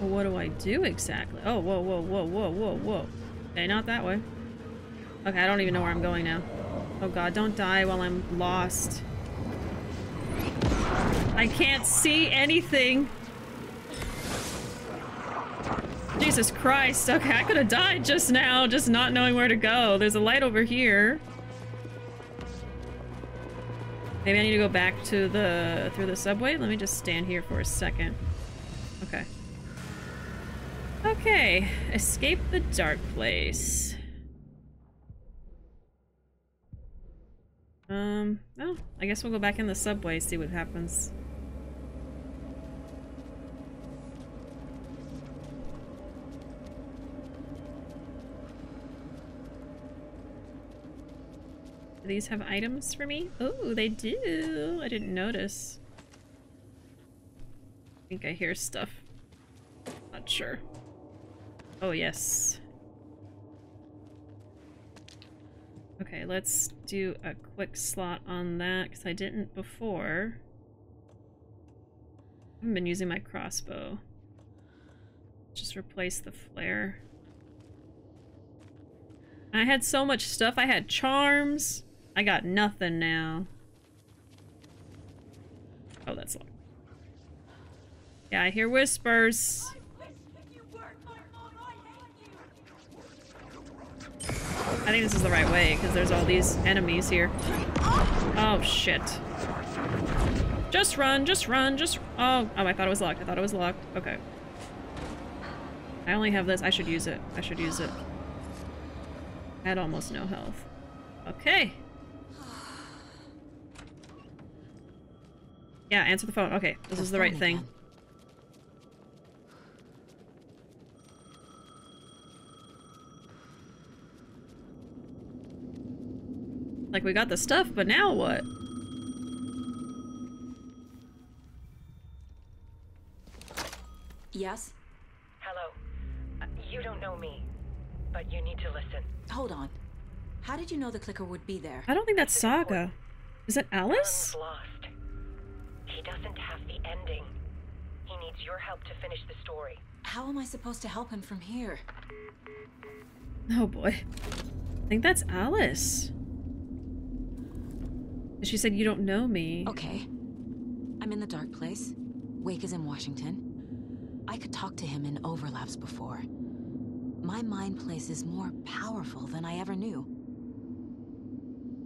Speaker 1: Well, what do I do exactly? Oh, whoa, whoa, whoa, whoa, whoa, whoa. Okay, not that way. Okay, I don't even know where I'm going now. Oh god, don't die while I'm lost. I can't see anything. Jesus Christ. Okay, I could have died just now, just not knowing where to go. There's a light over here. Maybe I need to go back to the through the subway. Let me just stand here for a second. Okay. Okay, escape the dark place. Um, oh, I guess we'll go back in the subway, see what happens. Do these have items for me? Oh, they do. I didn't notice. I think I hear stuff. Not sure. Oh, yes. Okay, let's do a quick slot on that, because I didn't before. I haven't been using my crossbow. Just replace the flare. I had so much stuff. I had charms. I got nothing now. Oh, that's locked. Yeah, I hear whispers. I think this is the right way, because there's all these enemies here. Oh, shit. Just run, just run, just... Oh, oh, I thought it was locked. I thought it was locked. Okay. I only have this. I should use it. I should use it. I had almost no health. Okay. Yeah, answer the phone. Okay, this is the right thing. Like, we got the stuff, but now what?
Speaker 6: Yes?
Speaker 19: Hello. Uh, you don't know me, but you need to listen.
Speaker 6: Hold on. How did you know the clicker would be there?
Speaker 1: I don't think that's Saga. Is it Alice?
Speaker 19: Alan's lost. He doesn't have the ending. He needs your help to finish the story.
Speaker 6: How am I supposed to help him from here?
Speaker 1: Oh boy. I think that's Alice. She said you don't know me.
Speaker 6: Okay. I'm in the dark place. Wake is in Washington. I could talk to him in overlaps before. My mind place is more powerful than I ever knew.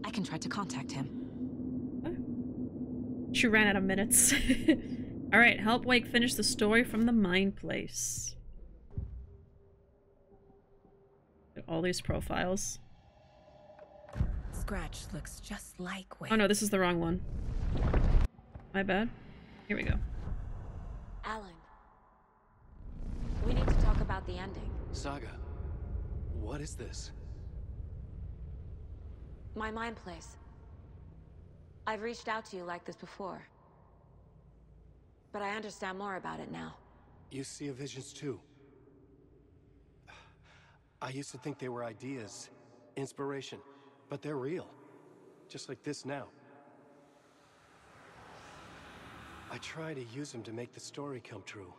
Speaker 6: I can try to contact him.
Speaker 1: She ran out of minutes. Alright, help Wake finish the story from the mind place. All these profiles.
Speaker 6: Scratch looks just like Wake.
Speaker 1: Oh no, this is the wrong one. My bad. Here we go.
Speaker 6: Alan. We need to talk about the ending.
Speaker 3: Saga, what is this?
Speaker 6: My mind place. I've reached out to you like this before. But I understand more about it now.
Speaker 3: You see visions too. I used to think they were ideas, inspiration, but they're real. Just like this now. I try to use them to make the story come true.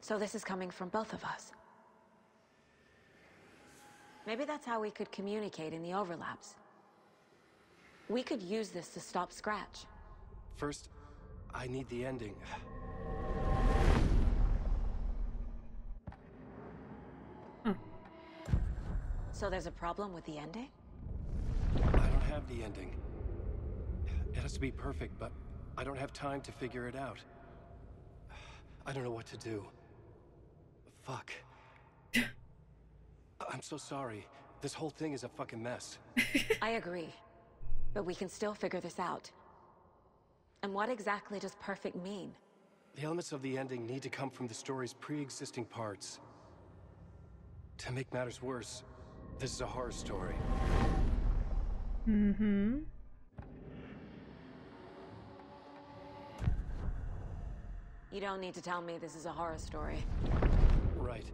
Speaker 6: So this is coming from both of us. Maybe that's how we could communicate in the overlaps. We could use this to stop Scratch.
Speaker 3: First, I need the ending. Hmm.
Speaker 6: So there's a problem with the ending?
Speaker 3: I don't have the ending. It has to be perfect, but I don't have time to figure it out. I don't know what to do. Fuck. I'm so sorry. This whole thing is a fucking mess.
Speaker 6: I agree. But we can still figure this out. And what exactly does perfect mean?
Speaker 3: The elements of the ending need to come from the story's pre-existing parts. To make matters worse, this is a horror story.
Speaker 1: Mm-hmm.
Speaker 6: You don't need to tell me this is a horror story.
Speaker 3: Right.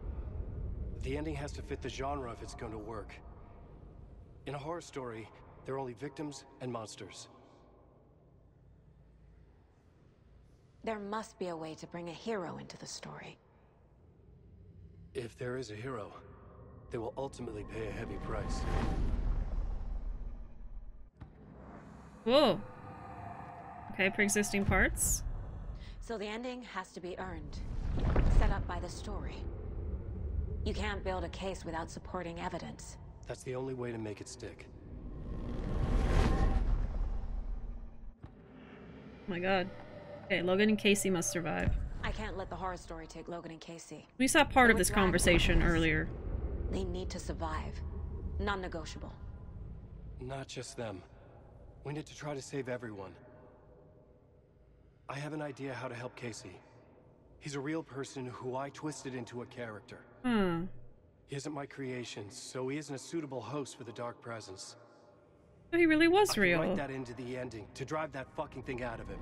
Speaker 3: The ending has to fit the genre if it's going to work. In a horror story, there are only victims and monsters.
Speaker 6: There must be a way to bring a hero into the story.
Speaker 3: If there is a hero, they will ultimately pay a heavy price.
Speaker 1: Whoa. Okay, pre-existing parts.
Speaker 6: So the ending has to be earned. Set up by the story. You can't build a case without supporting evidence.
Speaker 3: That's the only way to make it stick.
Speaker 1: Oh my god. Okay, Logan and Casey must survive.
Speaker 6: I can't let the horror story take Logan and Casey.
Speaker 1: We saw part of this conversation earlier.
Speaker 6: They need to survive. Non-negotiable.
Speaker 3: Not just them. We need to try to save everyone. I have an idea how to help Casey. He's a real person who I twisted into a character.
Speaker 1: Hmm.
Speaker 3: He isn't my creation, so he isn't a suitable host for the Dark Presence.
Speaker 1: He really was
Speaker 3: I
Speaker 1: real.
Speaker 3: Write that into the ending to drive that fucking thing out of him.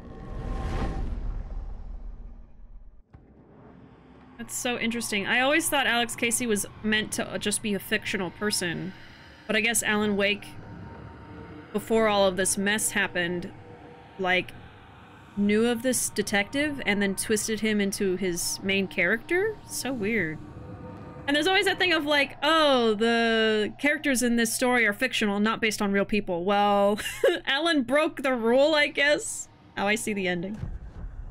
Speaker 1: That's so interesting. I always thought Alex Casey was meant to uh, just be a fictional person. But I guess Alan Wake before all of this mess happened, like, knew of this detective and then twisted him into his main character. So weird. And there's always that thing of like, oh, the characters in this story are fictional, not based on real people. Well, Alan broke the rule, I guess. How I see the ending.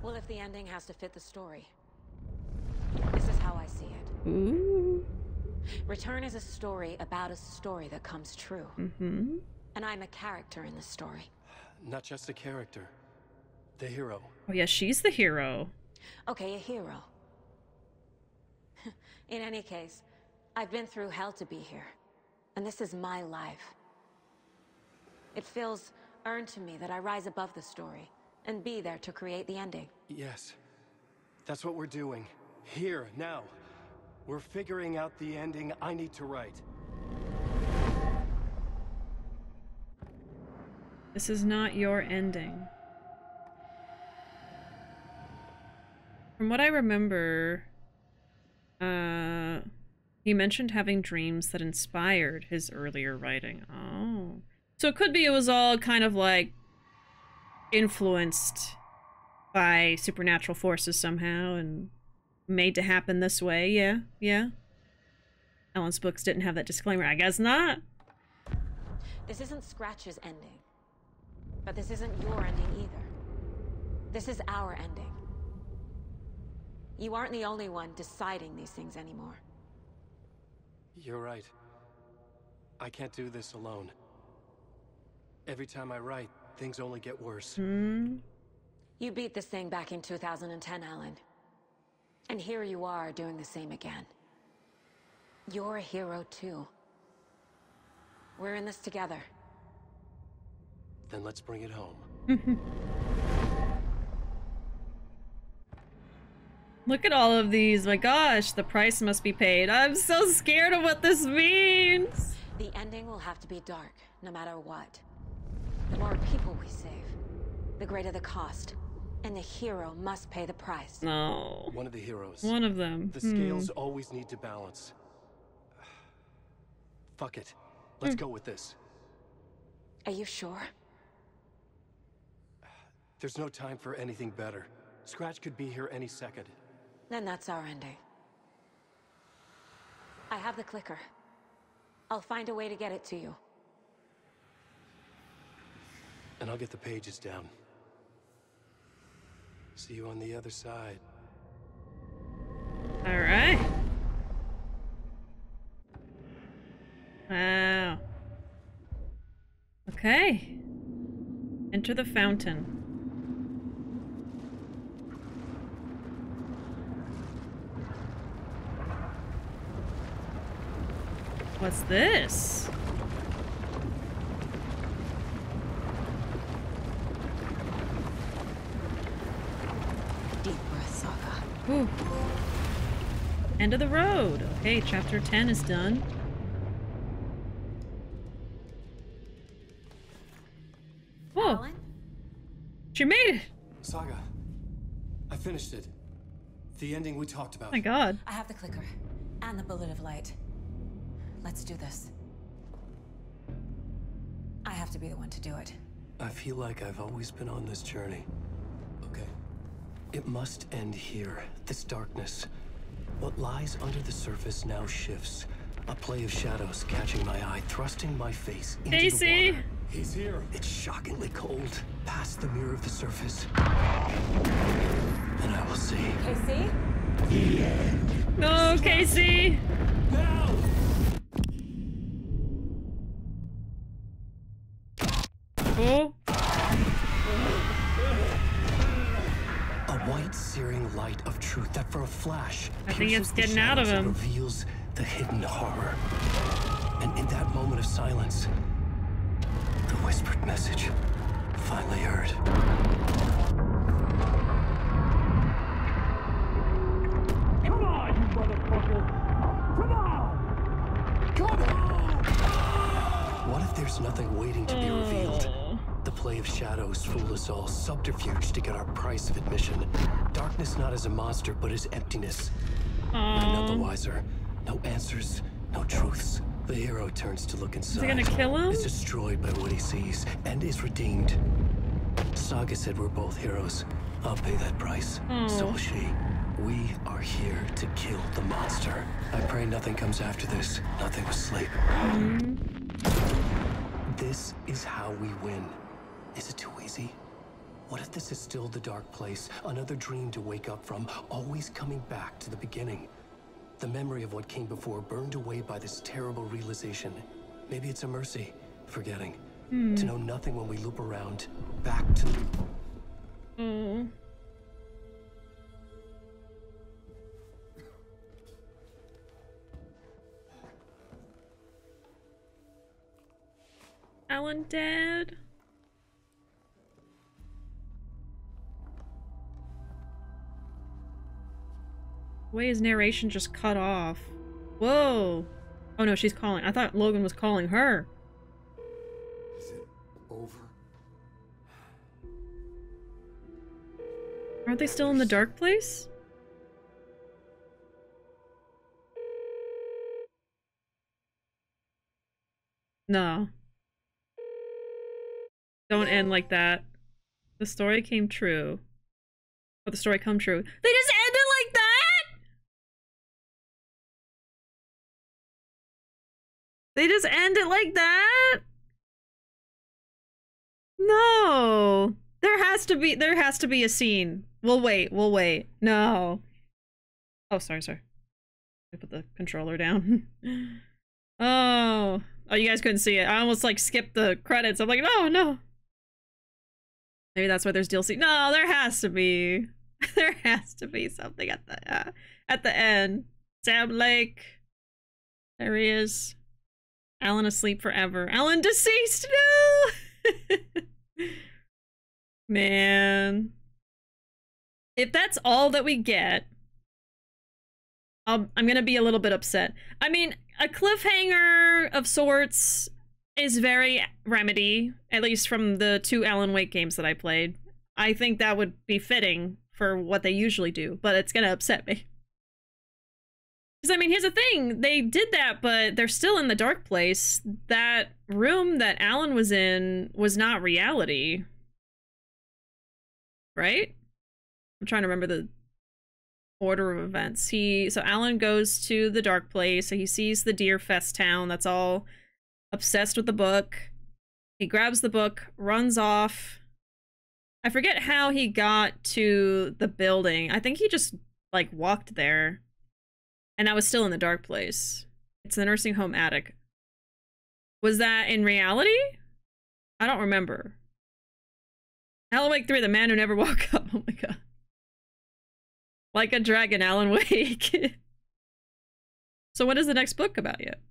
Speaker 6: Well, if the ending has to fit the story, this is how I see it.
Speaker 1: Ooh.
Speaker 6: Return is a story about a story that comes true.
Speaker 1: Mm-hmm.
Speaker 6: And I'm a character in the story.
Speaker 3: Not just a character. The hero.
Speaker 1: Oh yeah, she's the hero.
Speaker 6: Okay, a hero. In any case, I've been through hell to be here. And this is my life. It feels earned to me that I rise above the story and be there to create the ending.
Speaker 3: Yes. That's what we're doing. Here, now. We're figuring out the ending I need to write.
Speaker 1: This is not your ending. From what I remember, uh, he mentioned having dreams that inspired his earlier writing. Oh. So it could be it was all kind of like influenced by supernatural forces somehow and made to happen this way. Yeah, yeah. Alan's books didn't have that disclaimer. I guess not.
Speaker 6: This isn't Scratch's ending. But this isn't your ending either. This is our ending. You aren't the only one deciding these things anymore.
Speaker 3: You're right. I can't do this alone. Every time I write, things only get worse.
Speaker 1: Hmm.
Speaker 6: You beat this thing back in 2010, Alan. And here you are doing the same again. You're a hero too. We're in this together.
Speaker 3: Then let's bring it home.
Speaker 1: Look at all of these. My gosh, the price must be paid. I'm so scared of what this means.
Speaker 6: The ending will have to be dark, no matter what. The more people we save, the greater the cost. And the hero must pay the price.
Speaker 1: No.
Speaker 3: One of the heroes.
Speaker 1: One of them.
Speaker 3: The
Speaker 1: Hmm.
Speaker 3: scales always need to balance. Fuck it. Let's
Speaker 1: Hmm.
Speaker 3: go with this.
Speaker 6: Are you sure?
Speaker 3: There's no time for anything better. Scratch could be here any second.
Speaker 6: Then that's our ending. I have the clicker. I'll find a way to get it to you.
Speaker 3: And I'll get the pages down. See you on the other side.
Speaker 1: All right. Wow. Okay. Enter the fountain. What's this?
Speaker 6: Deep breath, Saga.
Speaker 1: Ooh. End of the road. Okay, chapter 10 is done. Whoa. She made it.
Speaker 3: Saga, I finished it. The ending we talked about.
Speaker 1: my god.
Speaker 6: I have the clicker and the bullet of light. Let's do this. I have to be the one to do it.
Speaker 3: I feel like I've always been on this journey. Okay. It must end here. This darkness. What lies under the surface now shifts. A play of shadows catching my eye, thrusting my face into
Speaker 1: Casey.
Speaker 3: the water. He's here. It's shockingly cold. Past the mirror of the surface. And I will see.
Speaker 6: Casey?
Speaker 3: The end.
Speaker 1: No, Casey.
Speaker 3: Now! Flash
Speaker 1: I think it's getting out of him.
Speaker 3: reveals the hidden horror. And in that moment of silence, the whispered message finally heard.
Speaker 10: Come on, you motherfucker! Come on! Come on!
Speaker 3: What if there's nothing waiting to be revealed? Oh. The play of shadows fooled us all, subterfuge to get our price of admission. Not as a monster, but as emptiness. We're none the um. wiser. No answers, no truths. The hero turns to look inside.
Speaker 1: he gonna kill him?
Speaker 3: Is destroyed by what he sees and is redeemed. Saga said we're both heroes. I'll pay that price. So
Speaker 1: Oh.
Speaker 3: will she. We are here to kill the monster. I pray nothing comes after this. Nothing with sleep. Hmm. This is how we win. Is it too easy? What if this is still the dark place? Another dream to wake up from, always coming back to the beginning. The memory of what came before burned away by this terrible realization. Maybe it's a mercy, forgetting.
Speaker 1: Hmm.
Speaker 3: To know nothing when we loop around, back to
Speaker 1: Oh. Alan dead? Way his narration just cut off. Whoa. Oh no, she's calling. I thought Logan was calling her.
Speaker 8: Is it over?
Speaker 1: Aren't they still in the dark place? No. Don't end like that. The story came true. Or the story come true. They just They just end it like that? No. There has to be there has to be a scene. We'll wait, we'll wait. No. Oh, sorry, sorry. I put the controller down. oh. Oh, you guys couldn't see it. I almost like skipped the credits. I'm like, no, no. Maybe that's why there's DLC. No, there has to be. there has to be something at the uh, at the end. Sam Lake. There he is. Alan asleep forever. Alan deceased. No. Man. If that's all that we get, I'll, I'm gonna be a little bit upset. I mean, a cliffhanger of sorts is very Remedy, at least from the two Alan Wake games that I played. I think that would be fitting for what they usually do, but it's gonna upset me. Because, I mean, here's the thing. They did that, but they're still in the dark place. That room that Alan was in was not reality. Right? I'm trying to remember the order of events. He so Alan goes to the dark place, so he sees the Deer Fest town that's all obsessed with the book. He grabs the book, runs off. I forget how he got to the building. I think he just like walked there. And I was still in the dark place. It's the nursing home attic. Was that in reality? I don't remember. Alan Wake 3, The Man Who Never Woke Up. Oh my god. Like a Dragon, Alan Wake. so what is the next book about yet?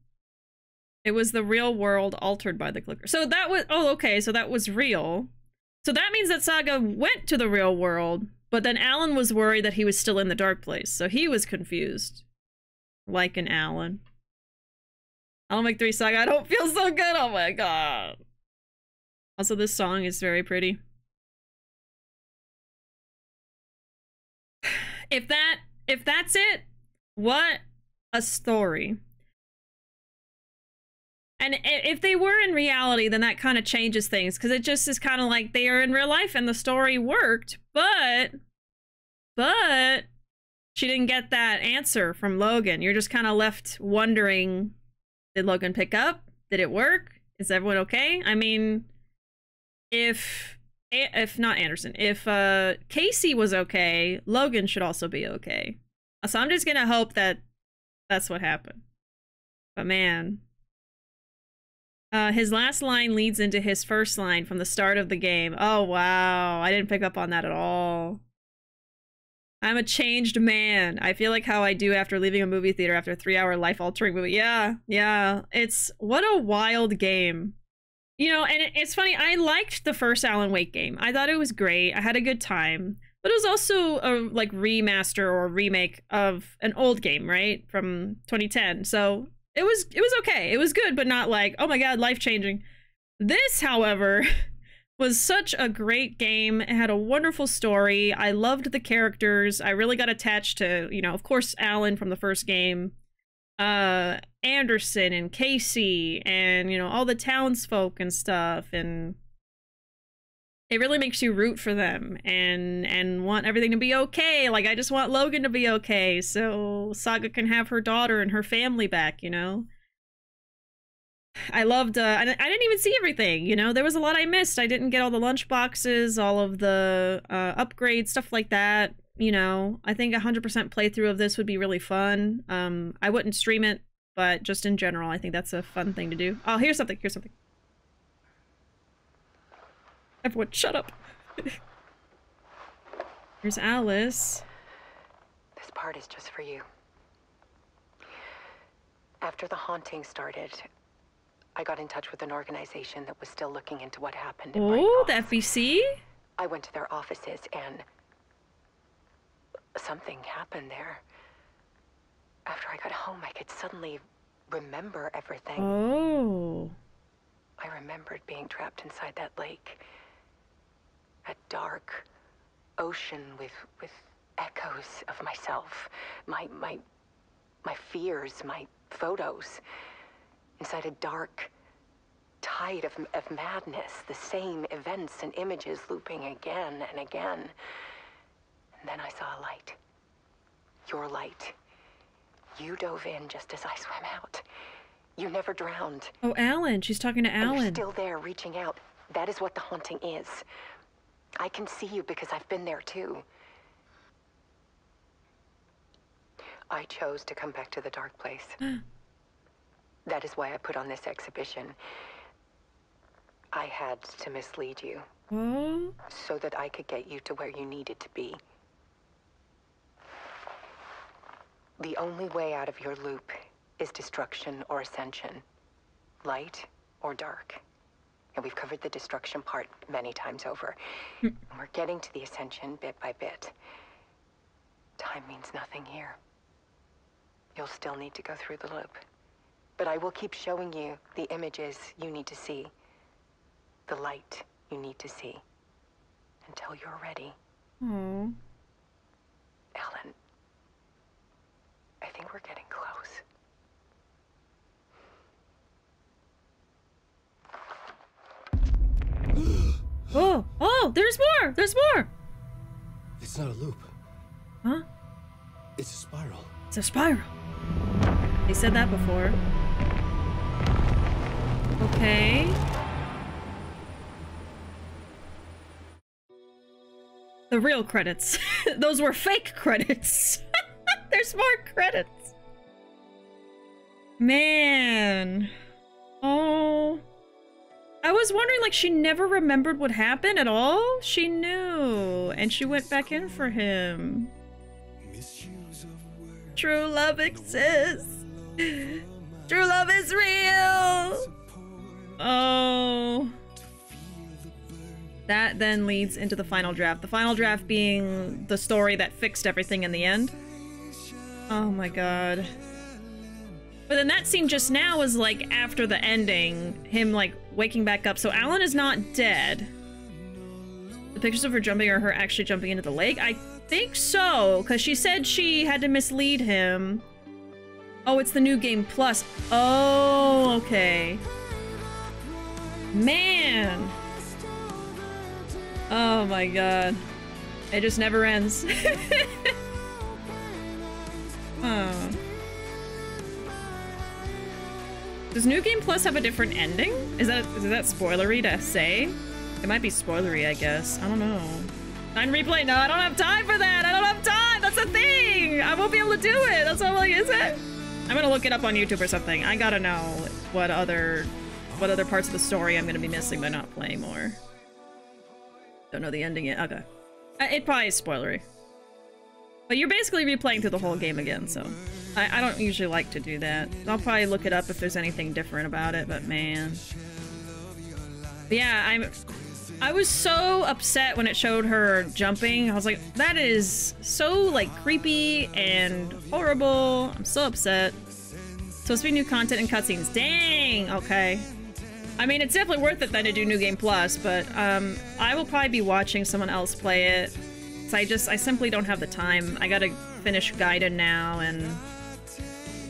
Speaker 1: It was the real world altered by the clicker. So that was, oh, okay, so that was real. So that means that Saga went to the real world, but then Alan was worried that he was still in the dark place, so he was confused. Like an Alan. Alan Wake 3 Saga, I don't feel so good, oh my god. Also, this song is very pretty. if that if that's it what a story and if they were in reality then that kind of changes things because it just is kind of like they are in real life and the story worked but but she didn't get that answer from logan you're just kind of left wondering did logan pick up did it work is everyone okay i mean if if not Anderson, if uh Casey was okay, Logan should also be okay. So I'm just gonna hope that that's what happened. But man, uh, his last line leads into his first line from the start of the game. Oh wow, I didn't pick up on that at all. I'm a changed man. I feel like how I do after leaving a movie theater after a three-hour life-altering movie. Yeah, yeah. It's what a wild game. You know, and it- it's funny. I liked the first Alan Wake game. I thought it was great. I had a good time. But it was also a like remaster or remake of an old game, right? From 2010. So it was it was okay. It was good, but not like, oh my god, life changing. This, however, was such a great game. It had a wonderful story. I loved the characters. I really got attached to, you know, of course, Alan from the first game. uh Anderson and Casey and you know all the townsfolk and stuff and it really makes you root for them and and want everything to be okay like i just want logan to be okay so saga can have her daughter and her family back you know i loved uh i, didn't even see everything you know there was a lot i missed i didn't get all the lunch boxes all of the uh upgrades stuff like that you know i think a 100% playthrough of this would be really fun um i wouldn't stream it but just in general i think that's a fun thing to do oh here's something here's something Everyone, shut up. Here's Alice.
Speaker 5: This part is just for you. After the haunting started, I got in touch with an organization that was still looking into what happened.
Speaker 1: Oh, the. FBC?
Speaker 5: I went to their offices and something happened there. After I got home, I could suddenly remember everything.
Speaker 1: Oh.
Speaker 5: I remembered being trapped inside that lake. A dark ocean with with echoes of myself. My my my fears, my photos. Inside a dark tide of, of madness, the same events and images looping again and again. And then I saw a light. Your light. You dove in just as I swam out. You never drowned.
Speaker 1: Oh, Alan. She's talking to
Speaker 5: And you're
Speaker 1: Alan.
Speaker 5: still there, reaching out. That is what the haunting is. I can see you because I've been there too. I chose to come back to the dark place. that is why I put on this exhibition. I had to mislead you
Speaker 1: Oh.
Speaker 5: so that I could get you to where you needed to be. The only way out of your loop is destruction or ascension, light or dark. And we've covered the destruction part many times over. Hmm. and we're getting to the ascension bit by bit. Time means nothing here. You'll still need to go through the loop. But I will keep showing you the images you need to see, the light you need to see, until you're ready.
Speaker 1: Hmm.
Speaker 5: Alan, I think we're getting close.
Speaker 1: Oh. Oh, there's more. There's more.
Speaker 3: It's not a loop.
Speaker 1: Huh?
Speaker 3: It's a spiral.
Speaker 1: It's a spiral. They said that before. Okay. The real credits. Those were fake credits. There's more credits. Man. Oh. I was wondering, like, she never remembered what happened at all? She knew. And she went back in for him. True love exists. True love is real. Oh. That then leads into the final draft. The final draft being the story that fixed everything in the end. Oh my god. But then that scene just now was like after the ending, him like waking back up. So Alan is not dead. The pictures of her jumping are her actually jumping into the lake? I think so, because she said she had to mislead him. Oh, it's the new game plus. Oh, okay. Man. Oh my god. It just never ends. oh. Does New Game Plus have a different ending? Is that is that spoilery to say? It might be spoilery, I guess. I don't know. Nine replay? No, I don't have time for that. I don't have time. That's a thing. I won't be able to do it. That's all like, is it? I'm gonna look it up on YouTube or something. I gotta know what other what other parts of the story I'm gonna be missing by not playing more. Don't know the ending yet. Okay. Uh, It probably is spoilery. But you're basically replaying through the whole game again, so... I, I don't usually like to do that. I'll probably look it up if there's anything different about it, but man... But yeah, I'm... I was so upset when it showed her jumping. I was like, that is so, like, creepy and horrible. I'm so upset. Supposed to be new content and cutscenes. Dang! Okay. I mean, it's definitely worth it then to do New Game Plus, but um, I will probably be watching someone else play it. So I just, I simply don't have the time. I gotta finish Gaiden now, and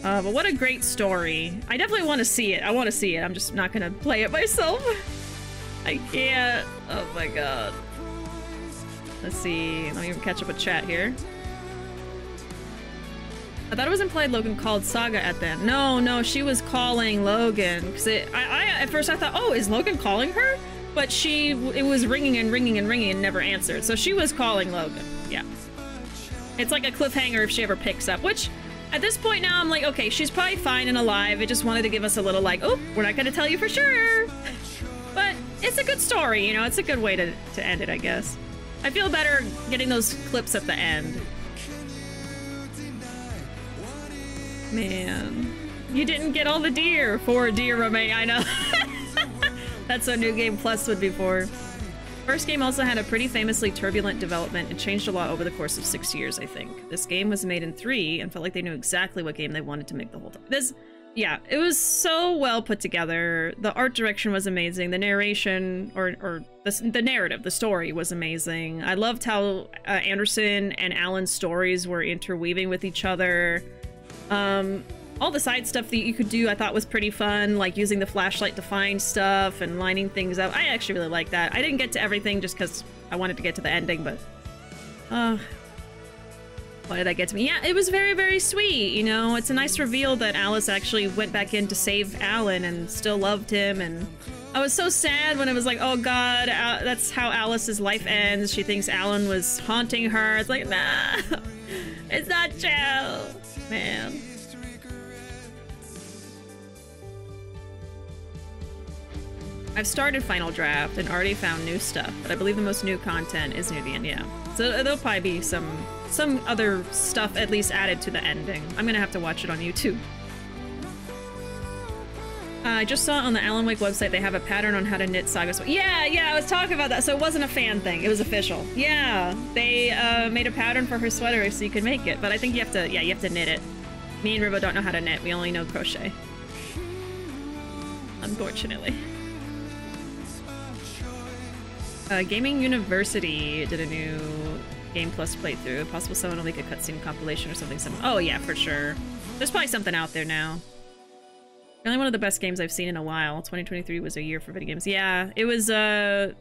Speaker 1: Uh, but what a great story. I definitely want to see it. I want to see it. I'm just not to play it myself. I can't. Oh my god. Let's see. Let me catch up with chat here. I thought it was implied Logan called Saga at the end. No, no, she was calling Logan. Because I, I, at first I thought, oh, is Logan calling her? But she, it was ringing and ringing and ringing and never answered. So she was calling Logan. Yeah. It's like a cliffhanger if she ever picks up, which at this point now I'm like, okay, she's probably fine and alive. It just wanted to give us a little like, oh, we're not going to tell you for sure. But it's a good story, you know, it's a good way to, to end it, I guess. I feel better getting those clips at the end. Man. You didn't get all the deer for Deer Remain, I know. That's what New Game Plus would be for. First game also had a pretty famously turbulent development and changed a lot over the course of six years, I think. This game was made in three and felt like they knew exactly what game they wanted to make the whole time. This, yeah, it was so well put together. The art direction was amazing. The narration, or, or the, the narrative, the story was amazing. I loved how uh, Anderson and Alan's stories were interweaving with each other. Um, all the side stuff that you could do I thought was pretty fun, like using the flashlight to find stuff and lining things up. I actually really like that. I didn't get to everything just because I wanted to get to the ending, but... Uh, why did that get to me? Yeah, it was very, very sweet, you know? It's a nice reveal that Alice actually went back in to save Alan and still loved him, and... I was so sad when it was like, oh god, that's how Alice's life ends. She thinks Alan was haunting her. It's like, nah, it's not true man. I've started Final Draft and already found new stuff, but I believe the most new content is near the end, yeah. So there'll probably be some some other stuff at least added to the ending. I'm gonna have to watch it on YouTube. Uh, I just saw on the Alan Wake website they have a pattern on how to knit Saga Yeah, yeah, I was talking about that. So it wasn't a fan thing. It was official. Yeah, they uh, made a pattern for her sweater so you could make it. But I think you have to, yeah, you have to knit it. Me and Ruvo don't know how to knit. We only know crochet. Unfortunately. Uh, Gaming University did a new Game Plus playthrough. Possible someone will make a cutscene compilation or something similar. Oh yeah, for sure. There's probably something out there now. Really one of the best games I've seen in a while. 2023 was a year for video games. Yeah, it was uh,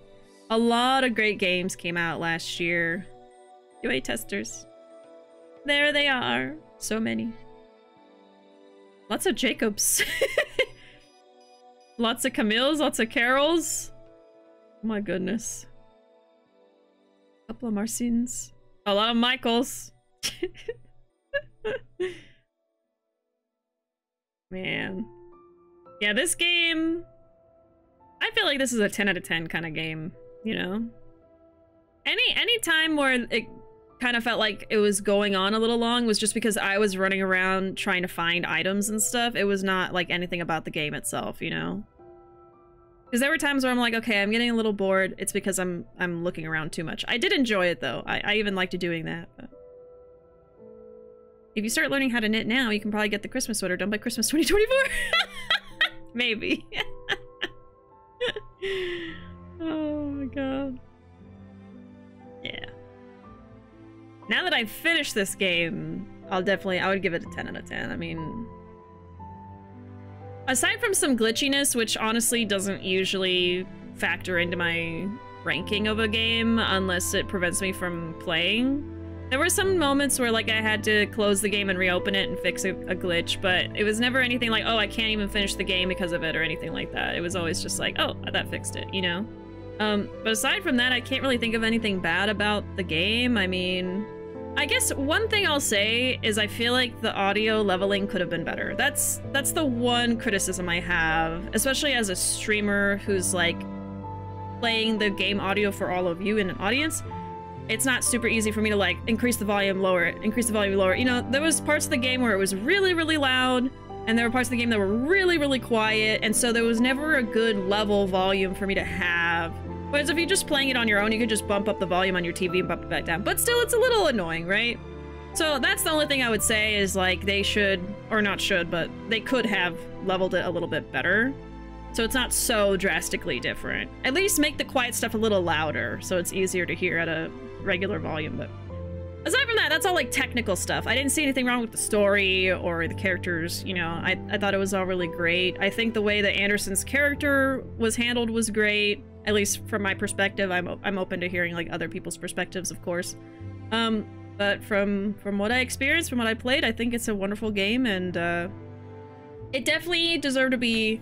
Speaker 1: a lot of great games came out last year. QA testers. There they are. So many. Lots of Jacobs. lots of Camilles, lots of Carols. Oh my goodness. A couple of Marcins. A lot of Michaels. Man. Yeah, this game... I feel like this is a 10 out of 10 kind of game, you know? Any any time where it kind of felt like it was going on a little long was just because I was running around trying to find items and stuff. It was not like anything about the game itself, you know? Because there were times where I'm like, okay, I'm getting a little bored. It's because I'm I'm looking around too much. I did enjoy it though. I, I even liked doing that. But... If you start learning how to knit now, you can probably get the Christmas sweater done by Christmas 2024. Maybe. oh my god. Yeah. Now that I've finished this game, I'll definitely, I would give it a 10 out of 10. I mean, aside from some glitchiness, which honestly doesn't usually factor into my ranking of a game unless it prevents me from playing, there were some moments where like I had to close the game and reopen it and fix a, a, glitch, but it was never anything like, oh, I can't even finish the game because of it or anything like that. It was always just like, oh, that fixed it, you know? Um, but aside from that, I can't really think of anything bad about the game. I mean, I guess one thing I'll say is I feel like the audio leveling could have been better. That's that's the one criticism I have, especially as a streamer who's like playing the game audio for all of you in an audience it's not super easy for me to like increase the volume, lower it, increase the volume, lower it. You know, there was parts of the game where it was really, really loud, and there were parts of the game that were really, really quiet, and so there was never a good level volume for me to have. Whereas if you're just playing it on your own, you could just bump up the volume on your TV and bump it back down. But still, it's a little annoying, right? So that's the only thing I would say is like they should, or not should, but they could have leveled it a little bit better. So it's not so drastically different. At least make the quiet stuff a little louder so it's easier to hear at a regular volume, but Aside from that, that's all like technical stuff. I didn't see anything wrong with the story or the characters. You know, I, I thought it was all really great. I think the way that Anderson's character was handled was great. At least from my perspective, I'm I'm open to hearing like other people's perspectives, of course. Um, but from from what I experienced, from what I played, I think it's a wonderful game, and uh, it definitely deserved to be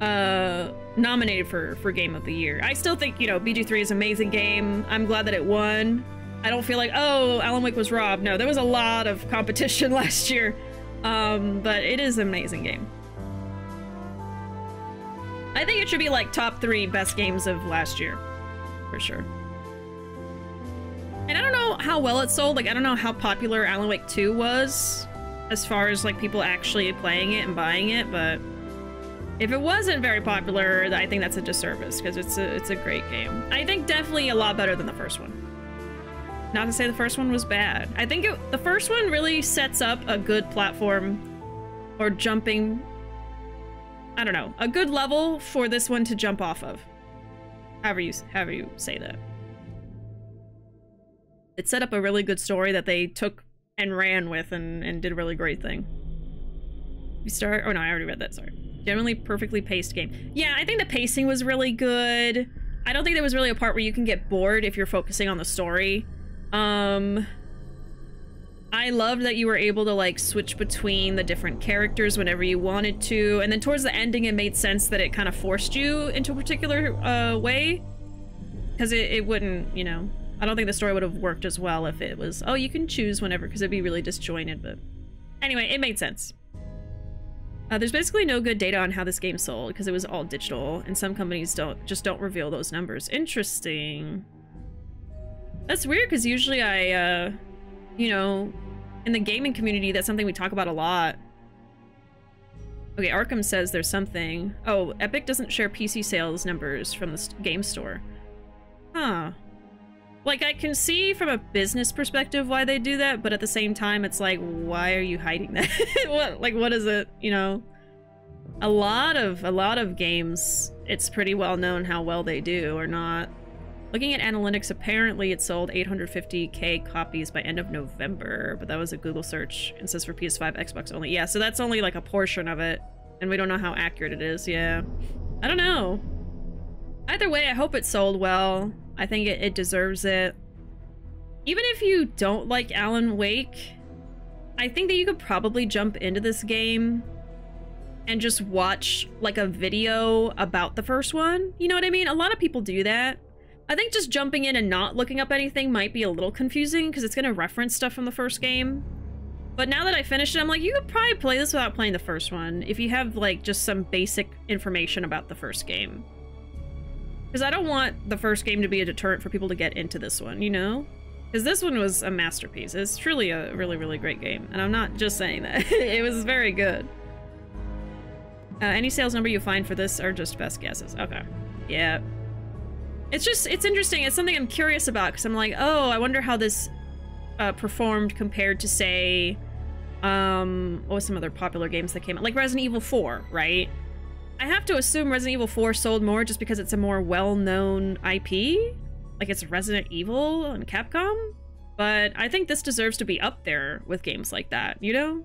Speaker 1: uh, nominated for for Game of the Year. I still think you know BG3 is an amazing game. I'm glad that it won. I don't feel like oh Alan Wake was robbed. No, there was a lot of competition last year, um, but it is an amazing game. I think it should be like top three best games of last year, for sure. And I don't know how well it sold. Like, I don't know how popular Alan Wake 2 was as far as, like, people actually playing it and buying it, but if it wasn't very popular, I think that's a disservice, because it's a, it's a great game. I think definitely a lot better than the first one. Not to say the first one was bad. I think it, the first one really sets up a good platform or jumping I don't know, a good level for this one to jump off of. However you, however you say that. It set up a really good story that they took and ran with and, and did a really great thing. We start, oh no, I already read that, sorry. Generally perfectly paced game. Yeah, I think the pacing was really good. I don't think there was really a part where you can get bored if you're focusing on the story. Um, I loved that you were able to like switch between the different characters whenever you wanted to, and then towards the ending it made sense that it kind of forced you into a particular uh, way, because it, it wouldn't, you know, I don't think the story would have worked as well if it was, oh, you can choose whenever, because it'd be really disjointed, but anyway, it made sense. Uh, there's basically no good data on how this game sold because it was all digital, and some companies don't just don't reveal those numbers. Interesting. That's weird because usually I, uh, you know, in the gaming community, that's something we talk about a lot. Okay, Arkham says there's something. Oh, Epic doesn't share PC sales numbers from the game store. Huh. Like, I can see from a business perspective why they do that, but at the same time, it's like, why are you hiding that? what, like, what is it, you know? A lot of, a lot of games, it's pretty well known how well they do or not. Looking at analytics, apparently it sold 850k copies by end of November, but that was a Google search. It says for PS5, Xbox only. Yeah, so that's only like a portion of it, and we don't know how accurate it is, yeah. I don't know. Either way, I hope it sold well. I think it, it deserves it. Even if you don't like Alan Wake, I think that you could probably jump into this game and just watch like a video about the first one. You know what I mean? A lot of people do that. I think just jumping in and not looking up anything might be a little confusing because it's going to reference stuff from the first game. But now that I finished it, I'm like, you could probably play this without playing the first one if you have like just some basic information about the first game. Because I don't want the first game to be a deterrent for people to get into this one, you know? Because this one was a masterpiece. It's truly a really, really great game. And I'm not just saying that. it was very good. Uh, any sales number you find for this are just best guesses. Okay. Yeah. It's just, it's interesting. It's something I'm curious about because I'm like, oh, I wonder how this uh, performed compared to, say, um, what was some other popular games that came out? Like Resident Evil 4, right? I have to assume Resident Evil 4 sold more just because it's a more well-known IP. Like it's Resident Evil and Capcom. But I think this deserves to be up there with games like that, you know?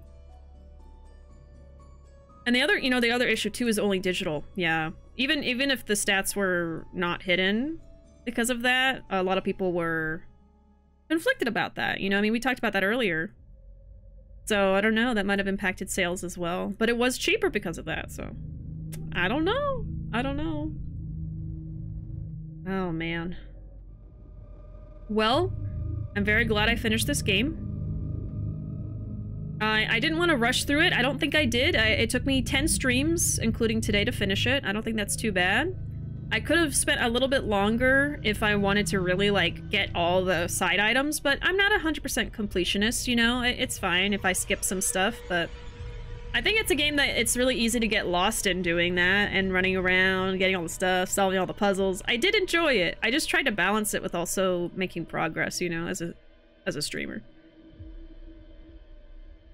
Speaker 1: And the other, you know, the other issue too is only digital. Yeah. Even even if the stats were not hidden because of that, a lot of people were conflicted about that. You know, I mean, we talked about that earlier. So I don't know, that might have impacted sales as well. But it was cheaper because of that, so I don't know. I don't know. Oh, man. Well, I'm very glad I finished this game. I, I didn't want to rush through it. I don't think I did. I, it took me 10 streams, including today, to finish it. I don't think that's too bad. I could have spent a little bit longer if I wanted to really, like, get all the side items, but I'm not 100% completionist, you know? It, it's fine if I skip some stuff, but... I think it's a game that it's really easy to get lost in doing that and running around, getting all the stuff, solving all the puzzles. I did enjoy it. I just tried to balance it with also making progress, you know, as a as a streamer.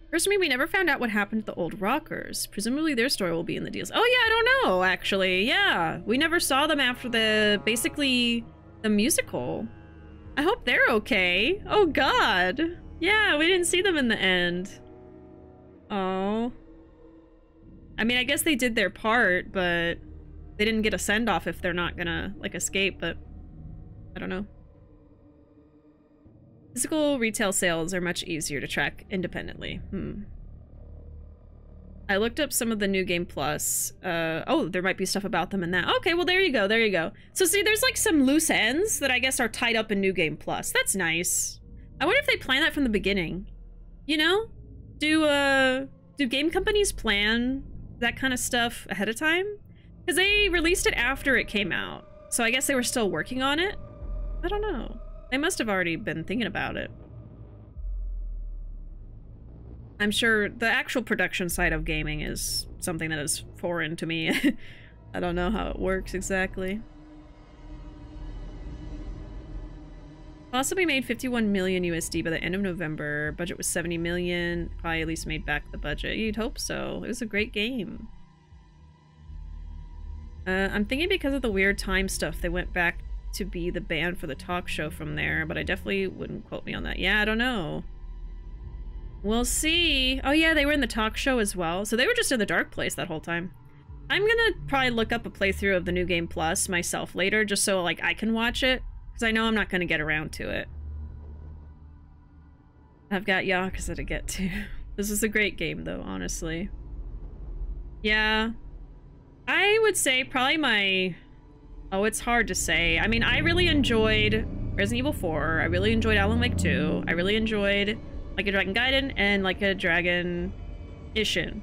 Speaker 1: First me, we never found out what happened to the old rockers. Presumably their story will be in the deals. Oh yeah, I don't know, actually. Yeah, we never saw them after the, basically, the musical. I hope they're okay. Oh god. Yeah, we didn't see them in the end. Oh. I mean, I guess they did their part, but they didn't get a send-off if they're not gonna, like, escape, but I don't know. Physical retail sales are much easier to track independently. Hmm. I looked up some of the new game plus. Uh, oh, there might be stuff about them in that. Okay, well there you go, there you go. So see, there's like some loose ends that I guess are tied up in new game plus. That's nice. I wonder if they plan that from the beginning. You know? Do, uh, do game companies plan that kind of stuff ahead of time? Because they released it after it came out. So I guess they were still working on it? I don't know. They must have already been thinking about it. I'm sure the actual production side of gaming is something that is foreign to me. I don't know how it works exactly. Possibly made 51 million USD by the end of November. Budget was 70 million. Probably at least made back the budget. You'd hope so. It was a great game. Uh, I'm thinking because of the weird time stuff, they went back to be the band for the talk show from there, but I definitely wouldn't quote me on that. Yeah, I don't know. We'll see. Oh yeah, they were in the talk show as well. So they were just in the dark place that whole time. I'm gonna probably look up a playthrough of the new game plus myself later, just so like I can watch it, because I know I'm not gonna get around to it. I've got Yakuza to get to. This is a great game though, honestly. Yeah. I would say probably my... Oh, it's hard to say. I mean, I really enjoyed Resident Evil 4. I really enjoyed Alan Wake 2. I really enjoyed like a Dragon Gaiden and like a Dragon Ishin.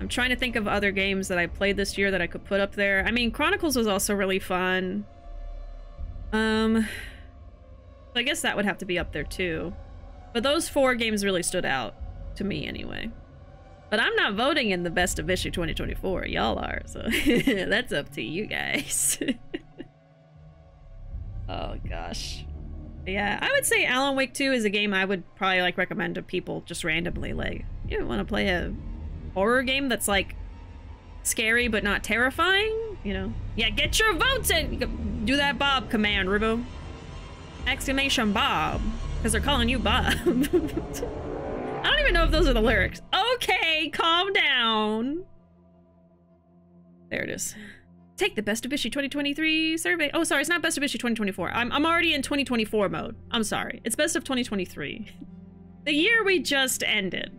Speaker 1: I'm trying to think of other games that I played this year that I could put up there. I mean, Chronicles was also really fun. Um, I guess that would have to be up there too. But those four games really stood out to me anyway. But I'm not voting in the best of Bishi 2024. Y'all are, so that's up to you guys. oh gosh. Yeah, I would say Alan Wake 2 is a game I would probably like recommend to people just randomly. Like, you want to play a horror game that's like scary but not terrifying? You know? Yeah, get your votes in! Do that Bob command, Ruvo. Exclamation Bob. Because they're calling you Bob. I don't even know if those are the lyrics. Okay, calm down. There it is. Take the Best of Bishi 2023 survey. Oh, sorry, it's not Best of Bishi 2024. I'm, I'm already in 2024 mode. I'm sorry. It's Best of 2023. the year we just ended.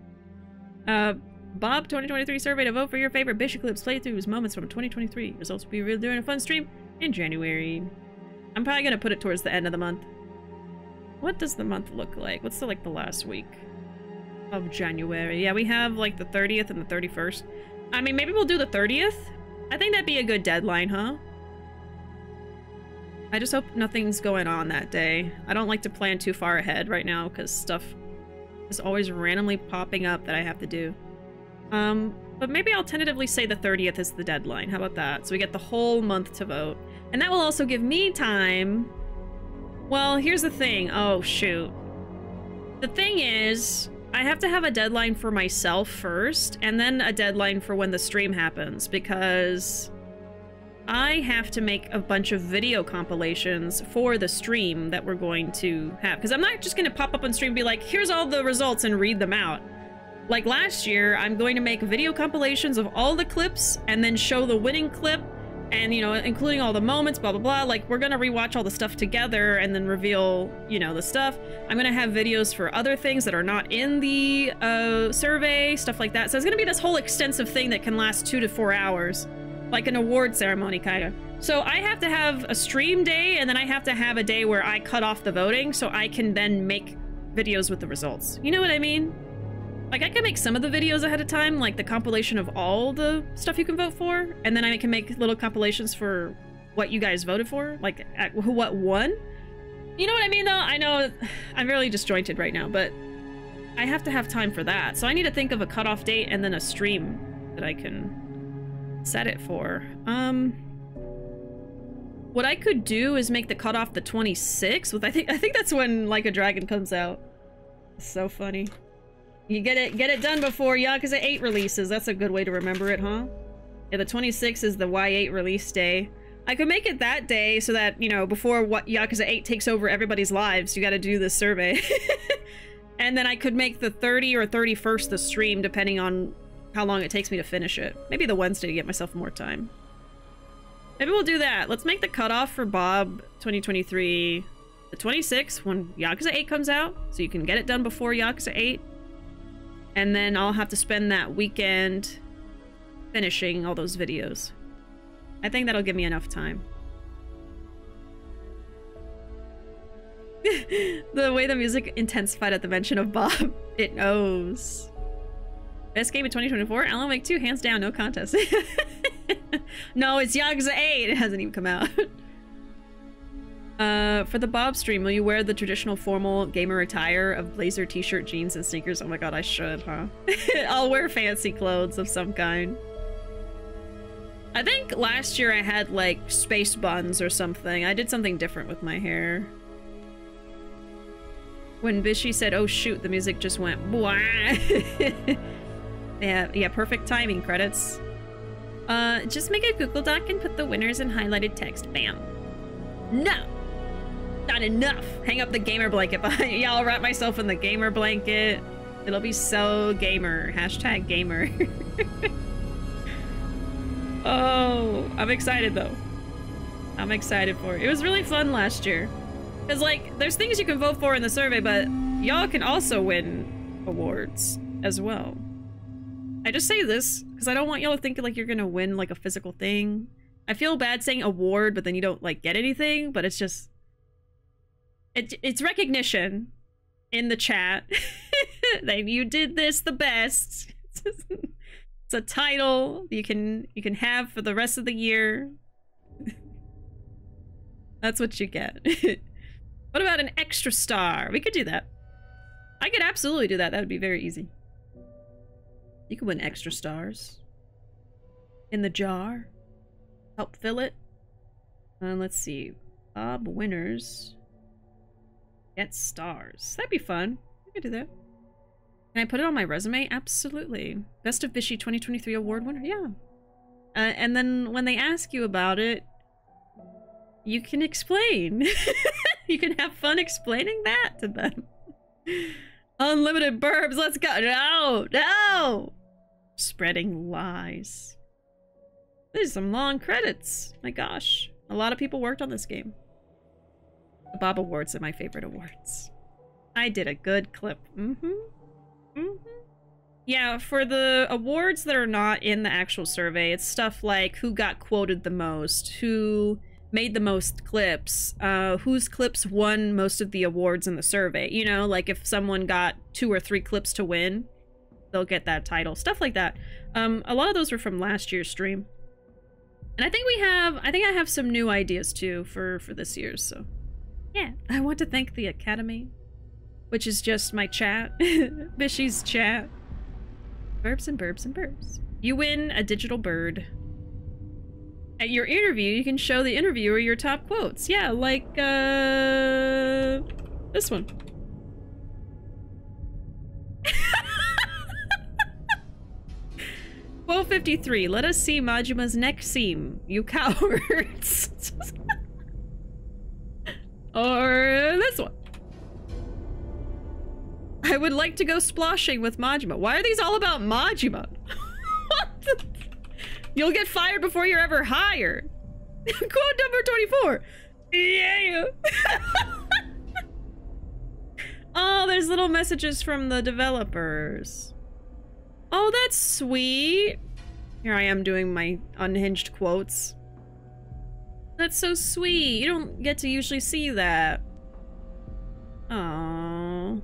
Speaker 1: Uh, Bob 2023 survey to vote for your favorite Bishi Clips playthroughs moments from 2023. Results will be revealed during a fun stream in January. I'm probably gonna put it towards the end of the month. What does the month look like? What's the like the last week of January? Yeah, we have like the 30th and the 31st. I mean, maybe we'll do the 30th I think that'd be a good deadline, huh? I just hope nothing's going on that day. I don't like to plan too far ahead right now because stuff is always randomly popping up that I have to do. Um, but maybe I'll tentatively say the 30th is the deadline. How about that? So we get the whole month to vote. And that will also give me time... Well, here's the thing. Oh, shoot. The thing is, I have to have a deadline for myself first, and then a deadline for when the stream happens, because I have to make a bunch of video compilations for the stream that we're going to have. Because I'm not just going to pop up on stream and be like, here's all the results and read them out. Like last year, I'm going to make video compilations of all the clips and then show the winning clip and you know including all the moments blah blah blah. Like we're gonna rewatch all the stuff together and then reveal you know the stuff. I'm gonna have videos for other things that are not in the uh, survey stuff like that. So it's gonna be this whole extensive thing that can last two to four hours. Like an award ceremony kind of so i have to have a stream day and then i have to have a day where i cut off the voting so i can then make videos with the results. You know what i mean like, I can make some of the videos ahead of time, like the compilation of all the stuff you can vote for, and then I can make little compilations for what you guys voted for, like at what won. You know what I mean, though? I know I'm really disjointed right now, but I have to have time for that. So I need to think of a cutoff date and then a stream that I can set it for. Um, what I could do is make the cutoff the 26th. With I think I think that's when Like a Dragon comes out. so funny. You get it get it done before Yakuza 8 releases. That's a good way to remember it, huh? Yeah, the 26th is the Y8 release day. I could make it that day so that, you know, before what Yakuza 8 takes over everybody's lives, you gotta do this survey. and then I could make the 30 or 31st the stream, depending on how long it takes me to finish it. Maybe the Wednesday to get myself more time. Maybe we'll do that. Let's make the cutoff for Bob 2023 the 26th when Yakuza 8 comes out, so you can get it done before Yakuza 8. And then I'll have to spend that weekend finishing all those videos. I think that'll give me enough time. the way the music intensified at the mention of Bob, it knows. Best game of 2024? Alan Wake 2, hands down, no contest. no, it's Yakuza 8. It hasn't even come out. Uh, for the Bob stream, will you wear the traditional formal gamer attire of blazer, t-shirt, jeans, and sneakers? Oh my god, I should, huh? I'll wear fancy clothes of some kind. I think last year I had, like, space buns or something. I did something different with my hair. When Bishi said, oh shoot, the music just went, yeah, yeah, perfect timing, credits. Uh, just make a Google Doc and put the winners in highlighted text. Bam. No! Not enough! Hang up the gamer blanket behind Yeah, I'll wrap myself in the gamer blanket. It'll be so gamer. Hashtag gamer. oh, I'm excited though. I'm excited for it. It was really fun last year. Because, like, there's things you can vote for in the survey, but y'all can also win awards as well. I just say this because I don't want y'all to think like you're gonna win like a physical thing. I feel bad saying award, but then you don't like get anything. But it's just, it, it's recognition in the chat that you did this the best. it's a title you can you can have for the rest of the year. That's what you get. what about an extra star? We could do that. I could absolutely do that. That would be very easy. You could win extra stars. In the jar. Help fill it. Uh, let's see. Bob winners. Get stars. That'd be fun. I could do that. Can I put it on my resume? Absolutely. Best of Bishi 2023 award winner? Yeah. Uh, and then when they ask you about it, you can explain. you can have fun explaining that to them. Unlimited burbs, let's go. No, no. Spreading lies. There's some long credits. My gosh. A lot of people worked on this game. The Bob Awards are my favorite awards. I did a good clip. Mm-hmm. Mm-hmm. Yeah, for the awards that are not in the actual survey, it's stuff like who got quoted the most, who made the most clips, uh, whose clips won most of the awards in the survey. You know, like if someone got two or three clips to win, they'll get that title. Stuff like that. Um, a lot of those were from last year's stream. And I think we have, I think I have some new ideas too for, for this year's, so. Yeah, I want to thank the Academy, which is just my chat, Bishi's chat. Burbs and burbs and burbs. You win a digital bird. At your interview, you can show the interviewer your top quotes. Yeah, like, uh, this one. 1253. Let us see Majima's neck seam, you cowards. Or this one. I would like to go splashing with Majima. Why are these all about Majima? You'll get fired before you're ever hired. Quote number 24. Yeah. oh, there's little messages from the developers. Oh, that's sweet. Here I am doing my unhinged quotes. That's so sweet. You don't get to usually see that. Oh.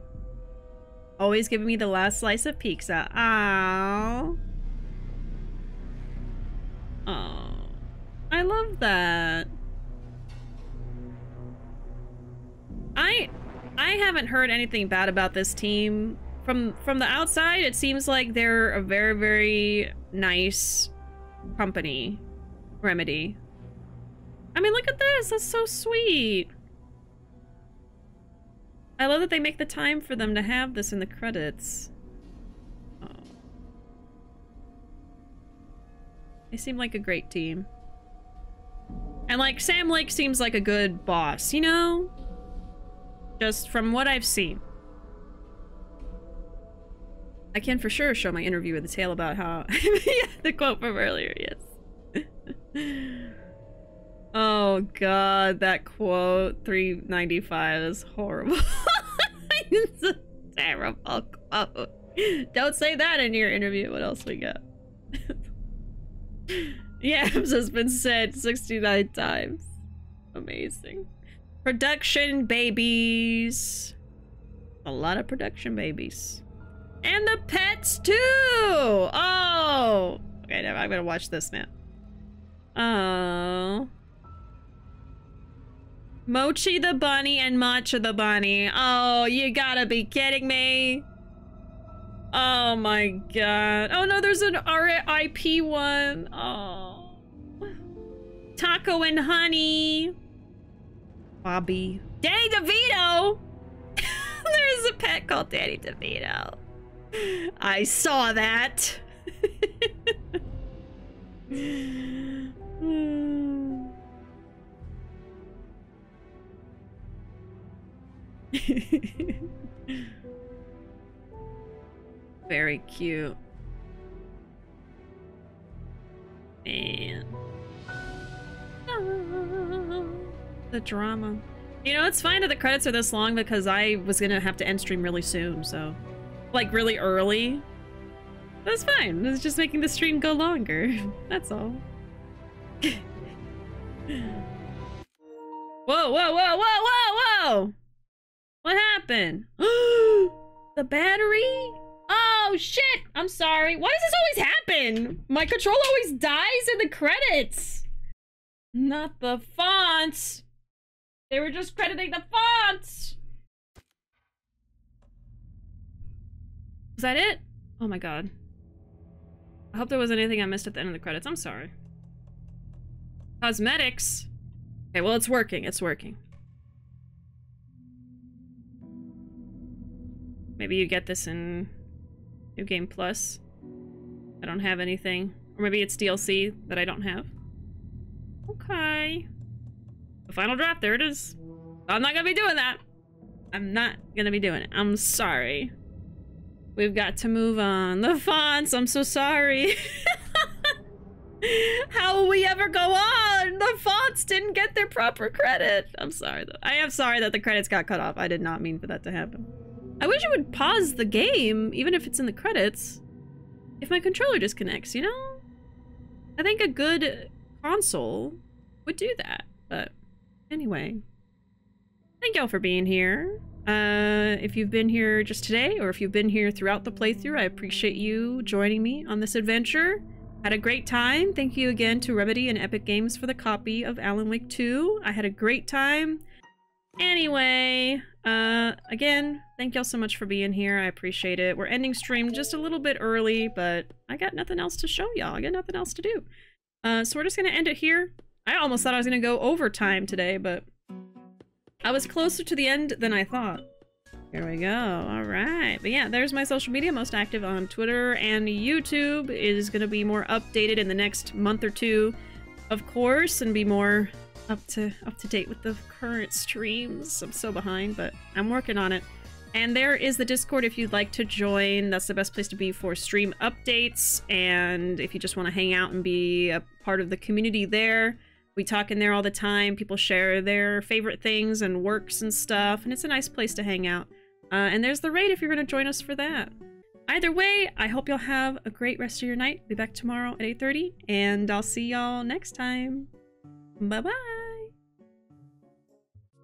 Speaker 1: Always giving me the last slice of pizza. Aww. Oh. I love that. I I haven't heard anything bad about this team from from the outside, it seems like they're a very very nice company. Remedy. I mean, look at this. That's so sweet. I love that they make the time for them to have this in the credits. Oh. They seem like a great team. And like Sam Lake seems like a good boss, you know? Just from what I've seen. I can for sure show my interview with the tale about how yeah, the quote from earlier, yes. oh god, that quote 395 is horrible. it's a terrible quote. Don't say that in your interview. What else we got? Yams has been said 69 times. Amazing. Production babies. A lot of production babies. And the pets too! Oh! Okay, now I'm gonna watch this now. Oh. Mochi the bunny and Matcha the bunny. Oh, you gotta be kidding me. Oh my god. Oh no, there's an RIP one. Oh. Taco and honey. Bobby. Danny DeVito! there's a pet called Danny DeVito. I saw that. Very cute. Man. The drama. You know, it's fine that the credits are this long because I was gonna have to end stream really soon, so. Like, really early. That's fine. It's just making the stream go longer. That's all. whoa, whoa, whoa, whoa, whoa, whoa! What happened? the battery? Oh, shit! I'm sorry. Why does this always happen? My controller always dies in the credits. Not the fonts. They were just crediting the fonts. Is that it? Oh my god. I hope there wasn't anything I missed at the end of the credits. I'm sorry. Cosmetics. Okay, well, it's working. It's working. Maybe you get this in New Game Plus. I don't have anything. Or maybe it's DLC that I don't have. Okay. The final draft, there it is. I'm not gonna be doing that. I'm not gonna be doing it. I'm sorry. We've got to move on. The fonts, I'm so sorry. How will we ever go on? The fonts didn't get their proper credit. I'm sorry though. I am sorry that the credits got cut off. I did not mean for that to happen. I wish it would pause the game, even if it's in the credits. If my controller disconnects, you know? I think a good console would do that, but anyway. Thank y'all for being here. Uh, if you've been here just today, or if you've been here throughout the playthrough, I appreciate you joining me on this adventure. Had a great time. Thank you again to Remedy and Epic Games for the copy of Alan Wake 2. I had a great time. Anyway, uh, again, thank y'all so much for being here. I appreciate it. We're ending stream just a little bit early, but I got nothing else to show y'all. I got nothing else to do. Uh, so we're just gonna end it here. I almost thought I was gonna go overtime today, but I was closer to the end than I thought. Here we go. All right. But yeah, there's my social media. Most active on Twitter and YouTube is going to be more updated in the next month or two, of course, and be more up to up to date with the current streams. I'm so behind, but I'm working on it. And there is the Discord if you'd like to join. That's the best place to be for stream updates. And if you just want to hang out and be a part of the community there, we talk in there all the time. People share their favorite things and works and stuff. And it's a nice place to hang out. Uh, and there's the raid if you're going to join us for that. Either way, I hope you'll have a great rest of your night. Be back tomorrow at 8.30. And I'll see y'all next time. Bye-bye.